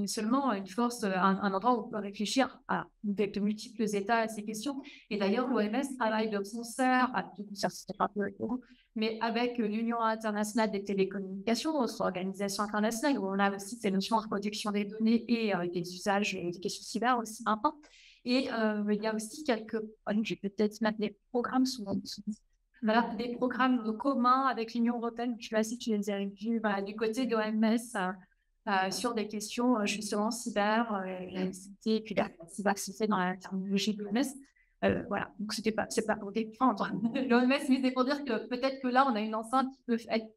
seulement une force, un, un, endroit où on peut réfléchir à de, multiples états à ces questions. Et d'ailleurs, l'OMS travaille de concert, à, mais avec l'Union internationale des télécommunications, notre organisation internationale, où on a aussi ces notions de protection des données et euh, des usages et des questions cyber aussi importantes. Et euh, il y a aussi quelques, je vais peut-être mettre des programmes des programmes communs avec l'Union européenne. Je sais pas si tu les as vus voilà, du côté de l'OMS euh, euh, sur des questions justement cyber, et puis la cybersécurité dans la terminologie de l'OMS. Euh, voilà, donc c'était pas, c'est pas pour défendre l'OMS, mais c'est pour dire que peut-être que là, on a une enceinte qui peut être,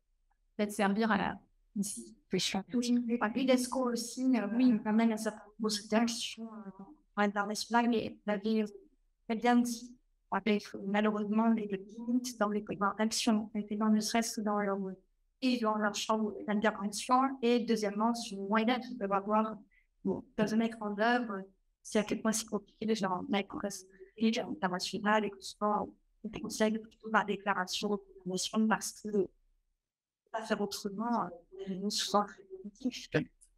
peut-être servir à la. Ici, l'UNESCO aussi, oui, quand même un certain nombre d'institutions internationales, mais la vie, bien dit malheureusement les limites dans les d'action, dans ne serait-ce dans leur et dans leur champ d'intervention, et deuxièmement, sur les moyens qu'ils peuvent avoir pour se mettre en œuvre, c'est à quel point c'est compliqué de faire mettre en respect international et que souvent on conseille plutôt par déclaration de nation parce que pas faire autrement, nous souvent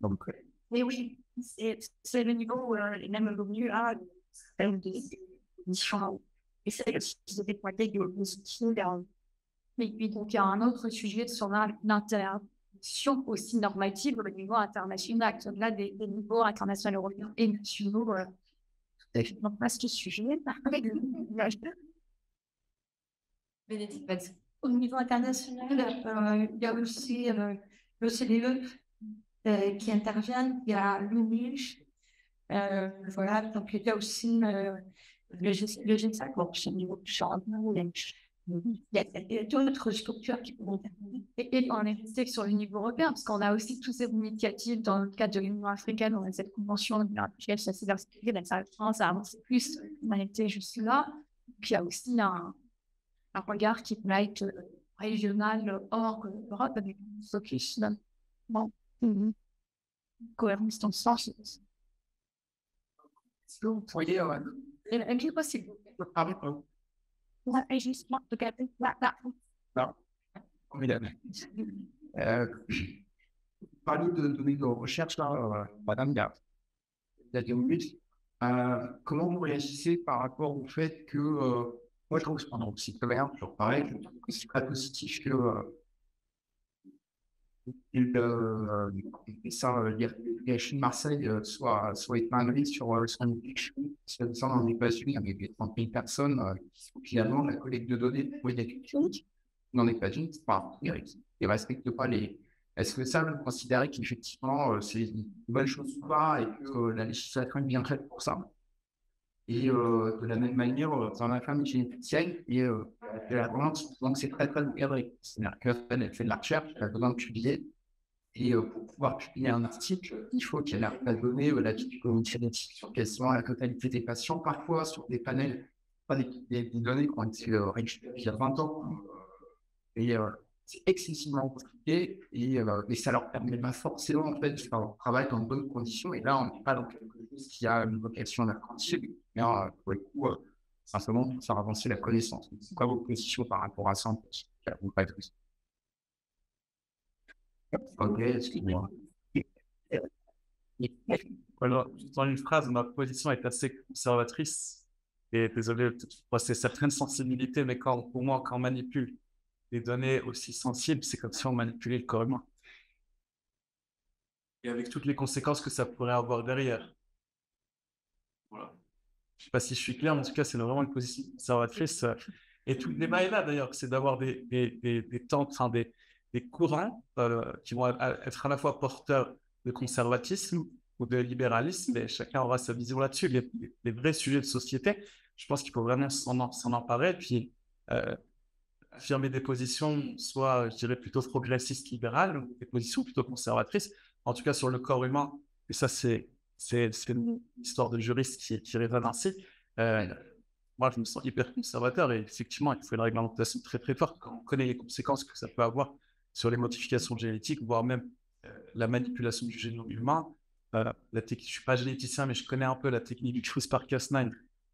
Donc, mais oui, c'est le niveau, euh, les mêmes revenus à des différents essayer de déployer des outils. Mais puis, donc, il y a un autre sujet sur l'interaction aussi normative au niveau international, au-delà des, niveaux internationaux européens et nationaux. Euh, donc, ce sujet. *laughs* Bénédicte, au niveau international, euh, il y a aussi euh, le CDE euh, qui intervient, il y a l'UNICH, euh, voilà, donc il y a aussi euh, le, le G5 workshop niveau changement, Il y a, d'autres structures qui pourront et, on est resté sur le niveau européen, parce qu'on a aussi toutes ces initiatives dans le cadre de l'Union africaine, on a cette convention de l'Union ça s'est diversifié, ça a avancé plus, l'humanité jusque-là. Puis il y a aussi un, un regard qui peut être régional hors Europe, avec un focus bon, mm-hmm. cohérence dans ce sens. Est-ce que vous pourriez, euh, possible. parler Juste moi, de. Euh, parlez de de recherche, là, euh, Madame. Euh, comment vous réagissez par rapport au fait que, moi je trouve que c'est clair, toujours pareil, je trouve que c'est pas positif que euh, il, euh, ça, Marseille euh, soit, soit sur euh, son élection, ça dans des États-Unis avec 30 000 personnes, euh, finalement, la collecte de données pour une n'en est pas une, c'est pas ils ne respectent pas les. Est-ce que ça, vous considérez qu'effectivement, c'est une bonne chose ou pas et que la législation est bien faite pour ça? Et euh, de la même manière, euh, dans la famille généticienne, et euh, de la vente, donc c'est très très encadré. C'est-à-dire qu'elle fait de la recherche, elle a besoin de publier. Et pour pouvoir publier un article, il faut qu'elle ait la donnée la du comité la totalité des patients, parfois sur des panels, pas des, des, données qui ont été récupérées il y a 20 ans. Et c'est excessivement compliqué et, et, ça leur permet pas forcément en fait, de faire leur travail dans de bonnes conditions. Et là, on n'est pas dans quelque chose qui a une vocation mercantile, mais euh, pour le coup, euh, simplement pour faire avancer la connaissance. C'est quoi vos positions par rapport à ça Vous pas Ok, excuse-moi. Voilà, dans une phrase, ma position est assez conservatrice. Et désolé, c'est certaines sensibilités, mais quand, pour moi, quand on manipule des données aussi sensibles, c'est comme si on manipulait le corps humain. Et avec toutes les conséquences que ça pourrait avoir derrière. Voilà. Je ne sais pas si je suis clair, mais en tout cas, c'est vraiment une position conservatrice. Et tout le débat est là, d'ailleurs, c'est d'avoir des, des, des, des temps, des courants euh, qui vont être à la fois porteurs de conservatisme ou de libéralisme, et chacun aura sa vision là-dessus. Les, les, vrais sujets de société, je pense qu'il faut vraiment s'en emparer, puis euh, affirmer des positions, soit, je dirais, plutôt progressistes, libérales, ou des positions plutôt conservatrices, en tout cas sur le corps humain. Et ça, c'est une histoire de juriste qui, qui résonne ainsi. Euh, moi, je me sens hyper conservateur et effectivement, il faut une réglementation très très forte quand on connaît les conséquences que ça peut avoir sur les modifications génétiques, voire même euh, la manipulation du génome humain. Euh, la je ne suis pas généticien, mais je connais un peu la technique du CRISPR-Cas9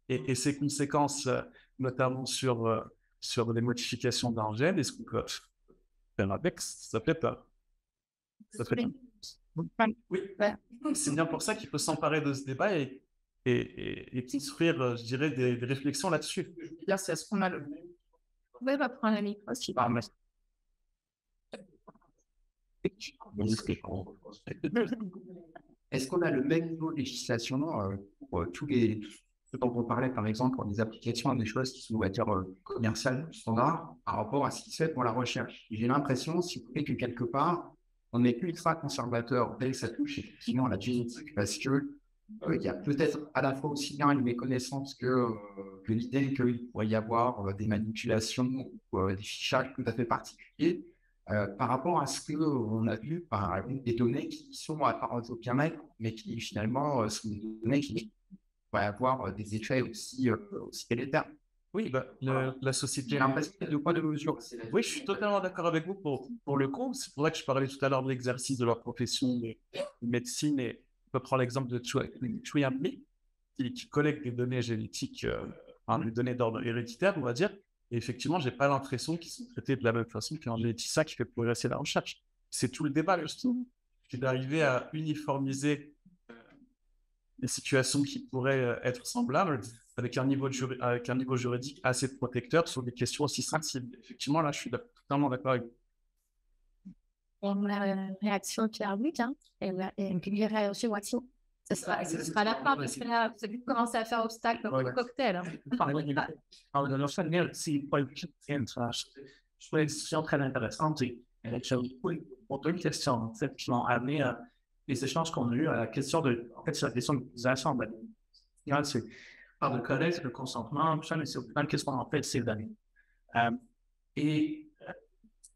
et, et, ses conséquences, euh, notamment sur euh, sur les modifications d'un gène, est-ce qu'on peut faire avec Ça fait peur. Ça fait Oui, c'est bien pour ça qu'il faut s'emparer de ce débat et, et, et, et construire, je dirais, des, des réflexions là-dessus. Là, c'est ce qu'on a le. Vous pouvez pas prendre la micro si ah, mais... Est-ce qu'on a le même niveau de législation euh, pour euh, tous les, ce dont on parlait, par exemple, pour des applications, des choses qui sont, on va dire, euh, commerciales, standards, par rapport à ce qui se fait pour la recherche? J'ai l'impression, si vous voulez, que quelque part, on est ultra conservateur dès que ça touche effectivement la génétique, parce que euh, il y a peut-être à la fois aussi bien une méconnaissance que, euh, l'idée qu'il pourrait y avoir euh, des manipulations ou des fichages tout à fait particuliers par rapport à ce qu'on a vu par exemple des données qui sont apparentes au bien-être, mais qui finalement sont des données qui pourrait avoir des effets aussi, aussi. Oui, bah, le, la société. Deux poids, deux mesures. Oui, je suis totalement d'accord avec vous pour, pour le coup. C'est pour ça que je parlais tout à l'heure de l'exercice de leur profession de, médecine. Et on peut prendre l'exemple de Chui Amli, qui, qui, collecte des données génétiques, euh, hein, des données d'ordre héréditaire, on va dire. Et effectivement, j'ai pas l'impression qu'ils sont traités de la même façon qu'un généticien qui fait progresser la recherche. C'est tout le débat, justement. C'est d'arriver à uniformiser des situations qui pourraient euh, être semblables avec un niveau, de avec un niveau juridique assez protecteur sur des questions aussi sensibles. Effectivement, là, je suis totalement d'accord avec vous. On a une réaction qui arrive, hein, et, et une réaction aussi. Ce sera, ce sera la fin, parce que là, vous avez commencé à faire obstacle pour le cocktail. Hein. Je trouvais une discussion très intéressante. J'ai une question qui m'ont amené à les échanges qu'on a eus à la question de, en fait, sur la question de l'utilisation de c'est par le collège, le consentement, tout ça, mais c'est au final, qu'est-ce qu'on en fait de ces données? et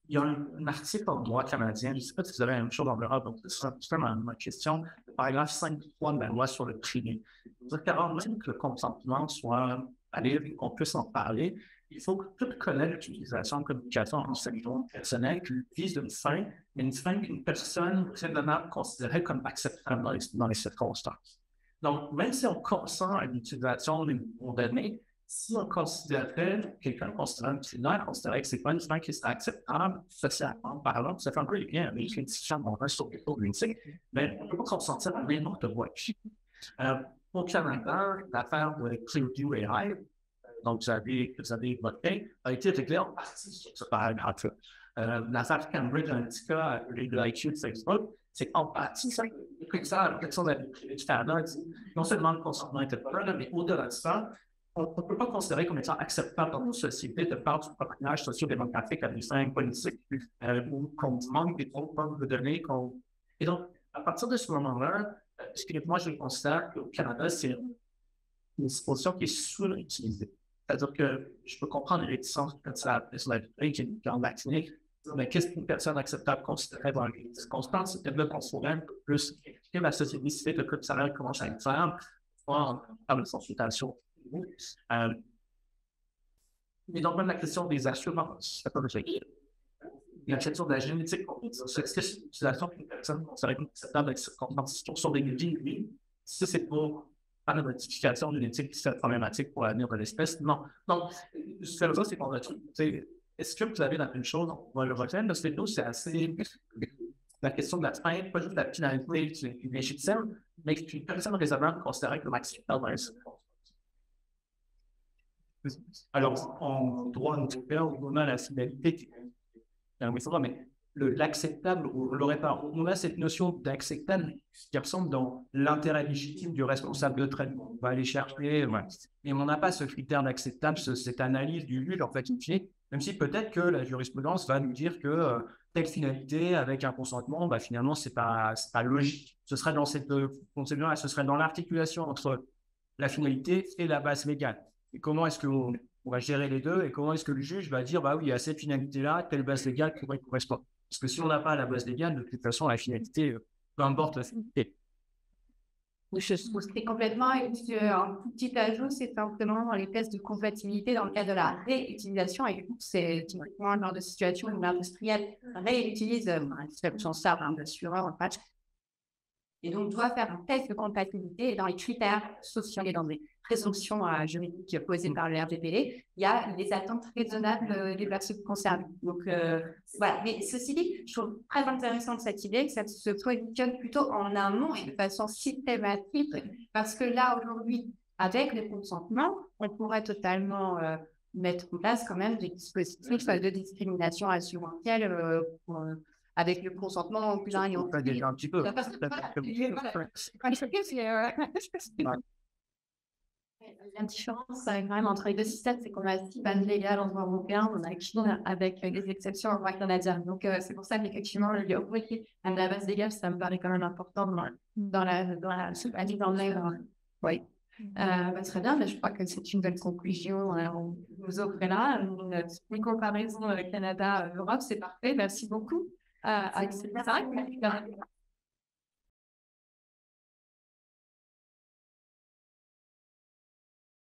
il y a un, article en droit canadien, je ne sais pas si vous avez la même chose en Europe, donc c'est ma, ma question, le paragraphe 5.3 de la loi sur le privé. C'est-à-dire même que le consentement soit allé, qu'on puisse en parler, il faut que tout connaisse l'utilisation de communication en enseignement personnel qui vise une fin, une fin qu'une personne simplement considérée comme acceptable dans les, dans les circonstances. Donc, même si on consent à l'utilisation d'une données, si on considérait, quelqu'un considérait un considérait que c'est pas une fin qui est acceptable socialement parlant, ça fait un peu bien avec les gens on reste sur le taux mais on ne peut pas consentir à n'importe quoi. Euh, au Canada, l'affaire de Clearview AI, donc vous avez, vous avez voté, a été réglée en partie sur ce paragraphe. Euh, l'affaire Cambridge Analytica, l'IQ de Facebook, c'est en partie ça. La question de du Canada, non seulement le consentement interpellé, mais au-delà de ça, on ne peut pas considérer comme étant acceptable dans nos sociétés de faire du propagage socio-démocratique à fins politiques euh, ou qu'on manque des formes de données. Et donc, à partir de ce moment-là, euh, ce que moi je considère qu'au Canada, c'est une disposition qui est sous-utilisée. C'est-à-dire que je peux comprendre les réticences sur la qui est en vacciné, mais qu'est-ce qu'une personne acceptable considérait dans les circonstances? C'était de considérer plus que la société civile, le code salaire commence à être ferme, en termes de consultation euh, mais donc, même la question des assurances, la question de la génétique, c'est l'utilisation qu'une personne serait acceptable avec circonstances sur des oui. Si c'est pour faire une modification génétique qui serait problématique pour l'avenir de l'espèce, non. Donc, ce que ça, c'est qu'on va est-ce que vous avez la même chose? On va le retenir, parce que nous, c'est assez la question de la fin, pas juste la finalité légitime, mais qu'une personne raisonnable considérait acceptable dans les alors, en droit intérieur, on a la finalité mais l'acceptable, on l'aurait pas. On a cette notion d'acceptable qui ressemble dans l'intérêt légitime du responsable de traitement. On va aller chercher, mais on n'a pas ce critère d'acceptable, cette analyse du juge, en fait, même si peut-être que la jurisprudence va nous dire que euh, telle finalité avec un consentement, bah, finalement, c'est pas, pas logique. Ce serait dans cette euh, conception-là, ce serait dans l'articulation entre la finalité et la base légale. Et comment est-ce qu'on on va gérer les deux et comment est-ce que le juge va dire, bah oui, a cette finalité-là, telle base légale pourrait correspondre? Parce que si on n'a pas la base légale, de toute façon, la finalité, euh, peu importe la finalité. Je souscris complètement. Et un petit ajout, c'est simplement dans les tests de compatibilité dans le cas de la réutilisation. Et du coup, c'est typiquement un genre de situation où l'industriel réutilise, euh, son serve un assureur, et donc doit faire un test de compatibilité dans les critères sociaux et dans les présomptions euh, juridiques posées par le RGPD, il y a les attentes raisonnables euh, des personnes concernées. Donc euh, voilà, mais ceci dit, je trouve très intéressant cette idée que ça se positionne plutôt en amont et de façon systématique, parce que là aujourd'hui, avec le consentement, on pourrait totalement mettre en place quand même des dispositifs de discrimination assurantielle avec le consentement plus un On peut déjà un petit peu. La différence quand même entre les deux systèmes, c'est qu'on a six bases légales en droit européen, on a qui avec des exceptions en droit canadien. Donc, euh, c'est pour ça qu'effectivement, le oui, la base légale, ça me paraît quand même important dans, dans la, dans la, en œuvre. Oui. Euh, bah, très bien, mais je crois que c'est une belle conclusion. Euh, on vous offre là une, une comparaison Canada-Europe, c'est parfait. Merci beaucoup. Uh, I,